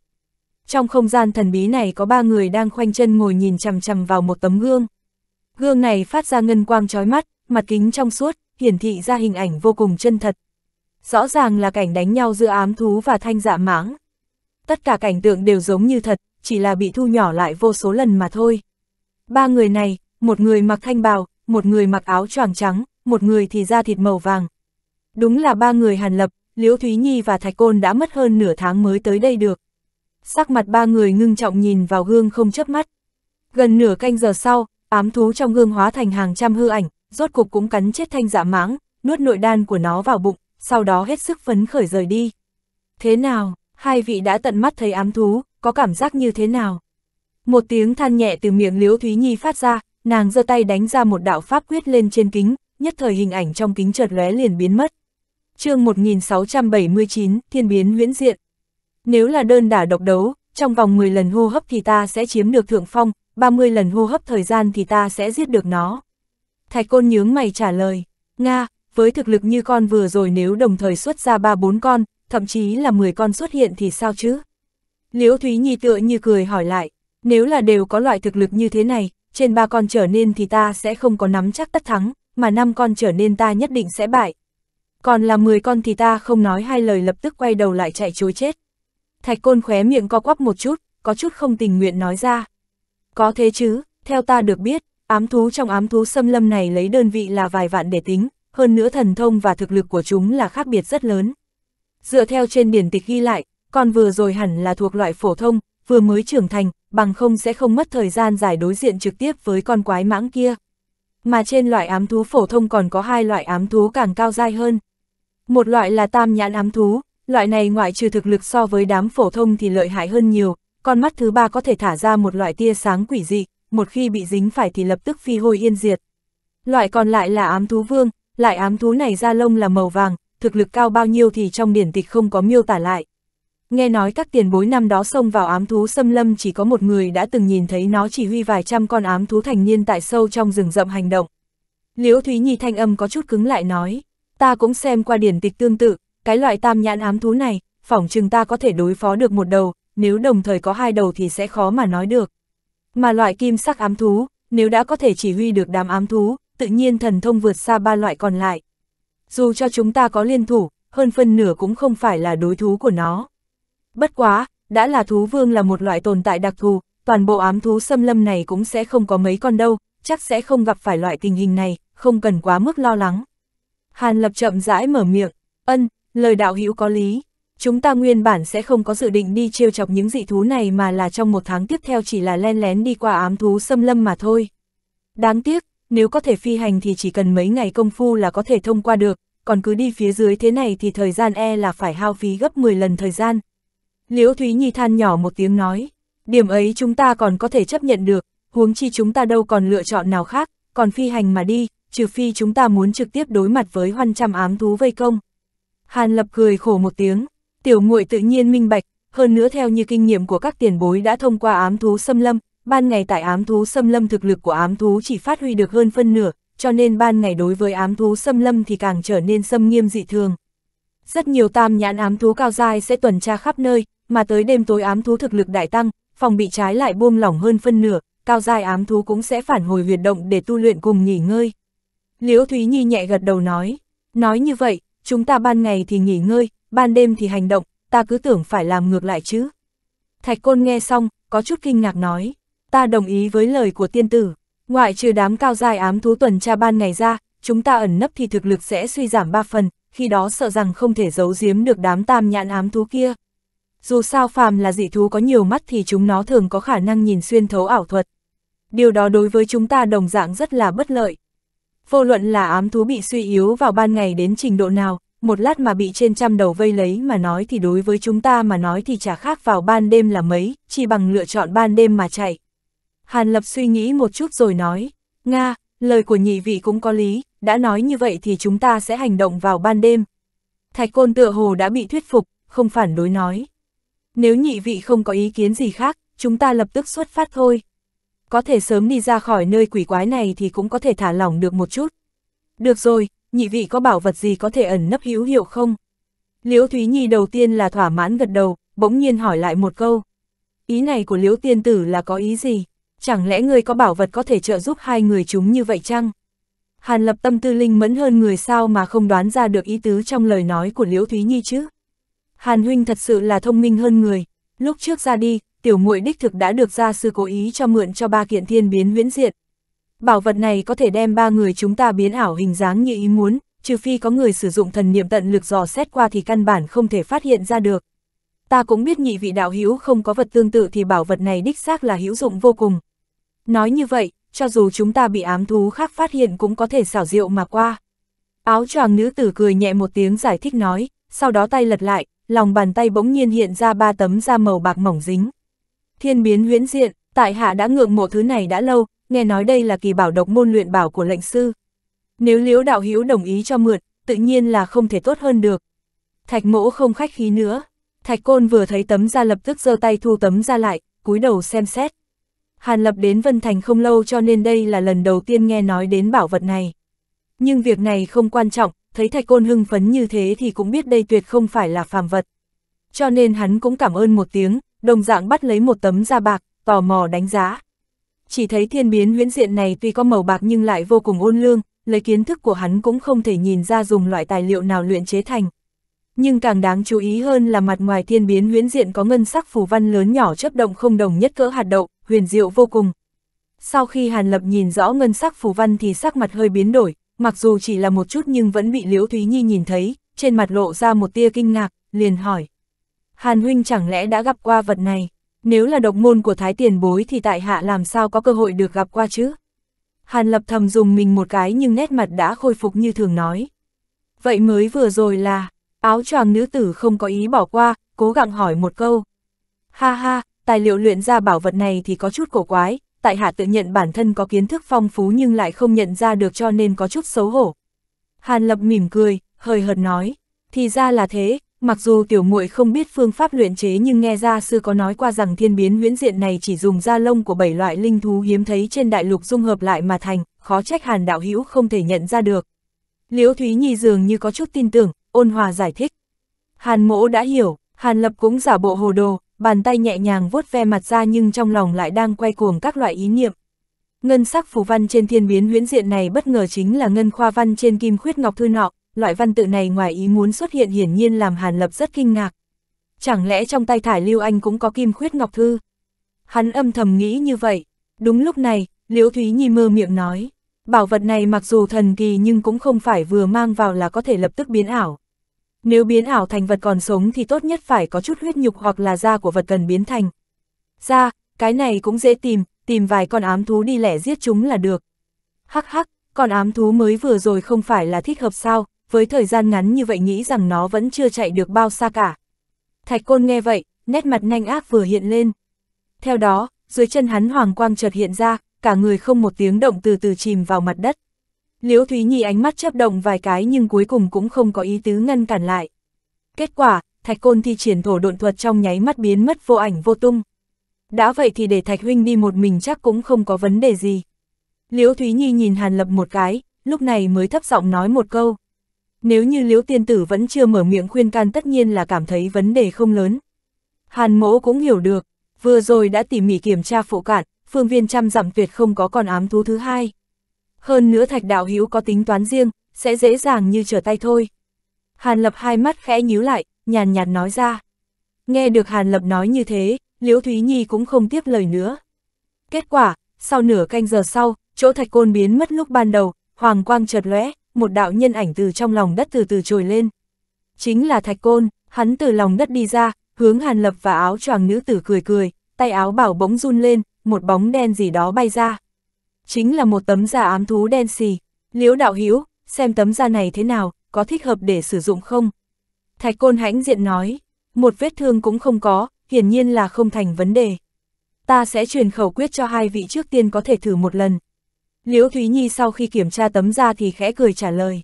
Trong không gian thần bí này có ba người đang khoanh chân ngồi nhìn chằm chằm vào một tấm gương. Gương này phát ra ngân quang chói mắt, mặt kính trong suốt, hiển thị ra hình ảnh vô cùng chân thật. Rõ ràng là cảnh đánh nhau giữa ám thú và thanh dạ mãng. Tất cả cảnh tượng đều giống như thật, chỉ là bị thu nhỏ lại vô số lần mà thôi. Ba người này, một người mặc thanh bào, một người mặc áo choàng trắng, một người thì da thịt màu vàng. Đúng là ba người Hàn Lập, Liễu Thúy Nhi và Thạch Côn đã mất hơn nửa tháng mới tới đây được. Sắc mặt ba người ngưng trọng nhìn vào gương không chớp mắt. Gần nửa canh giờ sau, ám thú trong gương hóa thành hàng trăm hư ảnh, rốt cục cũng cắn chết thanh dạ mãng, nuốt nội đan của nó vào bụng, sau đó hết sức phấn khởi rời đi. Thế nào, hai vị đã tận mắt thấy ám thú, có cảm giác như thế nào? Một tiếng than nhẹ từ miệng Liễu Thúy Nhi phát ra, nàng giơ tay đánh ra một đạo pháp quyết lên trên kính, nhất thời hình ảnh trong kính chợt lóe liền biến mất. chương 1679, Thiên biến huyễn diện. Nếu là đơn đả độc đấu, trong vòng 10 lần hô hấp thì ta sẽ chiếm được thượng phong, 30 lần hô hấp thời gian thì ta sẽ giết được nó. Thạch côn nhướng mày trả lời, Nga, với thực lực như con vừa rồi nếu đồng thời xuất ra 3-4 con, thậm chí là 10 con xuất hiện thì sao chứ? Liễu Thúy Nhi tựa như cười hỏi lại, nếu là đều có loại thực lực như thế này, trên ba con trở nên thì ta sẽ không có nắm chắc tất thắng, mà năm con trở nên ta nhất định sẽ bại. Còn là 10 con thì ta không nói hai lời lập tức quay đầu lại chạy chối chết. Thạch côn khóe miệng co quắp một chút, có chút không tình nguyện nói ra. Có thế chứ, theo ta được biết, ám thú trong ám thú xâm lâm này lấy đơn vị là vài vạn để tính, hơn nữa thần thông và thực lực của chúng là khác biệt rất lớn. Dựa theo trên điển tịch ghi lại, con vừa rồi hẳn là thuộc loại phổ thông, vừa mới trưởng thành, bằng không sẽ không mất thời gian giải đối diện trực tiếp với con quái mãng kia. Mà trên loại ám thú phổ thông còn có hai loại ám thú càng cao dai hơn. Một loại là tam nhãn ám thú, loại này ngoại trừ thực lực so với đám phổ thông thì lợi hại hơn nhiều, con mắt thứ ba có thể thả ra một loại tia sáng quỷ dị, một khi bị dính phải thì lập tức phi hôi yên diệt. Loại còn lại là ám thú vương, lại ám thú này da lông là màu vàng, thực lực cao bao nhiêu thì trong điển tịch không có miêu tả lại. Nghe nói các tiền bối năm đó xông vào ám thú xâm lâm chỉ có một người đã từng nhìn thấy nó chỉ huy vài trăm con ám thú thành niên tại sâu trong rừng rậm hành động. Liễu Thúy Nhi thanh âm có chút cứng lại nói, ta cũng xem qua điển tịch tương tự, cái loại tam nhãn ám thú này, phỏng chừng ta có thể đối phó được một đầu, nếu đồng thời có hai đầu thì sẽ khó mà nói được. Mà loại kim sắc ám thú, nếu đã có thể chỉ huy được đám ám thú, tự nhiên thần thông vượt xa ba loại còn lại. Dù cho chúng ta có liên thủ, hơn phân nửa cũng không phải là đối thú của nó. Bất quá, đã là thú vương là một loại tồn tại đặc thù, toàn bộ ám thú xâm lâm này cũng sẽ không có mấy con đâu, chắc sẽ không gặp phải loại tình hình này, không cần quá mức lo lắng. Hàn lập chậm rãi mở miệng, ân, lời đạo hữu có lý. Chúng ta nguyên bản sẽ không có dự định đi trêu chọc những dị thú này mà là trong một tháng tiếp theo chỉ là len lén đi qua ám thú xâm lâm mà thôi. Đáng tiếc, nếu có thể phi hành thì chỉ cần mấy ngày công phu là có thể thông qua được, còn cứ đi phía dưới thế này thì thời gian e là phải hao phí gấp 10 lần thời gian. Liễu Thúy Nhi than nhỏ một tiếng nói, điểm ấy chúng ta còn có thể chấp nhận được, huống chi chúng ta đâu còn lựa chọn nào khác, còn phi hành mà đi, trừ phi chúng ta muốn trực tiếp đối mặt với hoan trăm ám thú vây công. Hàn Lập cười khổ một tiếng, tiểu muội tự nhiên minh bạch, hơn nữa theo như kinh nghiệm của các tiền bối đã thông qua ám thú xâm lâm, ban ngày tại ám thú xâm lâm thực lực của ám thú chỉ phát huy được hơn phân nửa, cho nên ban ngày đối với ám thú xâm lâm thì càng trở nên xâm nghiêm dị thường. Rất nhiều tam nhãn ám thú cao dai sẽ tuần tra khắp nơi, mà tới đêm tối ám thú thực lực đại tăng, phòng bị trái lại buông lỏng hơn phân nửa, cao dai ám thú cũng sẽ phản hồi huyệt động để tu luyện cùng nghỉ ngơi. Liễu Thúy Nhi nhẹ gật đầu nói, nói như vậy, chúng ta ban ngày thì nghỉ ngơi, ban đêm thì hành động, ta cứ tưởng phải làm ngược lại chứ. Thạch Côn nghe xong, có chút kinh ngạc nói, ta đồng ý với lời của tiên tử, ngoại trừ đám cao dài ám thú tuần tra ban ngày ra, chúng ta ẩn nấp thì thực lực sẽ suy giảm ba phần, khi đó sợ rằng không thể giấu giếm được đám tam nhãn ám thú kia. Dù sao phàm là dị thú có nhiều mắt thì chúng nó thường có khả năng nhìn xuyên thấu ảo thuật. Điều đó đối với chúng ta đồng dạng rất là bất lợi. Vô luận là ám thú bị suy yếu vào ban ngày đến trình độ nào, một lát mà bị trên trăm đầu vây lấy mà nói thì đối với chúng ta mà nói thì chả khác vào ban đêm là mấy, chỉ bằng lựa chọn ban đêm mà chạy. Hàn Lập suy nghĩ một chút rồi nói, Nga, lời của nhị vị cũng có lý, đã nói như vậy thì chúng ta sẽ hành động vào ban đêm. Thạch côn tựa hồ đã bị thuyết phục, không phản đối nói. Nếu nhị vị không có ý kiến gì khác, chúng ta lập tức xuất phát thôi. Có thể sớm đi ra khỏi nơi quỷ quái này thì cũng có thể thả lỏng được một chút. Được rồi, nhị vị có bảo vật gì có thể ẩn nấp hữu hiệu không? Liễu Thúy Nhi đầu tiên là thỏa mãn gật đầu, bỗng nhiên hỏi lại một câu. Ý này của Liễu Tiên Tử là có ý gì? Chẳng lẽ người có bảo vật có thể trợ giúp hai người chúng như vậy chăng? Hàn lập tâm tư linh mẫn hơn người sao mà không đoán ra được ý tứ trong lời nói của Liễu Thúy Nhi chứ? Hàn huynh thật sự là thông minh hơn người, lúc trước ra đi, tiểu muội đích thực đã được gia sư cố ý cho mượn cho ba kiện thiên biến huyễn diệt. Bảo vật này có thể đem ba người chúng ta biến ảo hình dáng như ý muốn, trừ phi có người sử dụng thần niệm tận lực dò xét qua thì căn bản không thể phát hiện ra được. Ta cũng biết nhị vị đạo hữu không có vật tương tự thì bảo vật này đích xác là hữu dụng vô cùng. Nói như vậy, cho dù chúng ta bị ám thú khác phát hiện cũng có thể xảo diệu mà qua. Áo choàng nữ tử cười nhẹ một tiếng giải thích nói, sau đó tay lật lại, lòng bàn tay bỗng nhiên hiện ra ba tấm da màu bạc mỏng dính. Thiên biến huyễn diện, tại hạ đã ngượng mộ thứ này đã lâu, nghe nói đây là kỳ bảo độc môn luyện bảo của lệnh sư. Nếu liễu đạo hữu đồng ý cho mượn, tự nhiên là không thể tốt hơn được. Thạch mỗ không khách khí nữa. Thạch côn vừa thấy tấm da lập tức giơ tay thu tấm ra lại, cúi đầu xem xét. Hàn Lập đến Vân Thành không lâu cho nên đây là lần đầu tiên nghe nói đến bảo vật này. Nhưng việc này không quan trọng, thấy thạch côn hưng phấn như thế thì cũng biết đây tuyệt không phải là phàm vật. Cho nên hắn cũng cảm ơn một tiếng, đồng dạng bắt lấy một tấm da bạc, tò mò đánh giá. Chỉ thấy thiên biến huyễn diện này tuy có màu bạc nhưng lại vô cùng ôn lương, lấy kiến thức của hắn cũng không thể nhìn ra dùng loại tài liệu nào luyện chế thành. Nhưng càng đáng chú ý hơn là mặt ngoài thiên biến huyễn diện có ngân sắc phù văn lớn nhỏ chấp động không đồng nhất cỡ hạt đậu, huyền diệu vô cùng. Sau khi Hàn Lập nhìn rõ ngân sắc phù văn thì sắc mặt hơi biến đổi, mặc dù chỉ là một chút nhưng vẫn bị Liễu Thúy Nhi nhìn thấy, trên mặt lộ ra một tia kinh ngạc, liền hỏi. Hàn huynh chẳng lẽ đã gặp qua vật này, nếu là độc môn của Thái Tiền Bối thì tại hạ làm sao có cơ hội được gặp qua chứ? Hàn Lập thầm dùng mình một cái nhưng nét mặt đã khôi phục như thường nói. Vậy mới vừa rồi là, áo choàng nữ tử không có ý bỏ qua, cố gắng hỏi một câu. Ha ha, tài liệu luyện ra bảo vật này thì có chút cổ quái, tại hạ tự nhận bản thân có kiến thức phong phú nhưng lại không nhận ra được cho nên có chút xấu hổ. Hàn Lập mỉm cười, hơi hợt nói, thì ra là thế, mặc dù tiểu muội không biết phương pháp luyện chế nhưng nghe ra sư có nói qua rằng thiên biến huyễn diện này chỉ dùng da lông của bảy loại linh thú hiếm thấy trên đại lục dung hợp lại mà thành, khó trách Hàn đạo hữu không thể nhận ra được. Liễu Thúy Nhi dường như có chút tin tưởng, ôn hòa giải thích. Hàn mỗ đã hiểu, Hàn Lập cũng giả bộ hồ đồ, bàn tay nhẹ nhàng vuốt ve mặt ra nhưng trong lòng lại đang quay cuồng các loại ý niệm. Ngân sắc phù văn trên thiên biến huyễn diện này bất ngờ chính là ngân khoa văn trên kim khuyết ngọc thư nọ, loại văn tự này ngoài ý muốn xuất hiện hiển nhiên làm Hàn Lập rất kinh ngạc. Chẳng lẽ trong tay thải Lưu Anh cũng có kim khuyết ngọc thư? Hắn âm thầm nghĩ như vậy. Đúng lúc này, Liễu Thúy Nhi mơ miệng nói, bảo vật này mặc dù thần kỳ nhưng cũng không phải vừa mang vào là có thể lập tức biến ảo. Nếu biến ảo thành vật còn sống thì tốt nhất phải có chút huyết nhục hoặc là da của vật cần biến thành. Da, cái này cũng dễ tìm, tìm vài con ám thú đi lẻ giết chúng là được. Hắc hắc, con ám thú mới vừa rồi không phải là thích hợp sao, với thời gian ngắn như vậy nghĩ rằng nó vẫn chưa chạy được bao xa cả. Thạch côn nghe vậy, nét mặt nhanh ác vừa hiện lên. Theo đó, dưới chân hắn hoàng quang chợt hiện ra, cả người không một tiếng động từ từ chìm vào mặt đất. Liễu Thúy Nhi ánh mắt chấp động vài cái nhưng cuối cùng cũng không có ý tứ ngăn cản lại. Kết quả, thạch côn thi triển thổ độn thuật trong nháy mắt biến mất vô ảnh vô tung. Đã vậy thì để thạch huynh đi một mình chắc cũng không có vấn đề gì. Liễu Thúy Nhi nhìn Hàn Lập một cái, lúc này mới thấp giọng nói một câu. Nếu như Liễu Tiên Tử vẫn chưa mở miệng khuyên can tất nhiên là cảm thấy vấn đề không lớn. Hàn mỗ cũng hiểu được, vừa rồi đã tỉ mỉ kiểm tra phụ cạn, phương viên trăm dặm tuyệt không có con ám thú thứ hai. Hơn nữa thạch đạo hữu có tính toán riêng, sẽ dễ dàng như trở tay thôi. Hàn Lập hai mắt khẽ nhíu lại, nhàn nhạt nói ra. Nghe được Hàn Lập nói như thế, Liễu Thúy Nhi cũng không tiếp lời nữa. Kết quả, sau nửa canh giờ sau, chỗ thạch côn biến mất lúc ban đầu, hoàng quang chợt lóe, một đạo nhân ảnh từ trong lòng đất từ từ trồi lên. Chính là thạch côn, hắn từ lòng đất đi ra, hướng Hàn Lập và áo choàng nữ tử cười cười, tay áo bảo bỗng run lên, một bóng đen gì đó bay ra. Chính là một tấm da ám thú đen xì. Liễu đạo hiếu xem tấm da này thế nào, có thích hợp để sử dụng không? Thạch côn hãnh diện nói, một vết thương cũng không có, hiển nhiên là không thành vấn đề. Ta sẽ truyền khẩu quyết cho hai vị trước tiên có thể thử một lần. Liễu Thúy Nhi sau khi kiểm tra tấm da thì khẽ cười trả lời.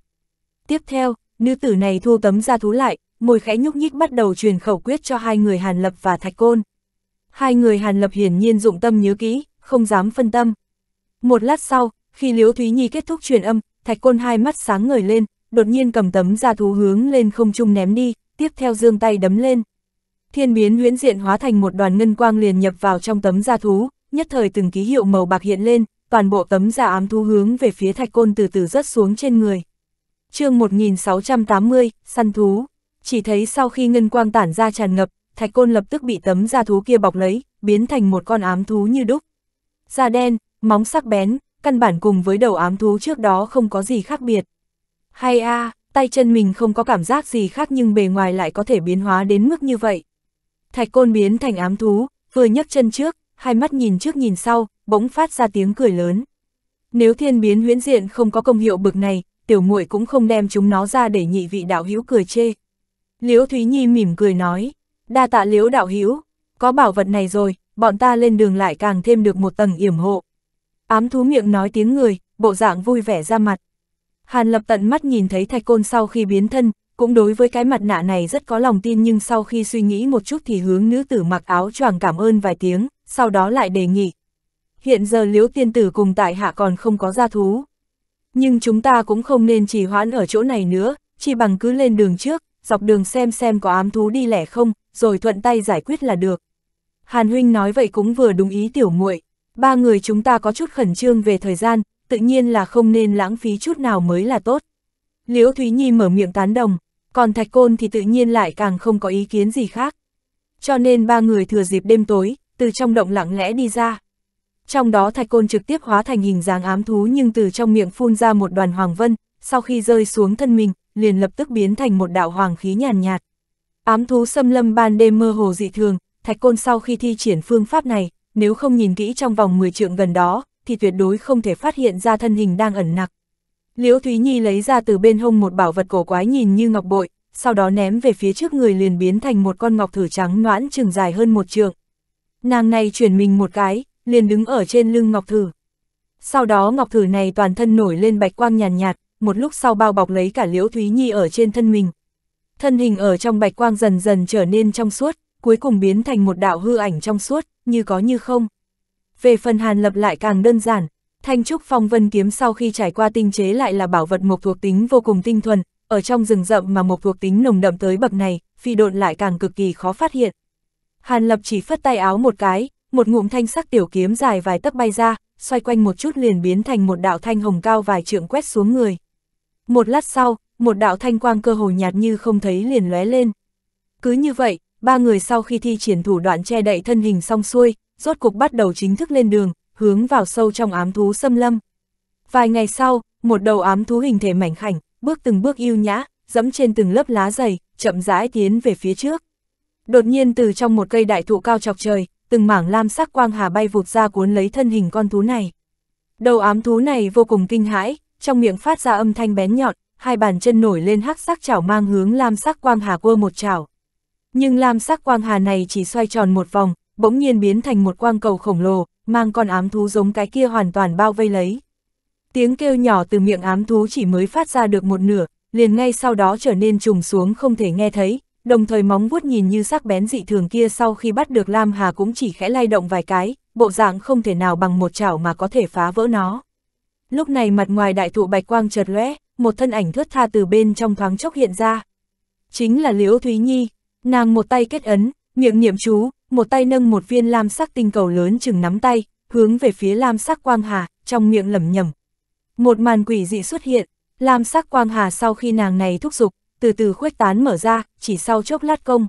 Tiếp theo, nữ tử này thu tấm da thú lại, môi khẽ nhúc nhích bắt đầu truyền khẩu quyết cho hai người Hàn Lập và Thạch Côn. Hai người Hàn Lập hiển nhiên dụng tâm nhớ kỹ, không dám phân tâm. Một lát sau, khi Liễu Thúy Nhi kết thúc truyền âm, Thạch Côn hai mắt sáng ngời lên, đột nhiên cầm tấm da thú hướng lên không trung ném đi, tiếp theo dương tay đấm lên. Thiên biến huyễn diện hóa thành một đoàn ngân quang liền nhập vào trong tấm da thú, nhất thời từng ký hiệu màu bạc hiện lên, toàn bộ tấm da ám thú hướng về phía Thạch Côn từ từ rớt xuống trên người. chương 1680, săn thú. Chỉ thấy sau khi ngân quang tản ra tràn ngập, Thạch Côn lập tức bị tấm da thú kia bọc lấy, biến thành một con ám thú như đúc. Da đen, móng sắc bén, căn bản cùng với đầu ám thú trước đó không có gì khác biệt. Hay a, tay chân mình không có cảm giác gì khác nhưng bề ngoài lại có thể biến hóa đến mức như vậy. Thạch côn biến thành ám thú, vừa nhấc chân trước, hai mắt nhìn trước nhìn sau, bỗng phát ra tiếng cười lớn. Nếu thiên biến huyễn diện không có công hiệu bực này, tiểu muội cũng không đem chúng nó ra để nhị vị đạo hữu cười chê. Liễu Thúy Nhi mỉm cười nói, đa tạ Liễu đạo hữu, có bảo vật này rồi, bọn ta lên đường lại càng thêm được một tầng yểm hộ. Ám thú miệng nói tiếng người, bộ dạng vui vẻ ra mặt. Hàn lập tận mắt nhìn thấy thạch côn sau khi biến thân, cũng đối với cái mặt nạ này rất có lòng tin nhưng sau khi suy nghĩ một chút thì hướng nữ tử mặc áo choàng cảm ơn vài tiếng, sau đó lại đề nghị. Hiện giờ liễu tiên tử cùng tại hạ còn không có gia thú. Nhưng chúng ta cũng không nên trì hoãn ở chỗ này nữa, chỉ bằng cứ lên đường trước, dọc đường xem xem có ám thú đi lẻ không, rồi thuận tay giải quyết là được. Hàn huynh nói vậy cũng vừa đúng ý tiểu muội ba người chúng ta có chút khẩn trương về thời gian, tự nhiên là không nên lãng phí chút nào mới là tốt. Liễu Thúy Nhi mở miệng tán đồng, còn Thạch Côn thì tự nhiên lại càng không có ý kiến gì khác. Cho nên ba người thừa dịp đêm tối, từ trong động lặng lẽ đi ra. Trong đó Thạch Côn trực tiếp hóa thành hình dáng ám thú nhưng từ trong miệng phun ra một đoàn hoàng vân, sau khi rơi xuống thân mình, liền lập tức biến thành một đạo hoàng khí nhàn nhạt. Ám thú xâm lâm ban đêm mơ hồ dị thường, Thạch Côn sau khi thi triển phương pháp này, nếu không nhìn kỹ trong vòng 10 trượng gần đó, thì tuyệt đối không thể phát hiện ra thân hình đang ẩn nặc. Liễu Thúy Nhi lấy ra từ bên hông một bảo vật cổ quái nhìn như ngọc bội, sau đó ném về phía trước người liền biến thành một con ngọc thử trắng noãn chừng dài hơn một trượng. Nàng này chuyển mình một cái, liền đứng ở trên lưng ngọc thử. Sau đó ngọc thử này toàn thân nổi lên bạch quang nhàn nhạt, nhạt, một lúc sau bao bọc lấy cả Liễu Thúy Nhi ở trên thân mình. Thân hình ở trong bạch quang dần dần trở nên trong suốt, cuối cùng biến thành một đạo hư ảnh trong suốt, như có như không. Về phần Hàn Lập lại càng đơn giản, Thanh trúc phong vân kiếm sau khi trải qua tinh chế lại là bảo vật mộc thuộc tính vô cùng tinh thuần, ở trong rừng rậm mà mộc thuộc tính nồng đậm tới bậc này, phi độn lại càng cực kỳ khó phát hiện. Hàn Lập chỉ phất tay áo một cái, một ngụm thanh sắc tiểu kiếm dài vài tấc bay ra, xoay quanh một chút liền biến thành một đạo thanh hồng cao vài trượng quét xuống người. Một lát sau, một đạo thanh quang cơ hồ nhạt như không thấy liền lóe lên. Cứ như vậy, ba người sau khi thi triển thủ đoạn che đậy thân hình xong xuôi, rốt cục bắt đầu chính thức lên đường, hướng vào sâu trong ám thú xâm lâm. Vài ngày sau, một đầu ám thú hình thể mảnh khảnh, bước từng bước yêu nhã, dẫm trên từng lớp lá dày, chậm rãi tiến về phía trước. Đột nhiên từ trong một cây đại thụ cao chọc trời, từng mảng lam sắc quang hà bay vụt ra cuốn lấy thân hình con thú này. Đầu ám thú này vô cùng kinh hãi, trong miệng phát ra âm thanh bén nhọn, hai bàn chân nổi lên hắc sắc chảo mang hướng lam sắc quang hà quơ một chảo. Nhưng lam sắc quang hà này chỉ xoay tròn một vòng, bỗng nhiên biến thành một quang cầu khổng lồ, mang con ám thú giống cái kia hoàn toàn bao vây lấy. Tiếng kêu nhỏ từ miệng ám thú chỉ mới phát ra được một nửa, liền ngay sau đó trở nên trùng xuống không thể nghe thấy, đồng thời móng vuốt nhìn như sắc bén dị thường kia sau khi bắt được Lam Hà cũng chỉ khẽ lay động vài cái, bộ dạng không thể nào bằng một chảo mà có thể phá vỡ nó. Lúc này mặt ngoài đại thụ bạch quang chợt lóe, một thân ảnh thướt tha từ bên trong thoáng chốc hiện ra. Chính là Liễu Thúy Nhi, nàng một tay kết ấn, miệng niệm chú, một tay nâng một viên lam sắc tinh cầu lớn chừng nắm tay, hướng về phía lam sắc quang hà, trong miệng lẩm nhẩm. Một màn quỷ dị xuất hiện, lam sắc quang hà sau khi nàng này thúc giục, từ từ khuếch tán mở ra, chỉ sau chốc lát công,